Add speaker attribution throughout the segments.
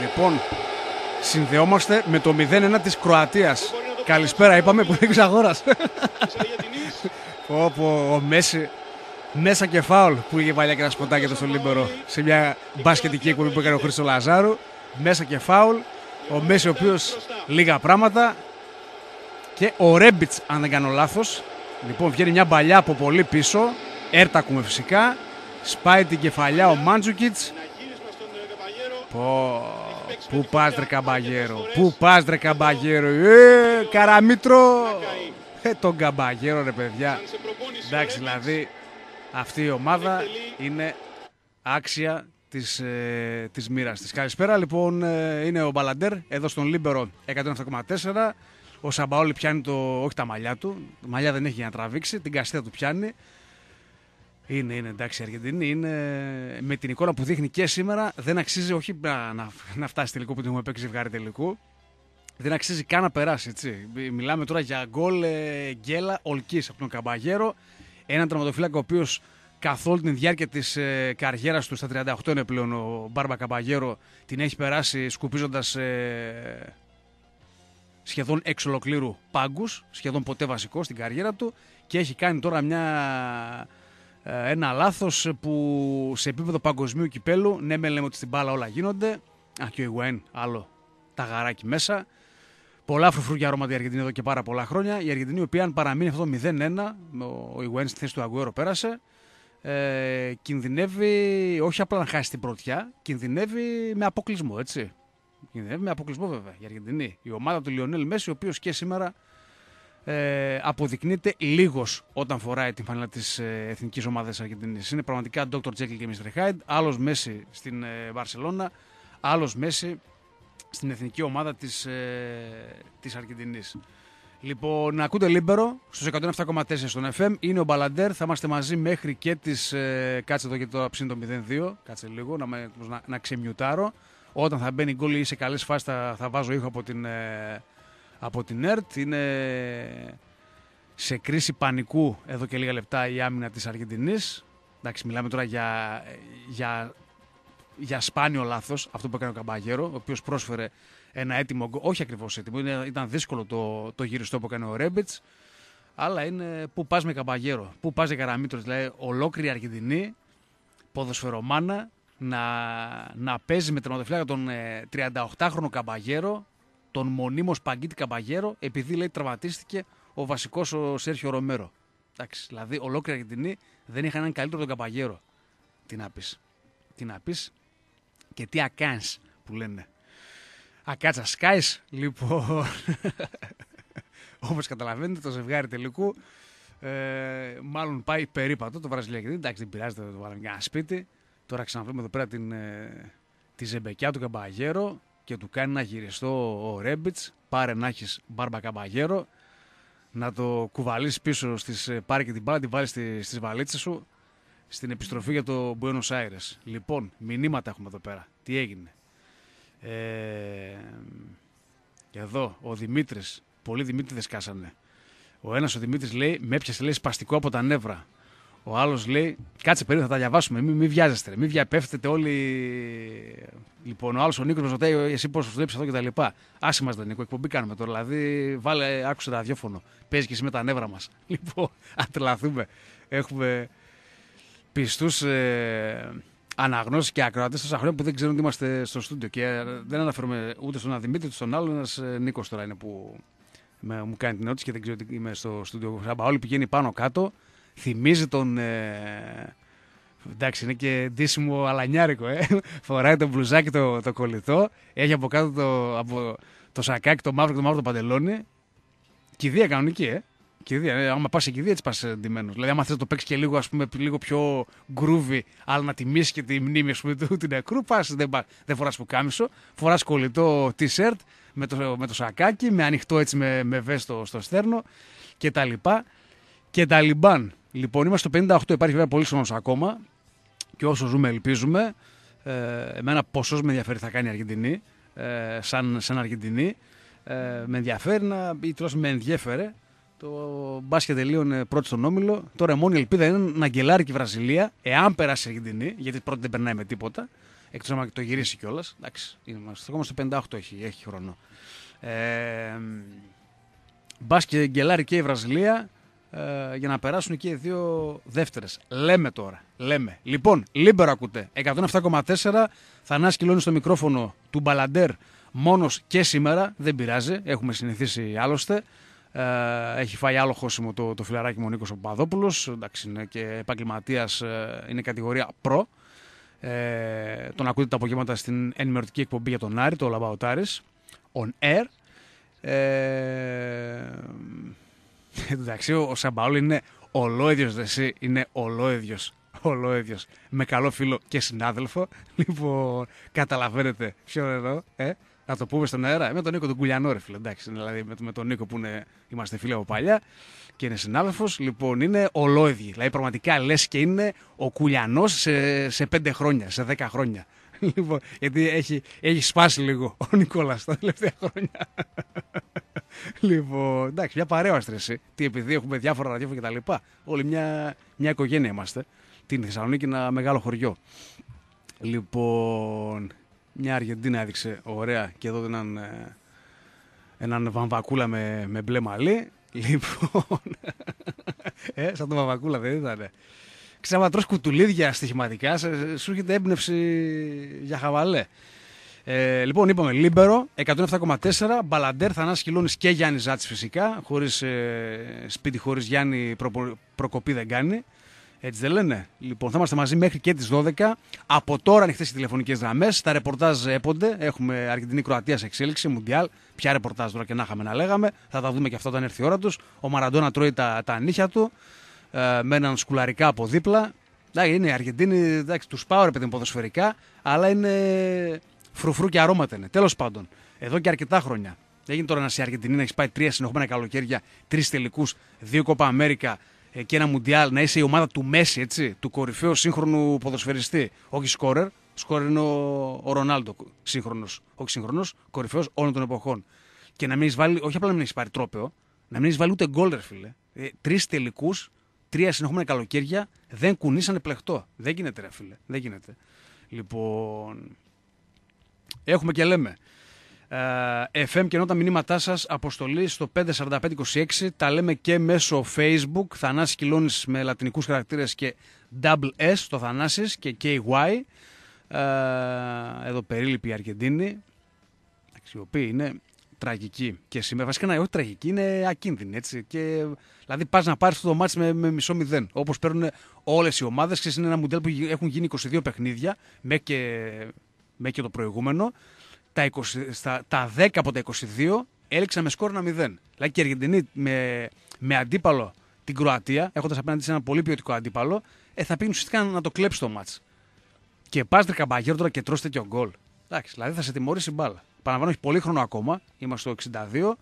Speaker 1: Λοιπόν, συνδεόμαστε με το 0-1 της Κροατίας. Καλησπέρα, είπαμε που δεν αγόρας. Όπου ο Μέση μέσα και φάουλ που είχε παλιά και ένα σποτάκι εδώ στο Λίμπερο σε μια μπασκετική εκπομπή που έκανε ο Χρήστος Λαζάρου. Μέσα και φάουλ. Ο Μέση ο οποίος λίγα πράγματα. Και ο Ρέμπιτς, αν δεν κάνω λάθος. Λοιπόν, βγαίνει μια παλιά από πολύ πίσω. Έρτα ακούμε φυσικά. Σπάει την κεφαλιά ο Μάντζουκιτς. Πω, πού πας ρε καμπαγέρο, πού πας ρε καμπαγέρο, ε, Καραμήτρο, ε, τον καμπαγέρο ρε παιδιά. Εντάξει, δηλαδή αυτή η ομάδα είναι άξια της, ε, της μοίρας της. Καλησπέρα λοιπόν, ε, είναι ο Μπαλαντέρ, εδώ στον Λίμπερο 107,4. Ο Σαμπάολι πιάνει το, όχι τα μαλλιά του, μαλλιά δεν έχει για να τραβήξει, την καστέτα του πιάνει. Είναι, είναι εντάξει η Αργεντινή. Είναι, με την εικόνα που δείχνει και σήμερα δεν αξίζει όχι να, να, να φτάσει τελικό που την έχουμε παίξει ζευγάρι τελικού. Δεν αξίζει καν να περάσει. Έτσι. Μιλάμε τώρα για γκολ ε, γκέλα ολκής από τον Καμπαγέρο. Έναν τραυματοφύλακα ο οποίος καθ' όλη την διάρκεια της ε, καριέρας του στα 38 είναι πλέον ο Μπάρμπα Καμπαγέρο. Την έχει περάσει σκουπίζοντας ε, σχεδόν εξ ολοκλήρου πάγκους. Σχεδόν ποτέ βασικός στην καριέρα του. Και έχει κάνει τώρα μια ε, ένα λάθος που σε επίπεδο παγκοσμίου κυπέλου, ναι, με λέμε ότι στην μπάλα όλα γίνονται. Α, και ο Ιγουέν, άλλο τα γαράκι μέσα. Πολλά φρουφρούγια αρώματα η Αργεντινή εδώ και πάρα πολλά χρόνια. Η Αργεντινή, η οποία αν παραμείνει αυτό το 0-1, ο Ιγουέν στη θέση του Αγκουέρο πέρασε, ε, κινδυνεύει όχι απλά να χάσει την πρωτιά, κινδυνεύει με αποκλεισμό, έτσι. Κινδυνεύει με αποκλεισμό βέβαια η Αργεντινή. Η ομάδα του Λιονέλ Μέσι, ο οποίος και σήμερα ε, αποδεικνύεται λίγος όταν φοράει την φανέλα της ε, εθνικής ομάδας Αργεντινής. Είναι πραγματικά Dr. Jekyll και Mr. Hyde. Άλλος Μέσι στην ε, Βαρσελόνα, άλλος Μέσι στην εθνική ομάδα της ε, της Αργεντινής. Λοιπόν, ακούτε Λίμπερο στους 107,4 στον FM. Είναι ο Μπαλαντέρ. Θα είμαστε μαζί μέχρι και τις... Ε, κάτσε εδώ και το ψήν το 0-2. Κάτσε λίγο να, να, να ξεμιουτάρω. Όταν θα μπαίνει γκολ ή σε καλές φάσεις θα, θα βάζω ήχο από την, ε, από την ΕΡΤ. Είναι σε κρίση πανικού εδώ και λίγα λεπτά η άμυνα της Αργεντινής. Εντάξει, μιλάμε τώρα για, για, για σπάνιο λάθος, αυτό που έκανε ο Καμπαγέρο, ο οποίος πρόσφερε ένα έτοιμο όχι ακριβώς έτοιμο, ήταν δύσκολο το, το γυριστό που έκανε ο Ρέμπιτς, αλλά είναι πού πας με Καμπαγέρο, πού πας με Καραμίτρος, δηλαδή ολόκληρη Αργεντινή, ποδοσφαιρομάνα, να, να παίζει με τερματοφυλάκα τον 38χρονο ε, Καμπαγέρο τον μονίμως Παγκίτη Καμπαγέρο επειδή λέει τραυματίστηκε ο βασικός ο Σέρχιο Ρομέρο. Εντάξει, δηλαδή ολόκληρη Αργεντινή δεν είχαν έναν καλύτερο τον Καμπαγέρο. Τι να πεις. Τι να πεις και τι ακάν που λένε. Ακάτσα σκάις, λοιπόν. Όπως καταλαβαίνετε, το ζευγάρι τελικού ε, μάλλον πάει περίπατο το Βραζιλιακό. Εντάξει, δεν πειράζει, το βάλαμε για ένα σπίτι. Τώρα ξαναβλέπουμε εδώ πέρα την, ε, τη ζεμπεκιά του Καμπαγέρο και του κάνει να γυριστό ο Ρέμπιτς. Πάρε να έχεις μπάρμπα καμπαγέρο, να το κουβαλήσει πίσω, στις, ε, πάρει και την μπάλα, την βάλεις στι στις βαλίτσες σου στην επιστροφή για το Buenos Aires. Λοιπόν, μηνύματα έχουμε εδώ πέρα. Τι έγινε; Ε, εδώ ο Δημήτρης, πολλοί Δημήτρη κάσανε. Ο ένας ο Δημήτρης λέει: Με έπιασε λέει σπαστικό από τα νεύρα. Ο άλλος λέει: Κάτσε περίπου, θα τα διαβάσουμε. Μην, μην βιάζεστε, μην πέφτετε όλοι. Λοιπόν, ο άλλος ο Νίκος μας ρωτάει: Εσύ πώς σου βλέπει αυτό κτλ. Άσε μας, Νίκο, εκπομπή κάνουμε τώρα. Δηλαδή, βάλε, άκουσε ραδιόφωνο. Παίζεις και εσύ με τα νεύρα μας. Λοιπόν, ατρελαθούμε. Έχουμε πιστούς ε, αναγνώσεις και ακροατές τόσα χρόνια που δεν ξέρουν ότι είμαστε στο στούντιο. Και ε, δεν αναφέρομαι ούτε στον Αδημήτρη ούτε στον άλλον. Ένας ε, Νίκος τώρα είναι που με, μου κάνει την ερώτηση και δεν ξέρω ότι είμαι στο στούντιο. Όλοι πηγαίνει πάνω κάτω θυμίζει τον... Ε, εντάξει, είναι και ντύσιμο αλανιάρικο, ε. Φοράει το μπλουζάκι το, το κολλητό, έχει από κάτω το, από, το σακάκι το μαύρο και το μαύρο το παντελόνι. Κηδεία κανονική, ε. Κηδεία, ε, άμα πας σε κηδεία έτσι πας ντυμένος. Δηλαδή, άμα θες να το παίξεις και λίγο, ας πούμε, λίγο πιο groovy, αλλά να τιμήσεις και τη μνήμη ας πούμε, του, του νεκρού, πας δεν, δεν φοράς που κάμισο, φοράς κολλητό t-shirt με το, με το σακάκι, με ανοιχτό έτσι με, με βέστο στο στέρνο κτλ. Και τα λιμπάν. Λοιπόν, είμαστε στο 58, υπάρχει βέβαια πολύ χρόνος ακόμα και όσο ζούμε ελπίζουμε. Ε, εμένα ποσός με ενδιαφέρει θα κάνει η Αργεντινή, ε, σαν, σαν Αργεντινή. Ε, με ενδιαφέρει να, ή τουλάχιστον με ενδιαφέρε. Το μπάσκετ τελείωνε πρώτο στον όμιλο. Τώρα η μόνη ελπίδα είναι να γκελάρει και η Βραζιλία, εάν περάσει η Αργεντινή, γιατί πρώτη δεν περνάει με τίποτα. Εκτός αν το γυρίσει κιόλας. Εντάξει, είμαστε ακόμα στο 58 έχει, έχει χρόνο. Ε, Μπα και γκελάρει και η Βραζιλία ε, για να περάσουν και οι δύο δεύτερες. Λέμε τώρα. Λέμε. Λοιπόν, Λίμπερο ακούτε. 107,4. Θανάσης Κιλούνης στο μικρόφωνο του Μπαλαντέρ μόνος και σήμερα. Δεν πειράζει. Έχουμε συνηθίσει άλλωστε. Ε, έχει φάει άλλο χώσιμο το, το φιλαράκι μου ο Νίκος Παπαδόπουλος. Εντάξει, είναι και επαγγελματίας, ε, είναι κατηγορία pro. Ε, τον ακούτε τα απογεύματα στην ενημερωτική εκπομπή για τον Άρη, το Λαμπαοτάρη. On air. Ε, εντάξει, ο Σαμπαόλ είναι ολόιδιος εσύ, είναι ολόιδιος, ολόιδιος, με καλό φίλο και συνάδελφο. Λοιπόν, καταλαβαίνετε ποιο εδώ, ε, να το πούμε στον αέρα, με τον Νίκο τον Κουλιανό, ρε φίλε, εντάξει, δηλαδή με, με τον Νίκο που είναι, είμαστε φίλοι από παλιά και είναι συνάδελφος. Λοιπόν, είναι ολόιδιοι. Δηλαδή, πραγματικά λες και είναι ο Κουλιανός σε, σε πέντε χρόνια, σε δέκα χρόνια. Λοιπόν, γιατί έχει, έχει σπάσει λίγο ο Νικόλας τα τελευταία χρόνια. λοιπόν, εντάξει, μια παρέα στρεσί. Τι επειδή έχουμε διάφορα ραδιόφωνα και τα λοιπά. Όλοι μια, μια οικογένεια είμαστε. Την Θεσσαλονίκη ένα μεγάλο χωριό. Λοιπόν, μια Αργεντίνα έδειξε ωραία και εδώ έναν, ε, έναν βαμβακούλα με, με μπλε μαλλί. Λοιπόν, ε, σαν τον βαμβακούλα δεν ήταν. Ξέρω, τρως κουτουλίδια στοιχηματικά, σου έρχεται έμπνευση για χαβαλέ. Ε, λοιπόν, είπαμε Λίμπερο 107,4. Μπαλαντέρ, Θανάσης Κιλούνης και Γιάννης Ζάτση φυσικά. Χωρίς ε, σπίτι, χωρίς Γιάννη προ, προκοπή δεν κάνει. Έτσι δεν λένε. Λοιπόν, θα είμαστε μαζί μέχρι και τις 12. Από τώρα ανοιχτές οι τηλεφωνικές γραμμές. Τα ρεπορτάζ έπονται. Έχουμε Αργεντινή Κροατία σε εξέλιξη, Μουντιάλ. Ποια ρεπορτάζ τώρα και να είχαμε να λέγαμε. Θα τα δούμε και αυτά όταν έρθει η ώρα τους. Ο Μαραντόνα τρώει τα, τα νύχια του ε, με έναν σκουλαρικά από δίπλα. Εντάξει, είναι οι Αργεντίνοι, τους πάω ρε παιδί ποδοσφαιρικά, αλλά είναι φρουφρού και αρώματα είναι. Τέλος πάντων, εδώ και αρκετά χρόνια. Έγινε τώρα να σε Αργεντινή να έχει πάει τρία συνεχόμενα καλοκαίρια, τρεις τελικούς, δύο κόπα Αμέρικα ε, και ένα Μουντιάλ, να είσαι η ομάδα του Μέση, έτσι, του κορυφαίου σύγχρονου ποδοσφαιριστή. Όχι σκόρερ, σκόρερ είναι ο, ο Ρονάλντο σύγχρονος, όχι σύγχρονος, κορυφαίος όλων των εποχών. Και να μην έχεις βάλει, όχι απλά να μην έχεις πάρει τρόπεο, να μην έχεις βάλει ούτε γκολ, φίλε. Ε, τρεις τελικούς, τρία συνεχόμενα καλοκαίρια, δεν κουνήσανε πλεχτό. Δεν γίνεται, ρε φίλε. Δεν γίνεται. Λοιπόν, έχουμε και λέμε. Ε, FM και ενώ τα μηνύματά σας αποστολή στο 54526 τα λέμε και μέσω Facebook Θανάσης Κιλώνης με λατινικούς χαρακτήρες και double S το Θανάσης και KY ε, εδώ περίληπη η Αργεντίνη οι οποίοι είναι τραγική και σήμερα βασικά να όχι τραγική είναι ακίνδυνη έτσι και δηλαδή πας να πάρεις αυτό το μάτς με, με μισό μηδέn όπως παίρνουν όλες οι ομάδες είναι ένα μοντέλο που έχουν γίνει 22 παιχνίδια μέχρι και, μέχρι και το προηγούμενο τα, 20, στα, τα 10 από τα 22 έλεξαν με σκόρ ένα 0. Δηλαδή και η Αργεντινή με, με αντίπαλο την Κροατία, έχοντας απέναντι σε ένα πολύ ποιοτικό αντίπαλο, ε, θα πήγαινε ουσιαστικά να το κλέψει το μάτς. Και πας τρεκαμπαγέρο τώρα και τρώσει τέτοιο γκολ. Εντάξει, δηλαδή θα σε τιμωρήσει μπάλα. Παραλαμβάνω, έχει πολύ χρόνο ακόμα. Είμαστε στο 62.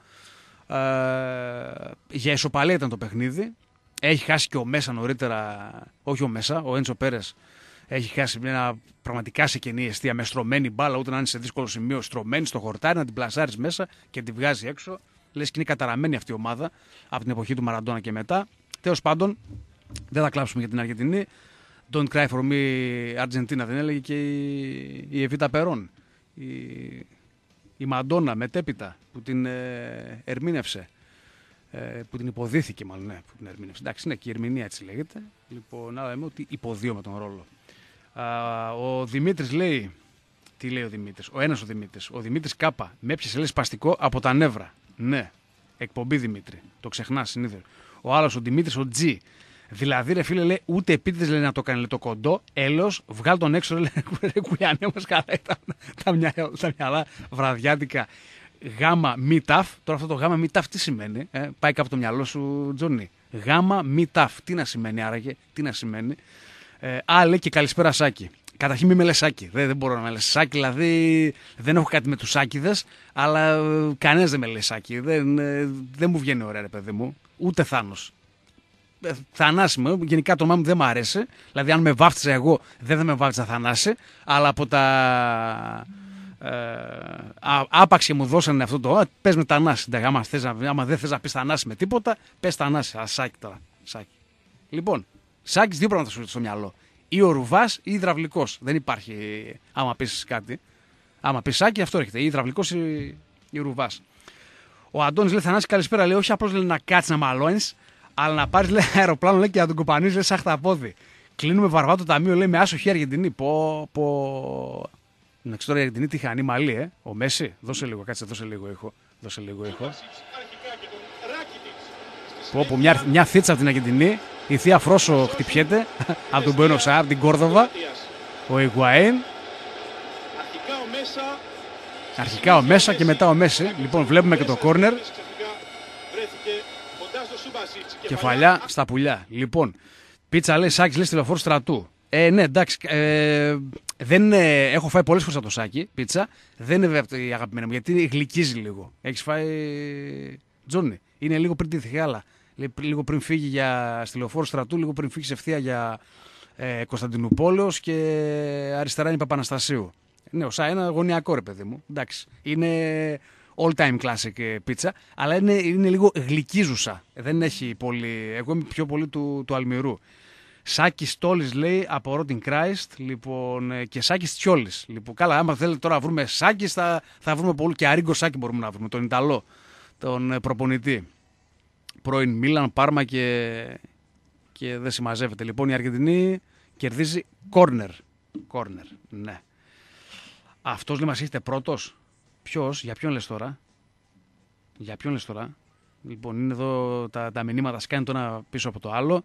Speaker 1: Ε, για ισοπαλία ήταν το παιχνίδι. Έχει χάσει και ο Μέσα νωρίτερα, όχι ο Μέσα, ο Έντσο Πέρες έχει χάσει μια πραγματικά σε κενή αιστεία με στρωμένη μπάλα, ούτε να είναι σε δύσκολο σημείο, στρωμένη στο χορτάρι, να την πλασάρεις μέσα και την βγάζει έξω. Λες και είναι καταραμένη αυτή η ομάδα από την εποχή του Μαραντόνα και μετά. Τέλος πάντων, δεν θα κλάψουμε για την Αργεντινή. Don't cry for me, Αργεντίνα, δεν έλεγε και η, η Εβίτα Περόν. Η, η Μαντόνα μετέπειτα που την ε, ερμήνευσε. Ε, που την υποδίθηκε μάλλον, ναι, που την ερμήνευσε. Εντάξει, είναι και η ερμηνεία έτσι λέγεται. Λοιπόν, αλλά λέμε ότι υποδίωμε τον ρόλο ο Δημήτρης λέει. Τι λέει ο Δημήτρης, ο ένας ο Δημήτρης. Ο Δημήτρης Κάπα με έπιασε λέει σπαστικό από τα νεύρα. Ναι, εκπομπή Δημήτρη. Το ξεχνάς συνήθως. Ο άλλος ο Δημήτρης ο Τζι. Δηλαδή, ρε φίλε, λέει, ούτε επίτηδες λέει να το κάνει λέει, το κοντό. Έλο, βγάλ τον έξω, λέει, κουλιανέ μας καλά ήταν τα, μυαλά, τα μυαλά βραδιάτικα. Γάμα μη ταφ. Τώρα αυτό το γάμα μη ταφ τι σημαίνει. Ε; Πάει κάπου το μυαλό σου, Τζόνι. Γάμα μη ταφ. Τι να σημαίνει άραγε, τι να σημαίνει. Ε, α, λέει και καλησπέρα Σάκη. Καταρχήν μη με λες Σάκη. Δεν, δεν μπορώ να με λες Σάκη, δηλαδή δεν έχω κάτι με τους Σάκηδες, αλλά ε, κανένας δεν με λέει Σάκη. Δεν, ε, δεν μου βγαίνει ωραία, ρε παιδί μου. Ούτε Θάνος. Ε, θανάσιμο. Γενικά το όνομά μου δεν μου αρέσει. Δηλαδή, αν με βάφτιζα εγώ, δεν θα με βάφτιζα Θανάση. Αλλά από τα. Ε, άπαξ και μου δώσανε αυτό το. Πες με Θανάση. Άμα, άμα δεν θες να πεις Θανάση με τίποτα, πες Θανάση. Α, Σάκη τώρα. Σάκη. Λοιπόν, Σάκης, δύο πράγματα σου στο μυαλό. Ή ο Ρουβάς ή υδραυλικός. Δεν υπάρχει άμα πεις κάτι. Άμα πεις σάκι, αυτό έρχεται. Ή υδραυλικός ή, ή Ρουβάς. Ο Αντώνης λέει: Θανάση, καλησπέρα. Λέει: Όχι απλώς να κάτσεις να μαλώνεις, αλλά να πάρεις αεροπλάνο λέει, και να τον κουπανίζεις σαν χταπόδι. Κλείνουμε βαρβά το ταμείο λέει με άσοχη Αργεντινή. Πω, πω. Να ξέρω η Αργεντινή τι χάνει μαλλί, ε. Ο Μέση, δώσε λίγο, κάτσε, δώσε λίγο ήχο. Δώσε λίγο ήχο. Πω, πω, μια, μια θίτσα από την Αργεντινή. Η θεία Φρόσο χτυπιέται από τον Μπένο από την Κόρδοβα. Ο Ιγκουαέν. Αρχικά ο Μέσα και μετά ο Μέση. Λοιπόν, βλέπουμε και το κόρνερ. Κεφαλιά στα πουλιά. Λοιπόν, πίτσα λέει Σάκης, λέει τηλεφόρο στρατού. Ε, ναι, εντάξει. Ε, δεν, ε, έχω φάει πολλές φορές από το σάκι πίτσα. Δεν είναι η αγαπημένη μου γιατί γλυκίζει λίγο. Έχεις φάει Τζόνι. Είναι λίγο πριν τη θηγάλα. Λίγο πριν φύγει για στυλοφόρο στρατού, λίγο πριν φύγεις ευθεία για ε, Κωνσταντινούπολεως και αριστερά είναι Παπαναστασίου. Ναι, ο Σάι είναι γωνιακό ρε παιδί μου. Εντάξει. Είναι all time classic ε, πίτσα, αλλά είναι, είναι λίγο γλυκίζουσα. Δεν έχει πολύ. Εγώ είμαι πιο πολύ του, του αλμυρού. Σάκη Τόλη λέει από Ρότιν Κράιστ λοιπόν, ε, και Σάκη Τσιόλης. Λοιπόν, καλά, άμα θέλετε τώρα να βρούμε Σάκη, θα, θα βρούμε πολύ. Και Αρίγκο Σάκη μπορούμε να βρούμε, τον Ιταλό, τον ε, προπονητή. Πρώην Μίλαν, Πάρμα και, και δεν συμμαζεύεται. Λοιπόν, η Αργεντινή κερδίζει κόρνερ. Κόρνερ, ναι. Αυτός λέει μας είστε πρώτος. Ποιος, για ποιον λες τώρα; Για ποιον λες τώρα; Λοιπόν, είναι εδώ τα, τα μηνύματα, σκάνε το ένα πίσω από το άλλο.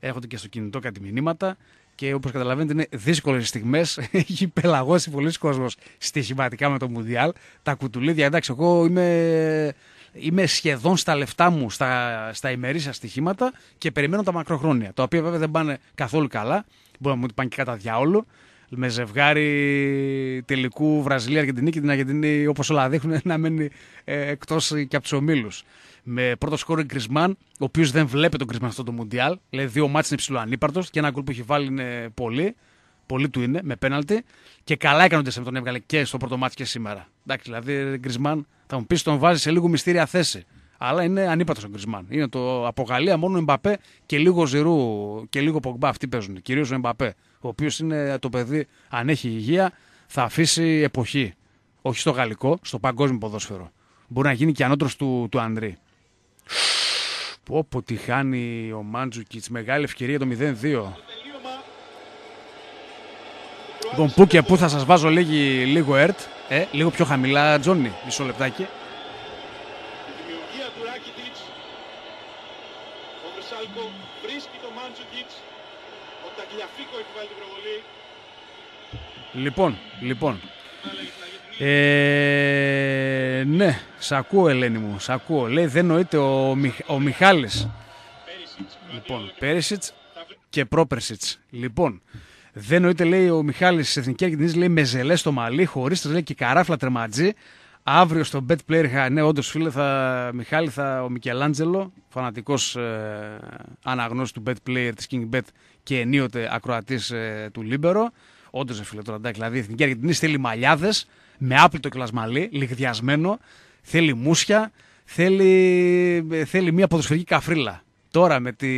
Speaker 1: Έχονται και στο κινητό κάτι μηνύματα. Και όπως καταλαβαίνετε, είναι δύσκολες στιγμές. Έχει πελαγώσει πολλοί κόσμος στοιχηματικά με το Μουντιάλ. Τα κουτουλίδια, εντάξει, εγώ είμαι, είμαι σχεδόν στα λεφτά μου στα, στα ημερήσια στοιχήματα και περιμένω τα μακροχρόνια. Τα οποία βέβαια δεν πάνε καθόλου καλά. Μπορεί να μου πάνε και κατά διάολο με ζευγάρι τελικού Βραζιλία-Αργεντινή και την Αργεντινή, όπως όλα δείχνουν, να μένει ε, εκτός και από τους ομίλους. Με πρώτο σκόρ Γκρισμάν, ο οποίος δεν βλέπει τον Γκρισμάν αυτό το Μουντιάλ. λέει δύο μάτσε είναι ψηλό ανύπαρτος και ένα γκολ που έχει βάλει είναι πολύ. Πολύ του είναι, με πέναλτι. Και καλά έκανε ότι τον έβγαλε και στο πρώτο μάτι και σήμερα. Εντάξει, δηλαδή Γκρισμάν θα μου πεις τον βάζει σε λίγο μυστήρια θέση. Αλλά είναι ανύπατο ο Γκρισμάν. Είναι το από Γαλλία μόνο ο Εμπαπέ και λίγο Ζηρού και λίγο Πογκμπά. Αυτοί παίζουν. Κυρίως ο Εμπαπέ ο οποίος είναι το παιδί, αν έχει υγεία, θα αφήσει εποχή. Όχι στο γαλλικό, στο παγκόσμιο ποδόσφαιρο. Μπορεί να γίνει και ανώτερος του, του Ανδρή. Πω πω τη χάνει ο Μάντζουκιτς, μεγάλη ευκαιρία το 0-2. Λοιπόν, πού και πού θα σας βάζω λίγη, λίγο ερτ, ε, λίγο πιο χαμηλά, Τζόνι, μισό λεπτάκι. Λοιπόν, λοιπόν. Ε, ναι, σ' ακούω Ελένη μου, σ' ακούω. Λέει δεν νοείται ο, ο Μιχάλης. Λοιπόν, Πέρισιτς και Πρόπερσιτς. Λοιπόν, δεν νοείται λέει ο Μιχάλης της Εθνικής Αργεντινής λέει με ζελές στο μαλλί, χωρίς λέει και καράφλα τερματζή. Αύριο στο Bet Player είχα, ναι, όντως φίλε, θα, Μιχάλη, θα, ο Μικελάντζελο, φανατικός ε, αναγνώστης του Bet Player της King Bet και ενίοτε ακροατής ε, του Λίμπερο. Όντως, φίλε, τώρα εντάξει, δηλαδή η Εθνική Αργεντινή θέλει μαλλιάδες με άπλυτο κλασμαλί, λιγδιασμένο, θέλει μούσια, θέλει, θέλει μια ποδοσφαιρική καφρίλα. Τώρα με τη.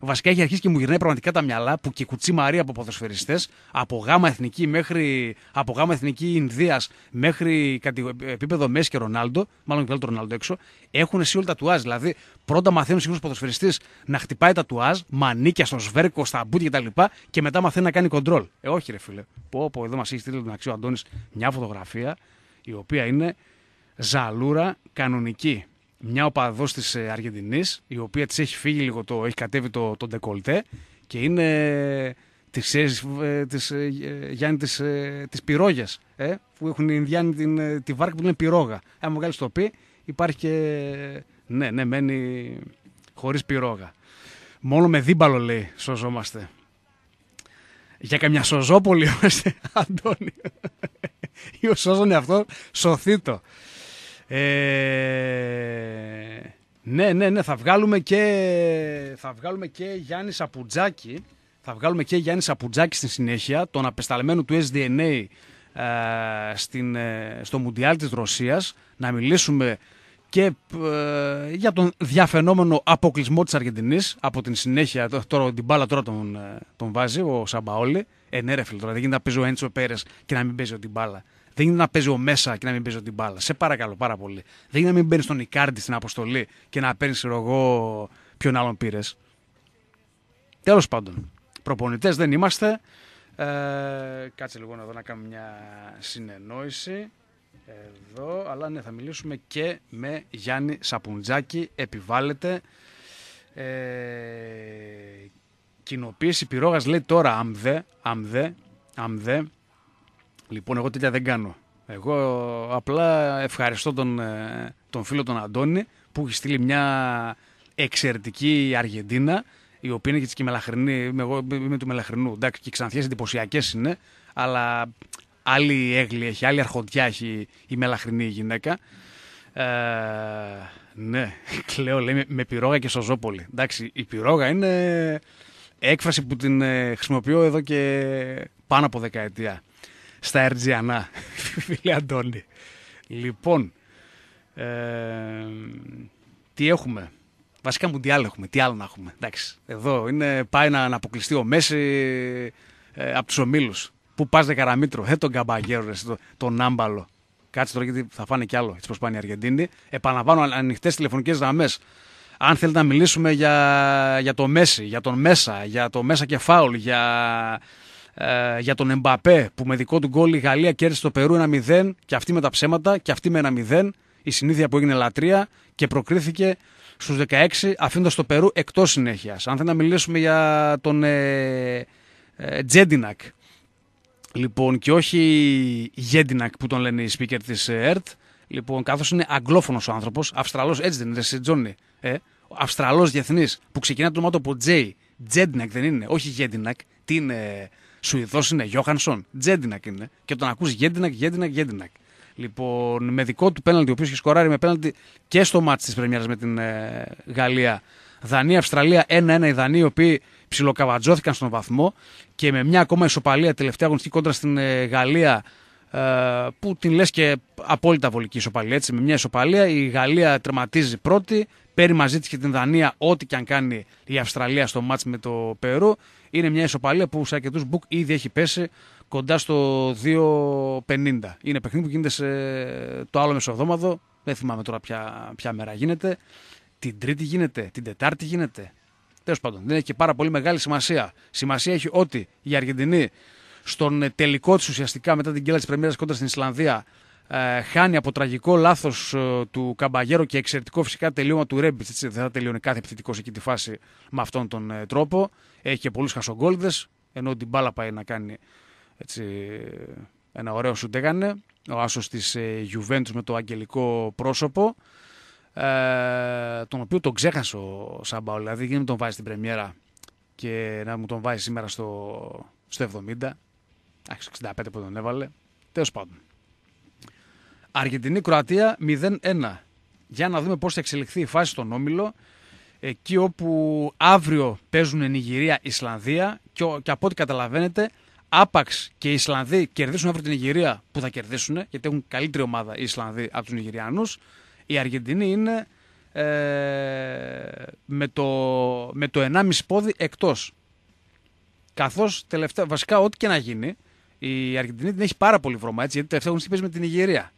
Speaker 1: Βασικά έχει αρχίσει και μου γυρνάει πραγματικά τα μυαλά που και κουτσί Μαρία από ποδοσφαιριστές, από γάμα εθνική μέχρι. από γάμα εθνική Ινδίας μέχρι επίπεδο Μέση και Ρονάλντο, μάλλον και το Ρονάλντο έξω, έχουν εσύ όλα τα τουάζ. Δηλαδή, πρώτα μαθαίνουν σύγχρονο ποδοσφαιριστής να χτυπάει τα τουάζ, μανίκια στο σβέρκο, στα μπούτια κτλ. Και, και μετά μαθαίνει να κάνει κοντρόλ. Ε, όχι, ρε φίλε. Πω, πω, εδώ μας έχει στείλει τον αξίο Αντώνης μια φωτογραφία η οποία είναι ζαλούρα κανονική μια οπαδός της ε, Αργεντινής, η οποία της έχει φύγει λίγο, το, έχει κατέβει το, το ντεκολτέ και είναι της ε, της, ε, Γιάννη της, της πυρόγιας, ε, που έχουν οι Ινδιάνοι την, τη βάρκα που είναι πυρόγα. Αν μου βγάλεις το πει, υπάρχει και, ναι, ναι, μένει χωρίς πυρόγα. Μόνο με δίμπαλο λέει σωζόμαστε. Για καμιά σωζόπολη είμαστε, Αντώνη. Ή ο σώζον αυτό, σωθήτο. Ε, ναι, ναι, ναι, θα βγάλουμε και, θα βγάλουμε και Γιάννη Σαπουτζάκη. Θα βγάλουμε και Γιάννη Σαπουτζάκη στη συνέχεια, τον απεσταλμένο του SDNA ε, στην, ε, στο Μουντιάλ της Ρωσίας, να μιλήσουμε και ε, για τον διαφαινόμενο αποκλεισμό της Αργεντινής από την συνέχεια, τώρα την μπάλα τώρα τον, ε, τον βάζει ο Σαμπαόλη. Ε, ναι, ρε φίλε, τώρα δεν γίνεται να παίζει ο Έντσο Πέρες και να μην παίζει την μπάλα. Δεν γίνεται να παίζει ο Μέσα και να μην παίζει την μπάλα. Σε παρακαλώ πάρα πολύ. Δεν γίνεται να μην παίρνει τον Ικάρντι στην αποστολή και να παίρνεις, εγώ, ποιον άλλον πήρες. Τέλος πάντων, προπονητές δεν είμαστε. Ε, κάτσε λίγο εδώ να κάνουμε μια συνεννόηση. Εδώ, αλλά ναι, θα μιλήσουμε και με Γιάννη Σαπουτζάκη. Επιβάλλεται. Ε, κοινοποίηση πυρόγας λέει τώρα αμδε, αμδε, αμδε. Λοιπόν, εγώ τέτοια δεν κάνω. Εγώ απλά ευχαριστώ τον, ε, τον φίλο τον Αντώνη που έχει στείλει μια εξαιρετική Αργεντίνα η οποία είναι και μελαχρινή. Εγώ είμαι του μελαχρινού. Εντάξει, και οι ξανθιές εντυπωσιακές είναι, αλλά άλλη έγκλη έχει, άλλη αρχοντιά έχει η μελαχρινή γυναίκα. Ε, ναι, κλαίω λέει με, πυρόγα και σοζόπολη. Εντάξει, η πυρόγα είναι έκφραση που την ε, χρησιμοποιώ εδώ και πάνω από δεκαετία. Στα Ερτζιανά, φίλε Αντώνη. Λοιπόν, ε, τι έχουμε; Βασικά μουντιάλ έχουμε. Τι άλλο να έχουμε; Εντάξει, εδώ είναι, πάει να, να αποκλειστεί ο Μέση ε, από τους ομίλους. Πού πας Δεκαραμήτρο, ε, τον Καμπαγέρο, το, τον Άμπαλο. Κάτσε τώρα γιατί θα φάνε κι άλλο έτσι πώ πάνε οι Αργεντίνοι. Επαναλαμβάνω ανοιχτές τηλεφωνικές γραμμές. Αν θέλετε να μιλήσουμε για, για το Μέση, για τον Μέσι, για το Μέσα και Φάουλ, για, ε, για τον Εμπαπέ που με δικό του γκολ η Γαλλία κέρδισε το Περού ένα 0 και αυτή με τα ψέματα και αυτή με ένα 0. Η συνήθεια που έγινε λατρεία και προκρίθηκε στους 16 αφήνοντας το Περού εκτός συνέχειας. Αν θέλετε να μιλήσουμε για τον ε, ε, Τζέντινακ Λοιπόν, και όχι Γέντινακ που τον λένε οι speaker της ε, ΕΡΤ. Λοιπόν, καθώς είναι αγγλόφωνος ο άνθρωπος, Αυστραλός, έτσι δεν είναι, σε Τζόνι. Ε, Αυστραλός διεθνής που ξεκινά το όνομα από J. Τζέντινακ δεν είναι, όχι Γέντινακ. Τι είναι, Σουηδός είναι, Γιώχανσον. Τζέντινακ είναι. Και τον ακούς Γέντινακ, Γέντινακ, Γέντινακ. Λοιπόν, με δικό του πέναλτι, ο οποίος έχει σκοράρει με πέναλτι και στο ματς της πρεμιέρας με την ε, Γαλλία. Δανία-Αυστραλία 1-1 οι Δανοί, οι οποίοι ψιλοκαβατζώθηκαν στον βαθμό και με μια ακόμα ισοπαλία τελευταία αγωνιστική κόντρα στην ε, Γαλλία ε, που την λες και απόλυτα βολική ισοπαλία έτσι με μια ισοπαλία η Γαλλία τερματίζει πρώτη παίρνει μαζί της και την Δανία ό,τι και αν κάνει η Αυστραλία στο μάτς με το Περού. Είναι μια ισοπαλία που σε αρκετούς μπουκ ήδη έχει πέσει κοντά στο 2.50 είναι παιχνίδι που γίνεται σε το άλλο μεσοβδόμαδο. Δεν θυμάμαι τώρα ποια, ποια μέρα γίνεται. Την Τρίτη γίνεται, την Τετάρτη γίνεται. Τέλος πάντων, δεν έχει και πάρα πολύ μεγάλη σημασία. Σημασία έχει ότι η Αργεντινή στον τελικό της ουσιαστικά μετά την κύλα της Πρεμιέρας κόντρα στην Ισλανδία ε, χάνει από τραγικό λάθος ε, του Καμπαγέρο και εξαιρετικό φυσικά τελείωμα του Ρέμπιτς. Δεν θα τελειώνει κάθε επιθετικός εκεί τη φάση με αυτόν τον ε, τρόπο. Έχει και πολλούς χασογκόλδες, ενώ την μπάλα πάει να κάνει έτσι, ένα ωραίο σου έκανε. Ο άσος της ε, με το αγγελικό πρόσωπο ε, τον οποίο τον ξέχασε ο Σαμπάου. Δηλαδή, δεν μου τον βάζει στην Πρεμιέρα και να μου τον βάζει σήμερα στο, στο 70. στο 65 που τον έβαλε. Τέλος πάντων. Αργεντινή-Κροατία 0-1. Για να δούμε πώς θα εξελιχθεί η φάση στον Όμιλο. Εκεί όπου αύριο παίζουν Νιγηρία-Ισλανδία και, και από ό,τι καταλαβαίνετε άπαξ και οι Ισλανδοί κερδίσουν αύριο την Νιγηρία που θα κερδίσουν γιατί έχουν καλύτερη ομάδα οι Ισλανδοί από τους Νιγηριανούς η Αργεντινή είναι ε, με, το, με το 1,5 πόδι εκτός. Καθώς τελευταία, βασικά ό,τι και να γίνει, η Αργεντινή την έχει πάρα πολύ βρώμα, έτσι, γιατί τελευταία έχουν παίζει με την Ιγυρία.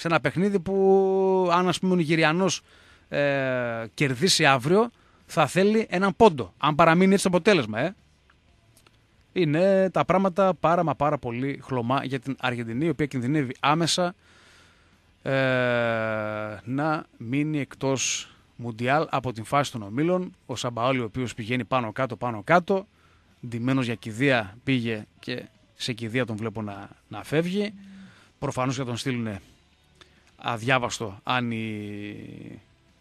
Speaker 1: Σε ένα παιχνίδι που αν ας πούμε ο Νιγηριανός ε, κερδίσει αύριο, θα θέλει έναν πόντο. Αν παραμείνει έτσι το αποτέλεσμα, ε. Είναι τα πράγματα πάρα μα πάρα πολύ χλωμά για την Αργεντινή, η οποία κινδυνεύει άμεσα ε, να μείνει εκτός Μουντιάλ από την φάση των ομίλων. Ο Σαμπαόλη ο οποίος πηγαίνει πάνω κάτω πάνω κάτω, ντυμένος για κηδεία πήγε και σε κηδεία τον βλέπω να, να φεύγει. Προφανώς θα τον στείλουν αδιάβαστο αν η,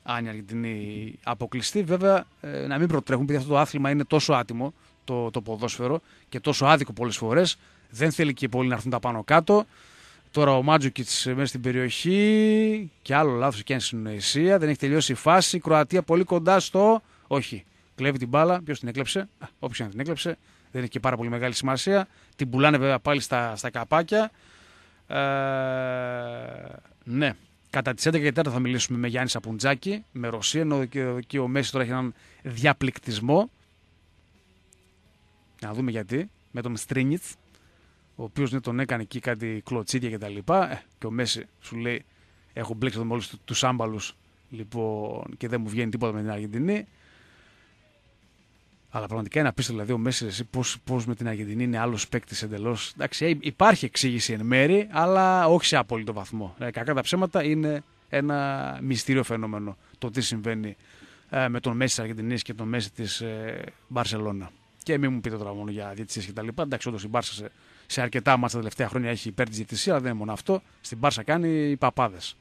Speaker 1: αν η Αργεντινή αποκλειστεί. Βέβαια ε, να μην προτρέχουν επειδή αυτό το άθλημα είναι τόσο άτιμο το, το ποδόσφαιρο και τόσο άδικο πολλές φορές. Δεν θέλει και πολλοί να έρθουν τα πάνω κάτω. Τώρα ο Μάτζουκιτ μέσα στην περιοχή και άλλο λάθος και συνοησία. Δεν έχει τελειώσει η φάση. Η Κροατία πολύ κοντά στο. Όχι. Κλέβει την μπάλα. Ποιος την έκλεψε; Όποιος την έκλεψε. Δεν έχει και πάρα πολύ μεγάλη σημασία. Την πουλάνε βέβαια πάλι στα, στα καπάκια. Ε, ναι. Κατά τις 11 και 4 θα μιλήσουμε με Γιάννη Σαπουντζάκη, με Ρωσία, ενώ και ο Μέσης τώρα έχει έναν διαπληκτισμό. Να δούμε γιατί. Με τον Στρίνιτς, ο οποίος ναι, τον έκανε εκεί κάτι κλωτσίδια κτλ. Και, ε, και ο Μέση σου λέει: Έχω μπλέξει εδώ με όλου τους άμπαλους λοιπόν, και δεν μου βγαίνει τίποτα με την Αργεντινή. Αλλά πραγματικά είναι απίστευτο. Δηλαδή, ο Μέσης, πώς με την Αργεντινή είναι άλλος παίκτης εντελώς. Εντάξει, ε, υπάρχει εξήγηση εν μέρη, αλλά όχι σε απόλυτο βαθμό. Ε, κακά τα ψέματα είναι ένα μυστήριο φαινόμενο το τι συμβαίνει ε, με τον Μέση της Αργεντινής και τον Μέση της ε, Μπαρσελόνα. Και μην μου πείτε τώρα μόνο για διαιτησίες και τα λοιπά. Εντάξει, όντως η Μπάρσα σε, σε αρκετά μάτσα τα τελευταία χρόνια έχει υπέρ της διαιτησίας, αλλά δεν είναι μόνο αυτό. Στην Μπάρσα κάνει οι παπάδες.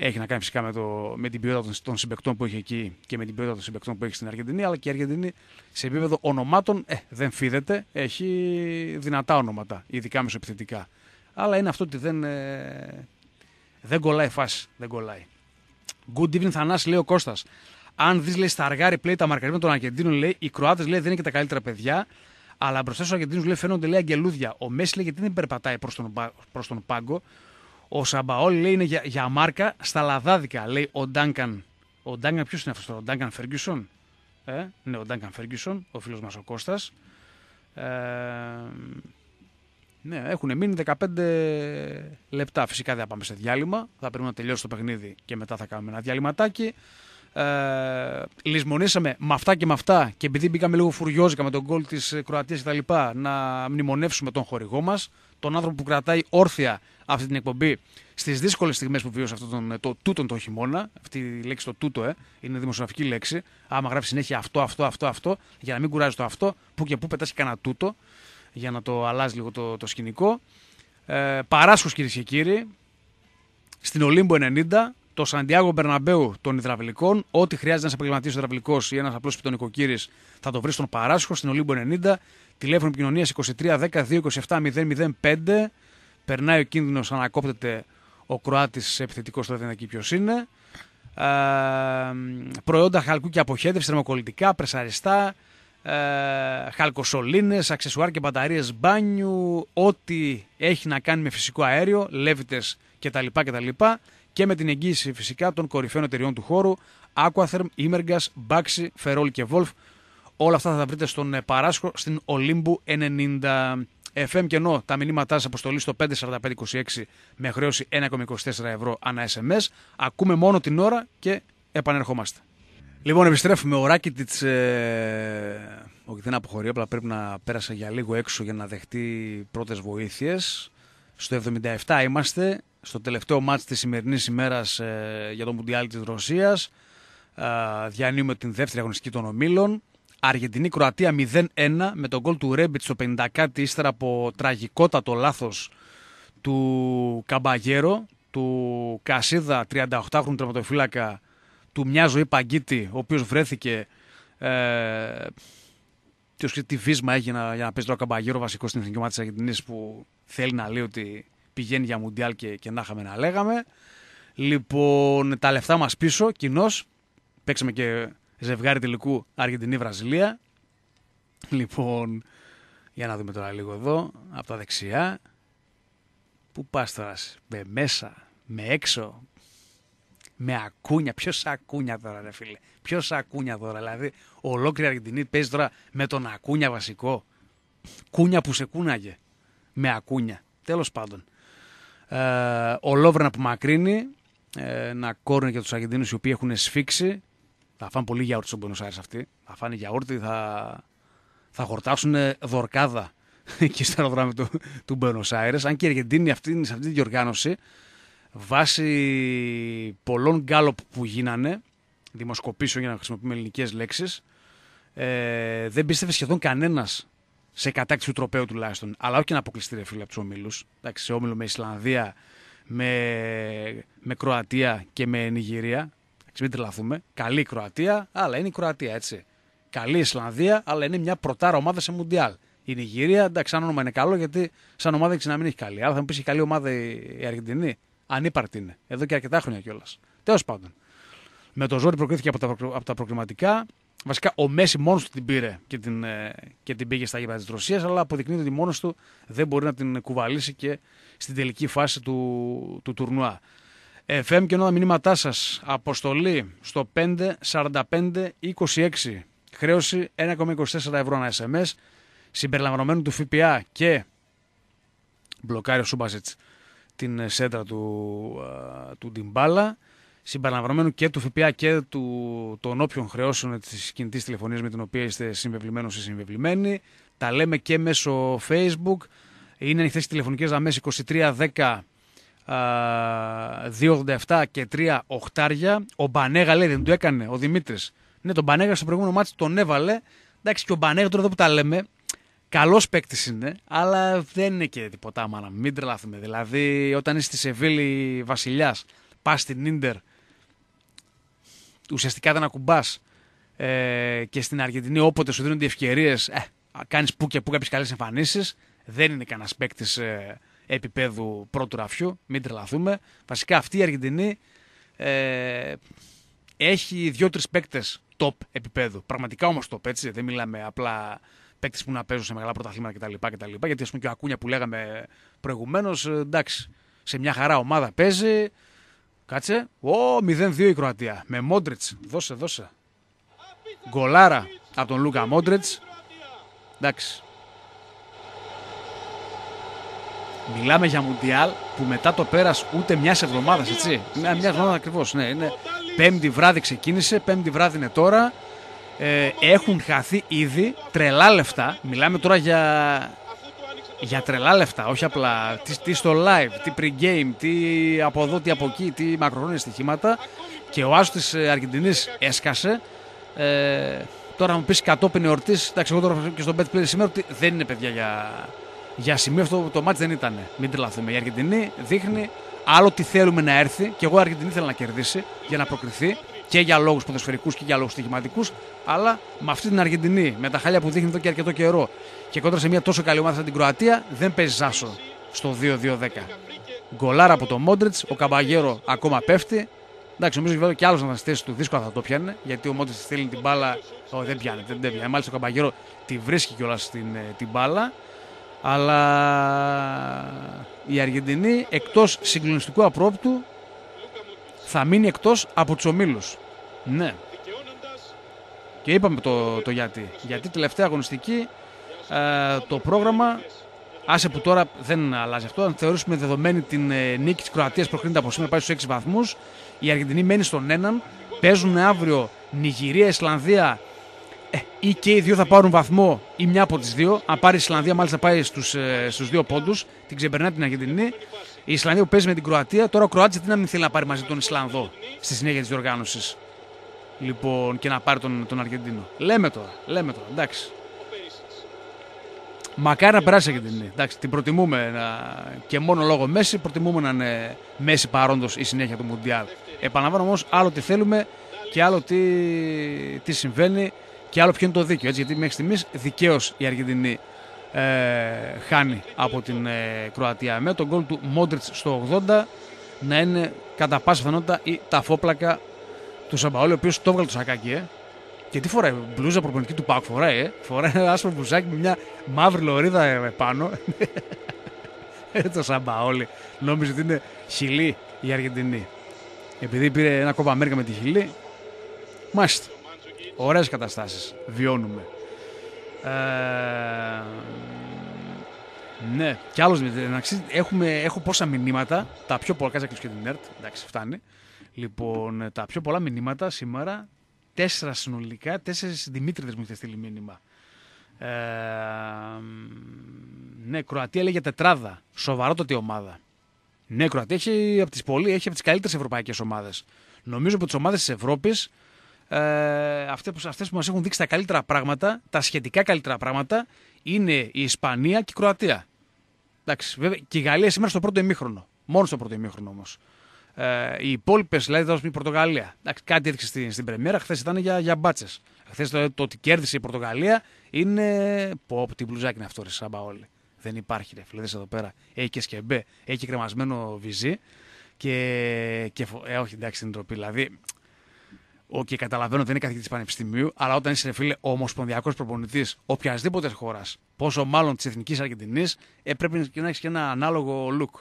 Speaker 1: Έχει να κάνει φυσικά με, το, με την ποιότητα των συμπεκτών που έχει εκεί και με την ποιότητα των συμπεκτών που έχει στην Αργεντινή, αλλά και η Αργεντινή σε επίπεδο ονομάτων ε, δεν φίδεται, έχει δυνατά ονόματα, ειδικά μεσοεπιθετικά. Αλλά είναι αυτό ότι δεν, ε, δεν κολλάει φάση. Δεν κολλάει. Good evening, Θανάση, λέει ο Κώστας. Αν δεις, λέει, στα αργά replay τα μαρκαρίσματα των Αργεντίνων, λέει, οι Κροάτες λέει, δεν είναι και τα καλύτερα παιδιά. Αλλά μπροστά στους Αργεντίνους λέει, φαίνονται λέει, αγγελούδια. Ο Μέση λέει γιατί δεν περπατάει προς τον, προς τον πάγκο; Ο Σαμπαόλ λέει είναι για, για μάρκα στα λαδάδικα. Λέει ο Ντάνκαν. Ο Ντάνκαν ποιος είναι αυτός, ο Ντάνκαν Φέργκισον. Ε, ναι, ο Ντάνκαν Φέργκισον, ο φίλος μας ο Κώστας. Ε, ναι, έχουν μείνει 15 λεπτά. Φυσικά δεν θα πάμε σε διάλειμμα. Θα πρέπει να τελειώσει το παιχνίδι και μετά θα κάνουμε ένα διαλυματάκι. Ε, λησμονήσαμε με αυτά και με αυτά και επειδή μπήκαμε λίγο φουριόζικα με τον γκολ της Κροατίας κτλ. να μνημονεύσουμε τον χορηγό μας, τον άνθρωπο που κρατάει όρθια αυτή την εκπομπή στις δύσκολες στιγμές που βίωσε αυτό τον, το τούτον το χειμώνα. Αυτή η λέξη το τούτο, ε, είναι δημοσιογραφική λέξη. Άμα γράφει συνέχεια αυτό, αυτό, αυτό, αυτό, για να μην κουράζει το αυτό, που και που πετάσει κανένα τούτο για να το αλλάζεις λίγο το, το σκηνικό. Ε, Παράσχος κυρίες και κύριοι, στην Ολύμπο 90, το Σαντιάγο Μπερναμπέου των υδραυλικών. Ό,τι χρειάζεται ένα επαγγελματία υδραυλικός ή ένας απλός πιτονικοκύρης θα το βρεις στον Παράσχο στην Ολύμπο 90. Τηλέφωνο επικοινωνίας 23 10 227 005. Περνάει ο κίνδυνος, ανακόπτεται ο Κροάτης επιθετικός, τώρα δεν είναι εκεί ποιος είναι. Ε, προϊόντα χαλκού και αποχέτευση, θερμοκολλητικά, πρεσαριστά, ε, χαλκοσολίνες, αξεσουάρ και μπαταρίες μπάνιου, ό,τι έχει να κάνει με φυσικό αέριο, λέβητες κτλ. κτλ. Και με την εγγύηση φυσικά των κορυφαίων εταιριών του χώρου, Aquatherm, Imergas, Baxi, Ferrol και Wolf. Όλα αυτά θα τα βρείτε στον ε, Παράσχο στην Ολύμπου 90. FM και ενώ τα μηνύματά σας αποστολής στο 54526 με χρέωση 1,24 ευρώ ανά SMS. Ακούμε μόνο την ώρα και επανερχόμαστε. Λοιπόν, επιστρέφουμε. Ο Ράκιτιτ. Ε, όχι, δεν αποχωρεί, απλά πρέπει να πέρασε για λίγο έξω για να δεχτεί πρώτες βοήθειες. Στο 77 είμαστε, στο τελευταίο μάτς της σημερινής ημέρας ε, για το Μουντιάλ της Ρωσίας. Ε, διανύουμε την δεύτερη αγωνιστική των ομίλων. Αργεντινή-Κροατία 0-1 με τον γκολ του Ρέμπιτ στο 50 κάτι ύστερα από τραγικότατο λάθος του Καμπαγέρο, του Κασίδα 38χρονου τερματοφύλακα του μια ζωή Παγκίτη, ο οποίος βρέθηκε ε, τι βίσμα έχει για να παίζει τώρα Καμπαγέρο βασικός στην εθνική ομάδα της Αργεντινής που θέλει να λέει ότι πηγαίνει για Μουντιάλ και, και να είχαμε να λέγαμε. Λοιπόν, τα λεφτά μας πίσω, κοινώς. Παίξαμε και ζευγάρι τελικού Αργεντινή-Βραζιλία. Λοιπόν, για να δούμε τώρα λίγο εδώ, από τα δεξιά. Πού πας τώρα, με μέσα, με έξω, με ακούνια. Ποιος ακούνια τώρα, ρε φίλε; Ποιος ακούνια τώρα, δηλαδή. Ολόκληρη Αργεντινή παίζει τώρα με τον ακούνια βασικό. Κούνια που σε κούναγε. Με ακούνια. Τέλος πάντων. Ε, ο Λόβρεν απομακρύνει. Ε, να κόρνει για τους Αργεντίνους οι οποίοι έχουν σφίξει. Θα φάνε πολύ γιαούρτι στον Πονοσάρι αυτοί. Θα φάνε γιαούρτι, θα, θα χορτάσουν δορκάδα εκεί στο αεροδρόμιο του, του Μπένος Αν και η Αργεντίνη αυτή, σε αυτή τη διοργάνωση βάσει πολλών γκάλωπ που γίνανε, δημοσκοπήσεων για να χρησιμοποιούμε ελληνικές λέξεις, ε, δεν πίστευε σχεδόν κανένας σε κατάκτηση του τροπέου τουλάχιστον. Αλλά όχι να αποκλειστεί ρε φίλε από τους ομίλους. Σε όμιλο με Ισλανδία, με, με Κροατία και με Νιγηρία. Εντάξει, μην τρελαθούμε. Καλή Κροατία, αλλά είναι η Κροατία έτσι. Καλή Ισλανδία, αλλά είναι μια πρωτάρα ομάδα σε Μουντιάλ. Η Νιγηρία, εντάξει, σαν όνομα είναι καλό γιατί σαν ομάδα έχει να μην έχει καλή. Αλλά θα μου πεις καλή ομάδα η Αργεντινή. Ανύπαρκτη είναι. Εδώ και αρκετά χρόνια κιόλας. Τέλος πάντων. Με το ζόρι προκρίθηκε από τα, από τα προκριματικά. Βασικά ο Μέση μόνος του την πήρε και την, ε, και την πήγε στα γήπεδα της Ρωσίας, αλλά αποδεικνύεται ότι μόνος του δεν μπορεί να την κουβαλήσει και στην τελική φάση του, του τουρνουά. FM και ενώ τα μηνύματά σας. Αποστολή στο 54526. Χρέωση 1,24 ευρώ ένα SMS. Συμπεριλαμβανομένου του ΦΠΑ και μπλοκάρει ο Σούμπαζιτς την σέντρα του, του Ντιμπάλα. Συμπεριλαμβανομένου και του ΦΠΑ και του, των όποιων χρεώσεων της κινητής τηλεφωνίας με την οποία είστε συμβεβλημένο ή συμβεβλημένοι. Τα λέμε και μέσω Facebook. Είναι ανοιχτές οι τηλεφωνικές γραμμές 2310 2,87 και 3 οχτάρια. Ο Μπανέγα λέει δεν το έκανε ο Δημήτρης. Ναι, τον Μπανέγα στο προηγούμενο μάτι τον έβαλε. Εντάξει, και ο Μπανέγα τώρα εδώ που τα λέμε, καλός παίκτης είναι, αλλά δεν είναι και τίποτα μάνα. Μην τρελαθούμε. Δηλαδή, όταν είσαι στη Σεβίλη βασιλιάς, πας στην ντερ, ουσιαστικά δεν ακουμπάς ε, και στην Αργεντινή όποτε σου δίνονται ευκαιρίες, ε, κάνεις που και που κάποιες καλές εμφανίσεις. Δεν είναι κανένας παίκτης ε, επίπεδου πρώτου ραφιού, μην τρελαθούμε. Βασικά αυτή η Αργεντινή ε, έχει δύο-τρεις παίκτες top επίπεδου. Πραγματικά όμως top, έτσι. Δεν μιλάμε απλά παίκτες που να παίζουν σε μεγάλα πρωταθλήματα κτλ. κτλ. Γιατί ας πούμε και ο Ακούνια που λέγαμε προηγουμένως, ε, εντάξει, σε μια χαρά ομάδα παίζει. Κάτσε. Ω, 0-2 η Κροατία. Με Μόντριτς. Δώσε, δώσε. Γκολάρα από τον Λούκα Μόντριτς. Εντάξει. Μιλάμε για Μουντιάλ που μετά το πέρας ούτε μιας εβδομάδας, έτσι. Μια, μιας εβδομάδας ακριβώς. Ναι, είναι πέμπτη βράδυ ξεκίνησε, πέμπτη βράδυ είναι τώρα. Ε, έχουν χαθεί ήδη τρελά λεφτά. Μιλάμε τώρα για, για τρελά λεφτά, όχι απλά τι, τι στο live, τι pre-game, τι από εδώ, τι από εκεί, τι μακροχρόνια στοιχήματα. Και ο άσο της Αργεντινής έσκασε. Ε, τώρα μου πεις κατόπιν εορτής, εντάξει, εγώ τώρα και στον Bet σήμερα ότι δεν είναι παιδιά για, για σημείο αυτό το μάτι δεν ήταν. Μην τρελαθούμε. Η Αργεντινή δείχνει άλλο τι θέλουμε να έρθει. Και εγώ η Αργεντινή θέλω να κερδίσει για να προκριθεί και για λόγους ποδοσφαιρικούς και για λόγους στοιχηματικούς. Αλλά με αυτή την Αργεντινή, με τα χάλια που δείχνει εδώ και αρκετό καιρό και κόντρα σε μια τόσο καλή ομάδα σαν την Κροατία, δεν παίζει άσο στο 2-2-10. Γκολάρα από τον Μόντριτς, ο Καμπαγέρο ακόμα πέφτει. Εντάξει, νομίζω ότι και άλλος να θέση του δύσκολα θα το πιάνε, γιατί ο Μόντριτς στέλνει την μπάλα. Oh, δεν πιάνει, δεν, δεν πιάνει. Μάλιστα ο Καμπαγέρο τη βρίσκει κιόλας την, ε, την μπάλα. Αλλά η Αργεντινή εκτός συγκλονιστικού απρόπτου θα μείνει εκτός από τους ομίλους. Ναι. Και είπαμε το, το γιατί. Γιατί τελευταία αγωνιστική ε, το πρόγραμμα, άσε που τώρα δεν αλλάζει αυτό, αν θεωρήσουμε δεδομένη την ε, νίκη της Κροατίας προκρίνεται από σήμερα πάει στους 6 βαθμούς, η Αργεντινή μένει στον έναν, παίζουν αύριο Νιγηρία, Ισλανδία, ε, ή και οι δύο θα πάρουν βαθμό ή μια από τις δύο. Αν πάρει η Ισλανδία, μάλιστα πάει στους ε, στους δύο πόντους. Την ξεπερνάει την Αργεντινή. Η Ισλανδία που παίζει με την Κροατία. Τώρα ο Κροάτη τι να μην θέλει να πάρει μαζί τον Ισλανδό στη συνέχεια της διοργάνωσης. Λοιπόν, και να πάρει τον, τον Αργεντίνο. Λέμε τώρα, λέμε τώρα, εντάξει. Μακάρι να περάσει η Αργεντινή. Εντάξει, την προτιμούμε να... και μόνο λόγω Μέση προτιμούμε να είναι Μέση παρόντος η συνέχεια του Μουντιάλ. Επαναλαμβάνω όμως άλλο τι θέλουμε και άλλο τι, τι συμβαίνει και άλλο ποιο είναι το δίκαιο. Έτσι, γιατί μέχρι στιγμής δικαίως η Αργεντινή ε, χάνει από την ε, Κροατία. Με τον γκολ του Μόντριτς στο 80 να είναι κατά πάσα πιθανότητα η ταφόπλακα του Σαμπαόλη, ο οποίος το έβγαλε το σακάκι, ε. Και τι φοράει, μπλούζα προπονητική του Πάκ φοράει, ε. Φοράει ένα άσπρο μπουζάκι με μια μαύρη λωρίδα ε, πάνω. ε, το Σαμπαόλη. Νόμιζε ότι είναι χιλή η Αργεντινή. Επειδή πήρε ένα κόμμα Αμέρικα με τη χιλή. Μάλιστα. Ωραίες καταστάσεις βιώνουμε. Ε, ναι, κι άλλος έχουμε, έχω πόσα μηνύματα, τα πιο πολλά, κάτσε και την ΕΡΤ, εντάξει φτάνει. Λοιπόν, τα πιο πολλά μηνύματα σήμερα, τέσσερα συνολικά, τέσσερις Δημήτριδες μου έχετε στείλει μήνυμα. Ε, ναι, Κροατία λέγεται τετράδα, σοβαρότατη ομάδα. Ναι, Κροατία έχει από τις πολύ, έχει από τις καλύτερες ευρωπαϊκές ομάδες. Νομίζω από τις ομάδες της Ευρώπης ε, αυτές, που, αυτές που μας έχουν δείξει τα καλύτερα πράγματα, τα σχετικά καλύτερα πράγματα, είναι η Ισπανία και η Κροατία. Εντάξει, βέβαια, και η Γαλλία σήμερα στο πρώτο ημίχρονο. Μόνο στο πρώτο ημίχρονο όμως. Ε, οι υπόλοιπες, δηλαδή η Πορτογαλία. Εντάξει, κάτι έδειξε στην, στην Πρεμιέρα, χθες ήταν για, για μπάτσες. Χθες το, το, ότι κέρδισε η Πορτογαλία είναι. Πω, τι μπλουζάκι είναι αυτό, ρε Σαμπαόλη. Δεν υπάρχει, ρε φίλε, εδώ πέρα. Έχει και σκεμπέ, έχει και κρεμασμένο βυζί. Και. και ε, όχι, εντάξει, την τροπή. Δηλαδή, ο, και καταλαβαίνω ότι είναι καθηγητής πανεπιστημίου, αλλά όταν είσαι φίλε ομοσπονδιακός προπονητής οποιασδήποτε χώρας, πόσο μάλλον της εθνικής Αργεντινής, ε, πρέπει να έχει και ένα ανάλογο look.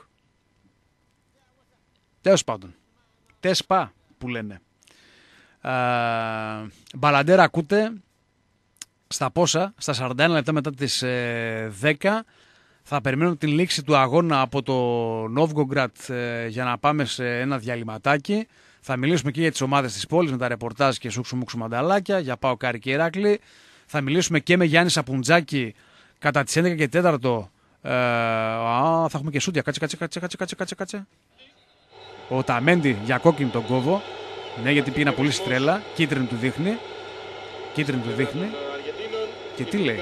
Speaker 1: Τέλος πάντων. Τεσπα που λένε. Μπαλαντέρ ακούτε στα πόσα, στα 41 λεπτά μετά τις 10 ε, θα περιμένουμε την λήξη του αγώνα από το Νόβγκοροντ ε, για να πάμε σε ένα διαλειμματάκι. Θα μιλήσουμε και για τις ομάδες της πόλης με τα ρεπορτάζ και σούξου μουξου μανταλάκια για ΠΑΟΚ, Άρη και Ηρακλή. Θα μιλήσουμε και με Γιάννη Σαπουντζάκη κατά τις 11 και 4 ε, α, θα έχουμε και σούτια. Κάτσε, κάτσε, κάτσε, κάτσε, κάτσε, κάτσε. Ο Ταμέντι για κόκκινη τον κόβο. Ναι, γιατί πήγε πολύ στρέλα. Κίτρινη του δείχνει. Κίτρινη του δείχνει. Και τι λέει;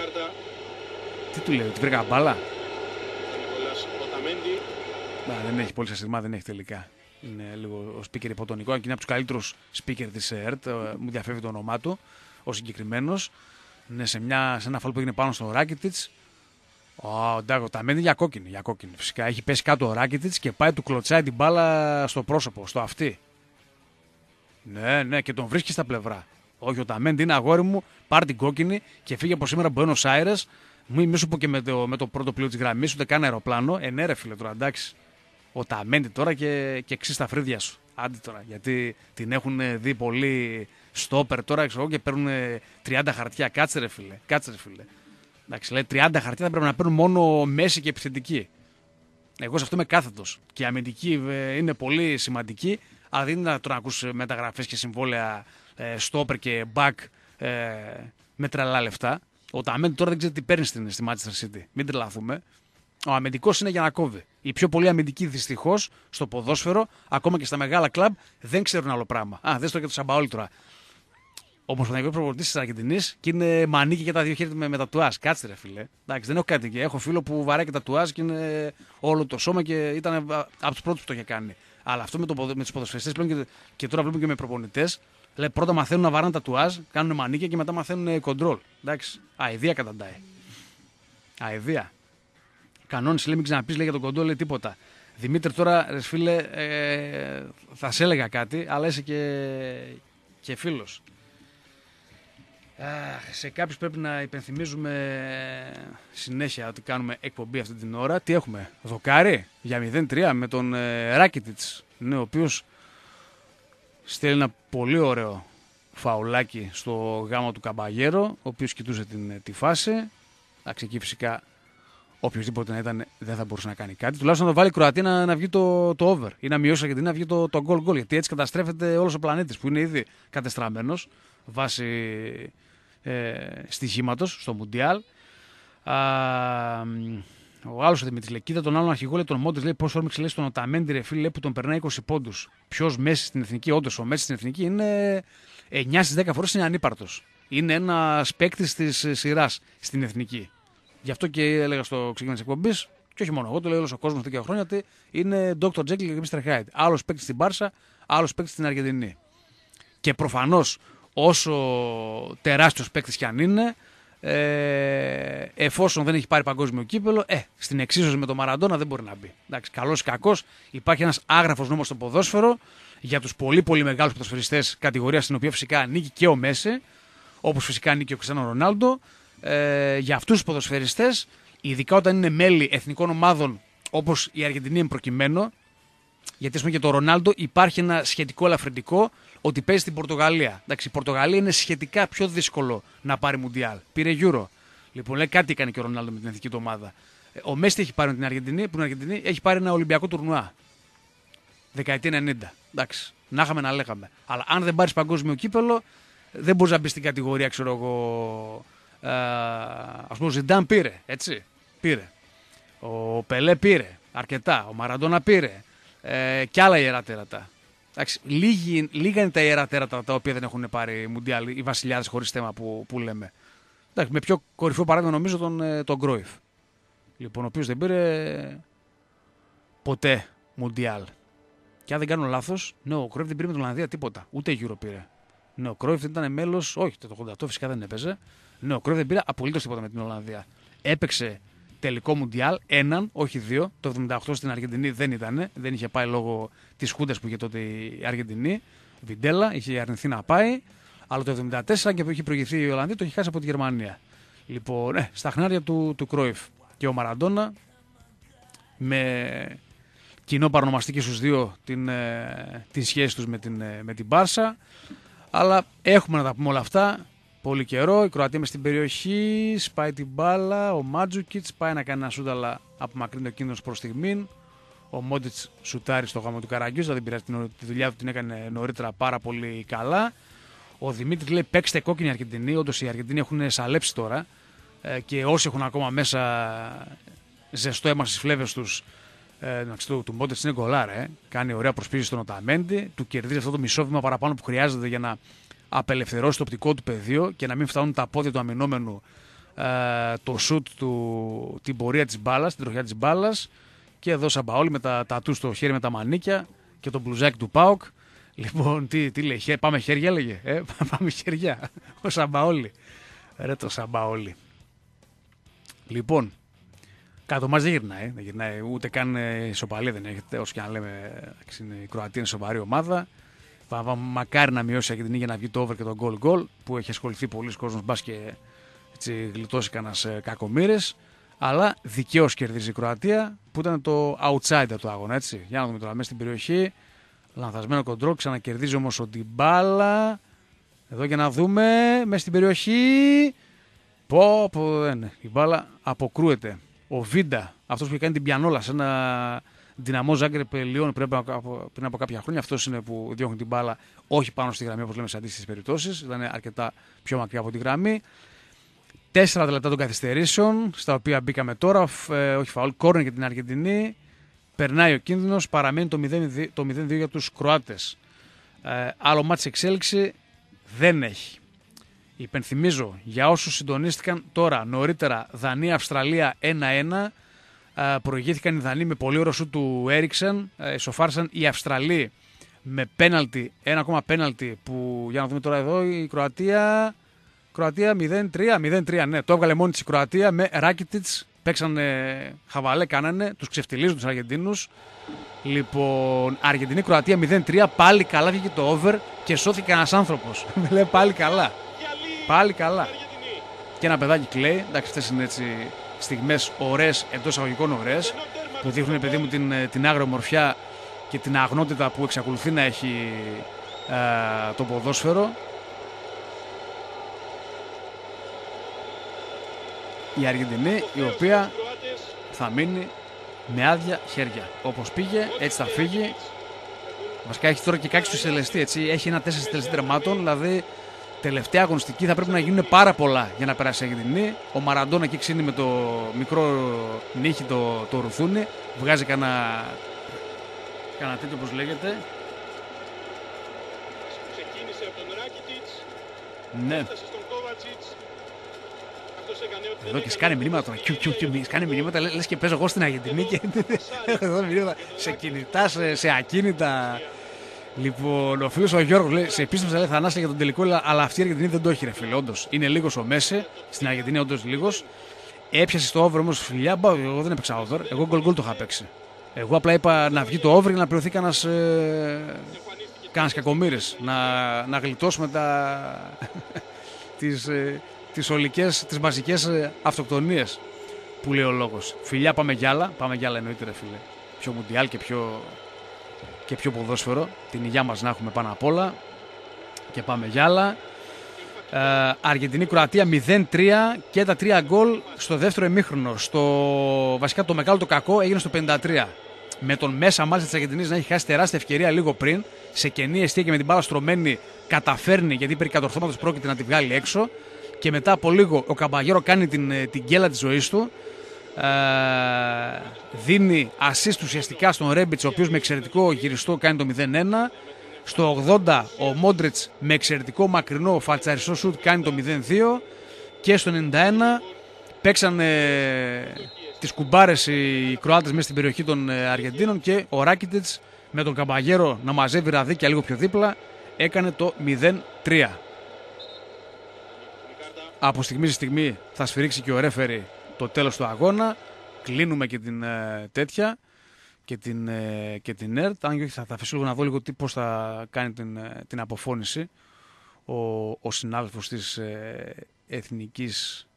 Speaker 1: Τι του λέει, ότι βρήκα μπάλα; Μα, δεν έχει πολύ σαστιγμά, δεν έχει τελικά. Είναι λίγο ο speaker υποτονικό, αν και είναι από τους καλύτερους speaker της ΕΡΤ. Μου διαφεύγει το όνομά του, ο συγκεκριμένος. Ναι, σε, μια, σε ένα φαλ που έγινε πάνω στο Ράκιτιτ. Ο Ντάγο μένει για κόκκινη, για κόκκινη. Φυσικά έχει πέσει κάτω ο Ράκιτιτ και πάει του κλωτσάει την μπάλα στο πρόσωπο, στο αυτή. Ναι, ναι, και τον βρίσκει στα πλευρά. Όχι, ο Ταμέντι είναι αγόρι μου, πάρει την κόκκινη και φύγει από σήμερα Μπένο Άιρε. Μην σου πω και με το, με το πρώτο πλοίο της γραμμής, ούτε καν αεροπλάνο. Ε, ναι, ρε φίλε τώρα, εντάξει. Ο Ταμέντι τώρα και, και ξύ στα φρύδια σου. Άντε τώρα, γιατί την έχουν δει πολύ στόπερ τώρα ξέρω, και παίρνουν 30 χαρτιά. Κάτσε ρε φίλε. Κάτσε ρε φίλε. Εντάξει, λέει 30 χαρτιά θα πρέπει να παίρνουν μόνο μέση και επιθετική. Εγώ σε αυτό είμαι κάθετος. Και η αμυντική ε, είναι πολύ σημαντική, αλλά δεν είναι να τον ακούσει μεταγραφές και συμβόλαια ε, στόπερ και back ε, με τρελά λεφτά. Ο Ταμέντι τώρα δεν ξέρει τι παίρνει στην, στη Manchester City. Μην τρελαθούμε. Ο αμυντικός είναι για να κόβει. Οι πιο πολλοί αμυντικοί δυστυχώς στο ποδόσφαιρο, ακόμα και στα μεγάλα κλαμπ, δεν ξέρουν άλλο πράγμα. Α, δεν στο και το Σαμπαόλ τώρα. Ο Ομοσπονδιακός προπονητής της Αργεντινής και είναι μανίκη για τα δύο χέρια με, με τα τουάζ. Κάτσε ρε φίλε. Εντάξει, δεν έχω κάτι εκεί. Έχω φίλο που βαράει και τα τουάζ και είναι όλο το σώμα και ήταν από τους πρώτους που το είχε κάνει. Αλλά αυτό με, το, με τους ποδοσφαιριστές πλέον και, και τώρα βλέπουμε και με προπονητές. Λέει πρώτα μαθαίνουν να βαράνε τα τουάζ, κάνουν μανίκια και μετά μαθαίνουν κοντρόλ. Εντάξει. Αιδία καταντάει. Αιδία. Κανόνες λέει, μην ξαναπείς για τον κοντρόλ, λέει τίποτα. Δημήτρη, τώρα ρε φίλε, ε, θα σε έλεγα κάτι, αλλά είσαι και, και φίλος. Σε κάποιους πρέπει να υπενθυμίζουμε συνέχεια ότι κάνουμε εκπομπή αυτή την ώρα. Τι έχουμε, δοκάρι για 0-3 με τον ε, Ράκιτιτς, ναι, ο οποίος στέλνει ένα πολύ ωραίο φαουλάκι στο γάμα του Καμπαγέρο, ο οποίος κοιτούσε την, ε, τη φάση. Εντάξει, εκεί φυσικά οποιοδήποτε να ήταν δεν θα μπορούσε να κάνει κάτι. Τουλάχιστον να το βάλει η Κροατία να, να βγει το, το over ή να μειώσει γιατί να βγει το, το goal goal. Γιατί έτσι καταστρέφεται όλος ο πλανήτης που είναι ήδη κατεστραμμένος βάσει ε, στοιχήματος στο Μουντιάλ. Ο άλλος ο Δημήτρης Λεκίδα, τον άλλον αρχηγό λέει τον Μόντες, λέει πώς όρμηξε λέει στον Οταμέντι Ρεφίλ που τον περνάει 20 πόντους. Ποιος Μέση στην εθνική, όντως ο Μέσης στην εθνική είναι 9 στις 10 φορές είναι ανύπαρτος. Είναι ένας παίκτης της σειράς στην εθνική. Γι' αυτό και έλεγα στο ξεκίνημα της εκπομπής, και όχι μόνο εγώ, το λέει όλος ο κόσμος τέτοια χρόνια, ότι είναι Dr. Jekyll και Mr. Hyde. Άλλος παίκτης στην Πάρσα, άλλος παίκτης στην Αργεντινή. Και προφανώς όσο τεράστιος παίκτης κι αν είναι, ε, εφόσον δεν έχει πάρει παγκόσμιο κύπελο, ε, στην εξίσωση με τον Μαραντόνα δεν μπορεί να μπει. Εντάξει, καλός ή κακός, υπάρχει ένας άγραφος νόμος στο ποδόσφαιρο για τους πολύ πολύ μεγάλους ποδοσφαιριστές κατηγορίας στην οποία φυσικά ανήκει και ο Μέσε, όπως φυσικά ανήκει και ο Κριστιανό Ρονάλντο. Ε, για αυτούς τους ποδοσφαιριστές, ειδικά όταν είναι μέλη εθνικών ομάδων όπως η Αργεντινή είναι προκειμένο, γιατί ας πούμε για τον Ρονάλντο υπάρχει ένα σχετικό ελαφρυντικό ότι παίζει στην Πορτογαλία. Εντάξει, η Πορτογαλία είναι σχετικά πιο δύσκολο να πάρει Μουντιάλ. Πήρε Euro. Λοιπόν, λέει κάτι έκανε και ο Ρονάλντο με την εθνική του ομάδα. Ε, ο Μέστη έχει πάρει με την Αργεντινή, που την Αργεντινή έχει πάρει ένα Ολυμπιακό τουρνουά. Δεκαετία 90. Εντάξει, να είχαμε να λέγαμε. Αλλά αν δεν πάρεις παγκόσμιο κύπελο, δεν μπορείς να μπεις στην κατηγορία, ξέρω εγώ. Ε, Α πούμε, ο Ζιντάν πήρε, έτσι. Πήρε. Ο Πελέ πήρε. Αρκετά. Ο Μαραντόνα πήρε. Ε, και άλλα ιερά τέρατα. Εντάξει, λίγοι, λίγα είναι τα ιερά τέρατα τα οποία δεν έχουν πάρει Μουντιάλ, οι βασιλιάδες χωρίς θέμα που, που λέμε. Εντάξει, με πιο κορυφαίο παράδειγμα νομίζω τον, ε, τον Γκρόιφ. Λοιπόν, ο οποίος δεν πήρε ποτέ Μουντιάλ. Και αν δεν κάνω λάθος, ναι, ο Κρόιφ δεν πήρε με την Ολλανδία τίποτα. Ούτε γύρω πήρε. Ναι, ο Κρόιφ δεν ήταν μέλος, όχι, το 88 φυσικά δεν έπαιζε. Ναι, ο Κρόιφ δεν πήρε απολύτως τίποτα με την Ολλανδία. Έπαιξε τελικό Μουντιάλ, έναν, όχι δύο. Το 78 στην Αργεντινή δεν ήταν, δεν είχε πάει λόγω της Χούντας που είχε τότε η Αργεντινή. Βιντέλα, είχε αρνηθεί να πάει. Αλλά το 74 και που είχε προηγηθεί η Ολλανδία το είχε χάσει από τη Γερμανία. Λοιπόν, ε, στα χνάρια του, του Κρόιφ. Και ο Μαραντόνα με κοινό παρονομαστή στους δύο την, ε, την σχέση τους με την, ε, με την Μπάρσα. Αλλά έχουμε να τα πούμε όλα αυτά. Πολύ καιρό, η Κροατία με στην περιοχή, σπάει την μπάλα, ο Μάτζουκιτς πάει να κάνει ένα σούτ αλλά απομακρύνει το κίνδυνος προς στιγμή. Ο Μόντιτς σουτάρει στο γάμο του Καραγκιούς, δηλαδή πειράζει τη δουλειά του την έκανε νωρίτερα πάρα πολύ καλά. Ο Δημήτρης λέει παίξτε κόκκινη Αργεντινή, όντως οι Αργεντινοί έχουν σαλέψει τώρα ε, και όσοι έχουν ακόμα μέσα ζεστό αίμα στις φλέβες τους ε, του, του Μόντετ είναι γκολάρα. Ε. Κάνει ωραία προσπίση στον Οταμέντι. Του κερδίζει αυτό το μισό βήμα παραπάνω που χρειάζεται για να απελευθερώσει το οπτικό του πεδίο και να μην φτάνουν τα πόδια του αμυνόμενου ε, το σουτ του, την πορεία της μπάλας, την τροχιά της μπάλας. Και εδώ Σαμπαόλη με τα τατούς στο χέρι με τα μανίκια και το μπλουζάκι του Πάοκ. Λοιπόν, τι, τι λέει, πάμε χέρια έλεγε. Ε, πάμε χέρια. Ο Σαμπαόλη. Ρε το Σαμπαόλη. Λοιπόν, Κάτω μα δεν γυρνάει, δεν γυρνάει. Ούτε καν ε, ισοπαλία δεν έχετε. Όσο και αν λέμε, η Κροατία είναι σοβαρή ομάδα. Μακάρι να μειώσει η Αργεντινή για να βγει το over και το goal goal που έχει ασχοληθεί πολλοί κόσμος. Μπας και έτσι, γλιτώσει κανένας ε, κακομήρε. Αλλά δικαίως κερδίζει η Κροατία που ήταν το outsider του αγώνα. Έτσι. Για να δούμε τώρα μέσα στην περιοχή. Λανθασμένο κοντρόλ. Ξανακερδίζει όμως ο Ντιμπάλα. Εδώ για να δούμε μέσα στην περιοχή. Πω, πω, δεν. Η μπάλα αποκρούεται ο Βίντα, αυτός που είχε κάνει την πιανόλα σε ένα δυναμό Ζάγκρεπ Λιόν πριν από, πριν από κάποια χρόνια, αυτός είναι που διώχνει την μπάλα όχι πάνω στη γραμμή όπως λέμε σε αντίστοιχες περιπτώσεις. Ήταν αρκετά πιο μακριά από τη γραμμή. Τέσσερα λεπτά των καθυστερήσεων, στα οποία μπήκαμε τώρα. Ε, όχι φαουλ, κόρνερ για την Αργεντινή. Περνάει ο κίνδυνος, παραμένει το 0-2, το 0 για τους Κροάτες. Ε, άλλο μάτι εξέλιξη δεν έχει. Υπενθυμίζω για όσους συντονίστηκαν τώρα νωρίτερα Δανία-Αυστραλία 1-1. Προηγήθηκαν οι Δανείοι με πολύ ωραίο του Έριξεν. Σοφάρσαν οι Αυστραλοί με πέναλτι, ένα ακόμα πέναλτι που για να δούμε τώρα εδώ η Κροατία. Κροατία 0-3, 0-3 ναι. Το έβγαλε μόνη της η Κροατία με Ράκιτιτς. Παίξανε χαβαλέ, κάνανε, τους ξεφτιλίζουν τους Αργεντίνους. Λοιπόν, Αργεντινή-Κροατία 0-3, πάλι καλά βγήκε το over και σώθηκε ένας άνθρωπος. λέει πάλι καλά. Πάλι καλά. Και ένα παιδάκι κλαίει. Εντάξει, αυτές είναι έτσι στιγμές ωραίες, εντός αγωγικών ωραίες, που δείχνουν παιδί μου την, ε, την άγριο μορφιά και την αγνότητα που εξακολουθεί να έχει ε, το ποδόσφαιρο. Η Αργεντινή η οποία θα μείνει με άδεια χέρια. Όπως πήγε έτσι θα φύγει. Βασικά έχει τώρα και κάτι στο συλλεστή έτσι. Έχει ένα τέσσερις συλλεστή τερμάτων δηλαδή τελευταία αγωνιστική θα πρέπει να γίνουν πάρα πολλά για να περάσει η Αργεντινή. Ο Μαραντών εκεί ξύνει με το μικρό νύχι το, το ρουθούνι. Βγάζει κανένα, κανένα τέτοιο όπως λέγεται. Ναι. Εδώ και σκάνε μηνύματα τώρα. Κιου, κιου, κιου, σκάνε μηνύματα. Λες και παίζω εγώ στην Αργεντινή και εδώ μηνύματα σε κινητά, σε, σε ακίνητα. Λοιπόν, ο φίλος ο Γιώργος λέει σε επίσημο λέει Θανάσια για τον τελικό, αλλά αυτή η Αργεντινή δεν το έχει, ρε φίλε. Όντως είναι λίγος ο Μέσε, στην Αργεντινή όντως λίγος. Έπιασε το over όμως φιλιά. Μπα, εγώ δεν έπαιξα over. Εγώ γκολ γκολ το είχα παίξει. Εγώ απλά είπα να βγει το over για να πληρωθεί κανένας ε, κακομήρε. Να, να γλιτώσουμε τα. τις ε, τις ολικές, τις μαζικές ε, αυτοκτονίες που λέει ο λόγος. Φιλιά πάμε για άλλα, πάμε για άλλα εννοείται ρε φίλε. Πιο μουντιάλ και πιο και πιο ποδόσφαιρο. Την υγειά μας να έχουμε πάνω απ' όλα. Και πάμε για άλλα. Ε, Αργεντινή-Κροατία 0-3 και τα 3 γκολ στο δεύτερο εμίχρονο. Στο, βασικά το μεγάλο το κακό έγινε στο 53. Με τον μέσα μάλιστα της Αργεντινής να έχει χάσει τεράστια ευκαιρία λίγο πριν. Σε κενή αιστεία και με την μπάλα στρωμένη καταφέρνει γιατί περί κατορθώματος πρόκειται να τη βγάλει έξω. Και μετά από λίγο ο Καμπαγέρο κάνει την, ε, την γκέλα της ζωής του ε, δίνει assist ουσιαστικά στον Ρέμπιτς ο οποίος με εξαιρετικό γυριστό κάνει το 0-1 στο 80 ο Μόντρετς με εξαιρετικό μακρινό φαλτσαριστό σουτ κάνει το 0-2 και στο 91 παίξανε τις κουμπάρες οι Κροάτες μέσα στην περιοχή των ε, Αργεντίνων και ο Ράκιτιτς με τον Καμπαγέρο να μαζεύει ραδίκια λίγο πιο δίπλα έκανε το 0-3 από στιγμή σε στιγμή θα σφυρίξει και ο Ρέφερη το τέλος του αγώνα. Κλείνουμε και την ε, τέτοια και την, ε, και την ΕΡΤ. Αν και όχι θα, θα αφήσω λίγο να δω λίγο τι, πώς θα κάνει την, ε, την αποφώνηση ο, ο συνάδελφος της ε, εθνικής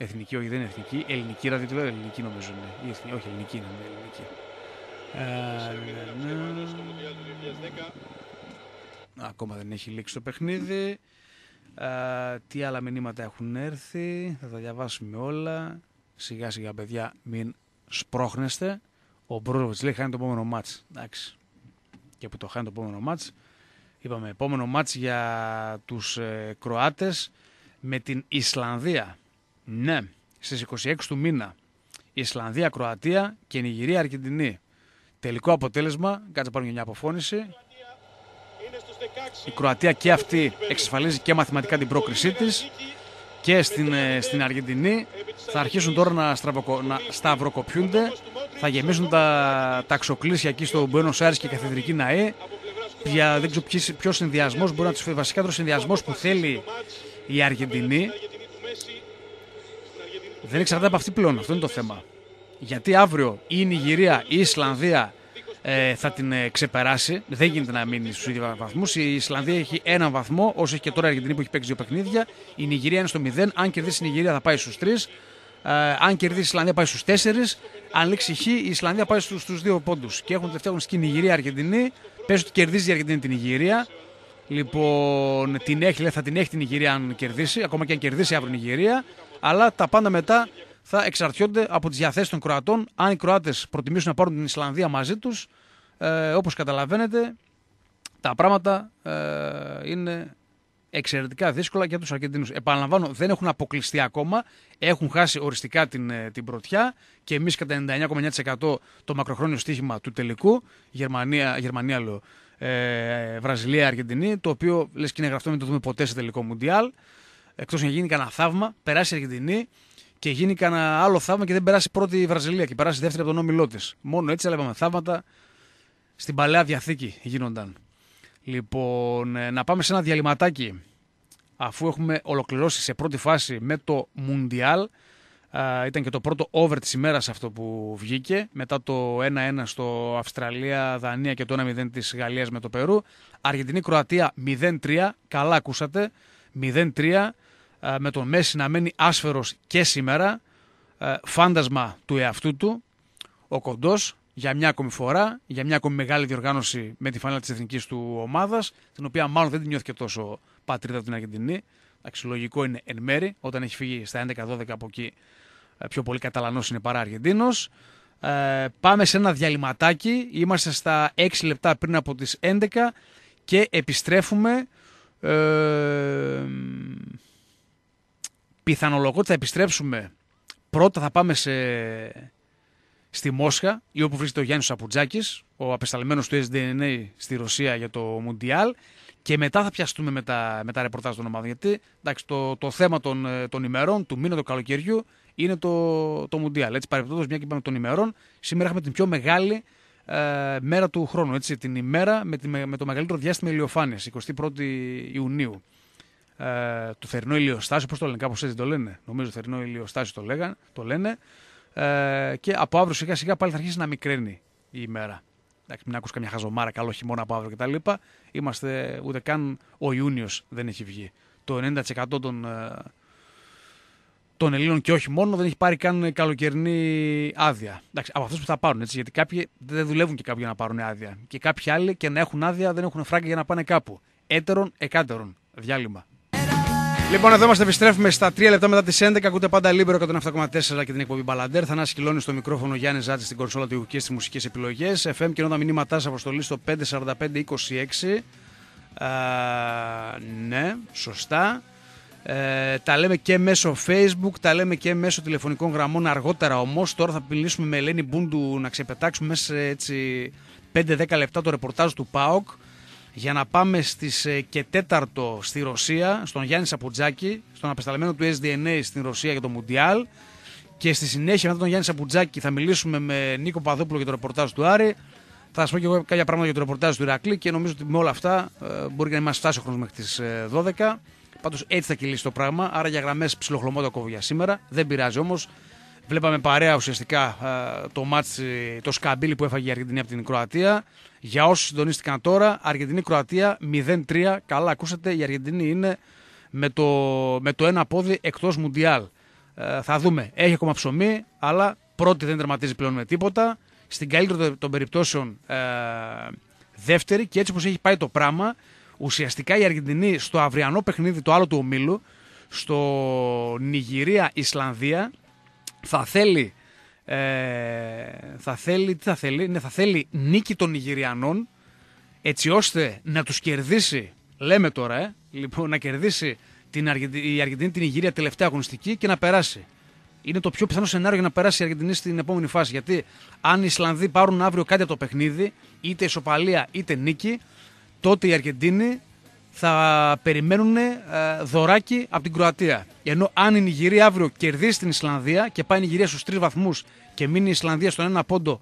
Speaker 1: Εθνική, όχι δεν είναι εθνική, ελληνική ραδιοτηλεόραση, ελληνική νομίζω είναι. Ή εθνική, όχι ελληνική είναι, ελληνική. ναι, ναι. Ακόμα δεν έχει λήξει το παιχνίδι. Τι άλλα μηνύματα έχουν έρθει. Θα τα διαβάσουμε όλα. Σιγά σιγά παιδιά μην σπρώχνεστε. Ο Μπρούλοβιτς λέει χάνει το επόμενο μάτς. Εντάξει. Και που το χάνει το επόμενο μάτς. Είπαμε επόμενο μάτς για τους ε, Κροάτες με την Ισλανδία. Ναι, στις 26 του μήνα. Ισλανδία, Κροατία και Νιγηρία, Αργεντινή. Τελικό αποτέλεσμα, κάτσε πάρουμε μια αποφώνηση. Η Κροατία και αυτή εξασφαλίζει και μαθηματικά την πρόκρισή της και στην, ε, στην Αργεντινή. Θα αρχίσουν τώρα να, να σταυροκοπιούνται. Θα γεμίσουν τα, τα ξοκλήσια εκεί στο Μπένος Άρης και η Καθεδρική Ναή. Πια, δεν ξέρω ποιος συνδυασμός μπορεί να τους φέρει. Βασικά το συνδυασμός που θέλει η Αργεντινή δεν εξαρτάται από αυτή πλέον. Αυτό είναι το θέμα. Γιατί αύριο η Νιγηρία ή η Ισλανδία ε, θα την ε, ξεπεράσει. Δεν γίνεται να μείνει στους ίδιου βαθμούς. Η Ισλανδία έχει έναν βαθμό, όσο έχει και τώρα η Αργεντινή που έχει παίξει δύο παιχνίδια. Η Νιγηρία είναι στο 0. Αν κερδίσει η Νιγηρία θα πάει στους 3. Ε, αν κερδίσει η Ισλανδία πάει στους 4. Αν λήξει η η Ισλανδία πάει στους 2 πόντους. Και έχουν τελευταία γνωστική η Νιγηρία Αργεντινή. Πες ότι κερδίζει η Αργεντινή την Νιγηρία. Λοιπόν, την έχει, θα την έχει την Ιγυρία αν κερδίσει, ακόμα και αν κερδίσει αύριο η Ιγυρία. Αλλά τα πάντα μετά θα εξαρτιόνται από τις διαθέσεις των Κροατών. Αν οι Κροάτες προτιμήσουν να πάρουν την Ισλανδία μαζί τους, ε, όπως καταλαβαίνετε, τα πράγματα ε, είναι εξαιρετικά δύσκολα για τους Αργεντινούς. Επαναλαμβάνω, δεν έχουν αποκλειστεί ακόμα. Έχουν χάσει οριστικά την, ε, την πρωτιά και εμείς κατά 99,9% το μακροχρόνιο στοίχημα του τελικού. Γερμανία, Γερμανία λέω, ε, Βραζιλία, Αργεντινή, το οποίο λες και είναι γραφτό, μην το δούμε ποτέ σε τελικό Μουντιάλ. Εκτός να γίνει κανένα θαύμα, περάσει η Αργεντινή και γίνει κανένα άλλο θαύμα και δεν περάσει πρώτη η Βραζιλία και περάσει δεύτερη από τον όμιλό της. Μόνο έτσι έλαβαμε θαύματα στην παλαιά διαθήκη γίνονταν. Λοιπόν, ε, να πάμε σε ένα διαλυματάκι αφού έχουμε ολοκληρώσει σε πρώτη φάση με το Μουντιάλ. Ήταν και το πρώτο over της ημέρας αυτό που βγήκε μετά το 1-1 στο Αυστραλία-Δανία και το 1-0 της Γαλλίας με το Περού. Αργεντινή-Κροατία 0-3, καλά ακούσατε, 0-3 με τον Μέση να μένει άσφαιρος και σήμερα, φάντασμα του εαυτού του, ο Κοντός για μια ακόμη φορά, για μια ακόμη μεγάλη διοργάνωση με τη φανέλα της εθνικής του ομάδας, την οποία μάλλον δεν την νιώθηκε τόσο πατρίδα από την Αργεντινή. Αξιολογικό είναι εν μέρη, όταν έχει φύγει στα 11-12 από εκεί ε, πιο πολύ Καταλανός είναι παρά Αργεντίνος. Ε, πάμε σε ένα διαλυματάκι, είμαστε στα 6 λεπτά πριν από τις 11 και επιστρέφουμε ε, πιθανολογώ ότι θα επιστρέψουμε πρώτα θα πάμε σε, στη Μόσχα ή όπου βρίσκεται ο Γιάννης Σαπουτζάκης ο απεσταλμένος του SDNA στη Ρωσία για το Μουντιάλ και μετά θα πιαστούμε με τα, με τα ρεπορτάζ των ομάδων. Γιατί εντάξει, το, το θέμα των, ε, των ημερών, του μήνα του καλοκαιριού, είναι το, το Μουντιάλ. Έτσι, παρεμπιπτόντως, μια και είπαμε των ημερών, σήμερα έχουμε την πιο μεγάλη ε, μέρα του χρόνου. Έτσι, την ημέρα με, τη, με το μεγαλύτερο διάστημα ηλιοφάνειας, 21η Ιουνίου. Ε, το θερινό ηλιοστάσιο, πώς το λένε, κάπως έτσι το λένε. Νομίζω θερινό ηλιοστάσιο το, λέγαν, το λένε. Ε, και από αύριο σιγά σιγά πάλι θα αρχίσει να μικραίνει η ημέρα εντάξει, μην ακούς καμιά χαζομάρα, καλό χειμώνα από αύριο κτλ. Είμαστε ούτε καν ο Ιούνιος δεν έχει βγει. Το 90% των, ε, των Ελλήνων και όχι μόνο δεν έχει πάρει καν καλοκαιρινή άδεια. Εντάξει, από αυτούς που θα πάρουν έτσι, γιατί κάποιοι δεν δουλεύουν και κάποιοι για να πάρουν άδεια. Και κάποιοι άλλοι και να έχουν άδεια δεν έχουν φράγκα για να πάνε κάπου. Έτερον, εκάτερον. Διάλειμμα. Λοιπόν, εδώ είμαστε, επιστρέφουμε στα 3 λεπτά μετά τις 11. Ακούτε πάντα Λίμπερο 107,4 και την εκπομπή Μπαλαντέρ. Θα Κιλώνη στο μικρόφωνο Γιάννη Ζάτη στην κονσόλα του και στις μουσικές επιλογές. FM και τα μηνύματά σας αποστολή στο 54526. ναι, σωστά. Ε, τα λέμε και μέσω facebook, τα λέμε και μέσω τηλεφωνικών γραμμών αργότερα όμως. Τώρα θα μιλήσουμε με Ελένη Μπούντου να ξεπετάξουμε μέσα σε 5-10 λεπτά το ρεπορτάζ του ΠΑΟΚ για να πάμε στις ε, και τέταρτο στη Ρωσία, στον Γιάννη Σαπουτζάκη, στον απεσταλμένο του SDNA στην Ρωσία για το Μουντιάλ. Και στη συνέχεια μετά τον Γιάννη Σαπουτζάκη θα μιλήσουμε με Νίκο Παδόπουλο για το ρεπορτάζ του Άρη. Θα σας πω και εγώ κάποια πράγματα για το ρεπορτάζ του Ηρακλή και νομίζω ότι με όλα αυτά ε, μπορεί να μας φτάσει ο χρόνος μέχρι τις 12. Πάντως έτσι θα κυλήσει το πράγμα. Άρα για γραμμές ψιλοχλωμό το κόβω για σήμερα. Δεν πειράζει όμως. Βλέπαμε παρέα ουσιαστικά ε, το μάτς, το σκαμπίλι που έφαγε η Αργεντινή από την Κροατία. Για όσους συντονίστηκαν τώρα, Αργεντινή-Κροατία 0-3. Καλά, ακούσατε, η Αργεντινή είναι με το, με το ένα πόδι εκτός Μουντιάλ. Ε, θα δούμε. Έχει ακόμα ψωμί, αλλά πρώτη δεν τερματίζει πλέον με τίποτα στην καλύτερη των περιπτώσεων ε, δεύτερη και έτσι όπως έχει πάει το πράγμα ουσιαστικά η Αργεντινή στο αυριανό παιχνίδι το άλλο του ομίλου στο Νιγηρία-Ισλανδία θα θέλει ε, θα θέλει, τι θα θέλει, ναι, θα θέλει νίκη των Νιγηριανών έτσι ώστε να τους κερδίσει, λέμε τώρα, ε, λοιπόν, να κερδίσει την η Αργεντινή την Ιγυρία τελευταία αγωνιστική και να περάσει. Είναι το πιο πιθανό σενάριο για να περάσει η Αργεντινή στην επόμενη φάση. Γιατί αν οι Ισλανδοί πάρουν αύριο κάτι από το παιχνίδι, είτε ισοπαλία είτε νίκη, τότε οι Αργεντίνοι θα περιμένουν ε, δωράκι από την Κροατία. Ενώ αν η Νιγηρία αύριο κερδίσει την Ισλανδία και πάει η Νιγηρία στους τρεις βαθμούς και μείνει η Ισλανδία στον ένα πόντο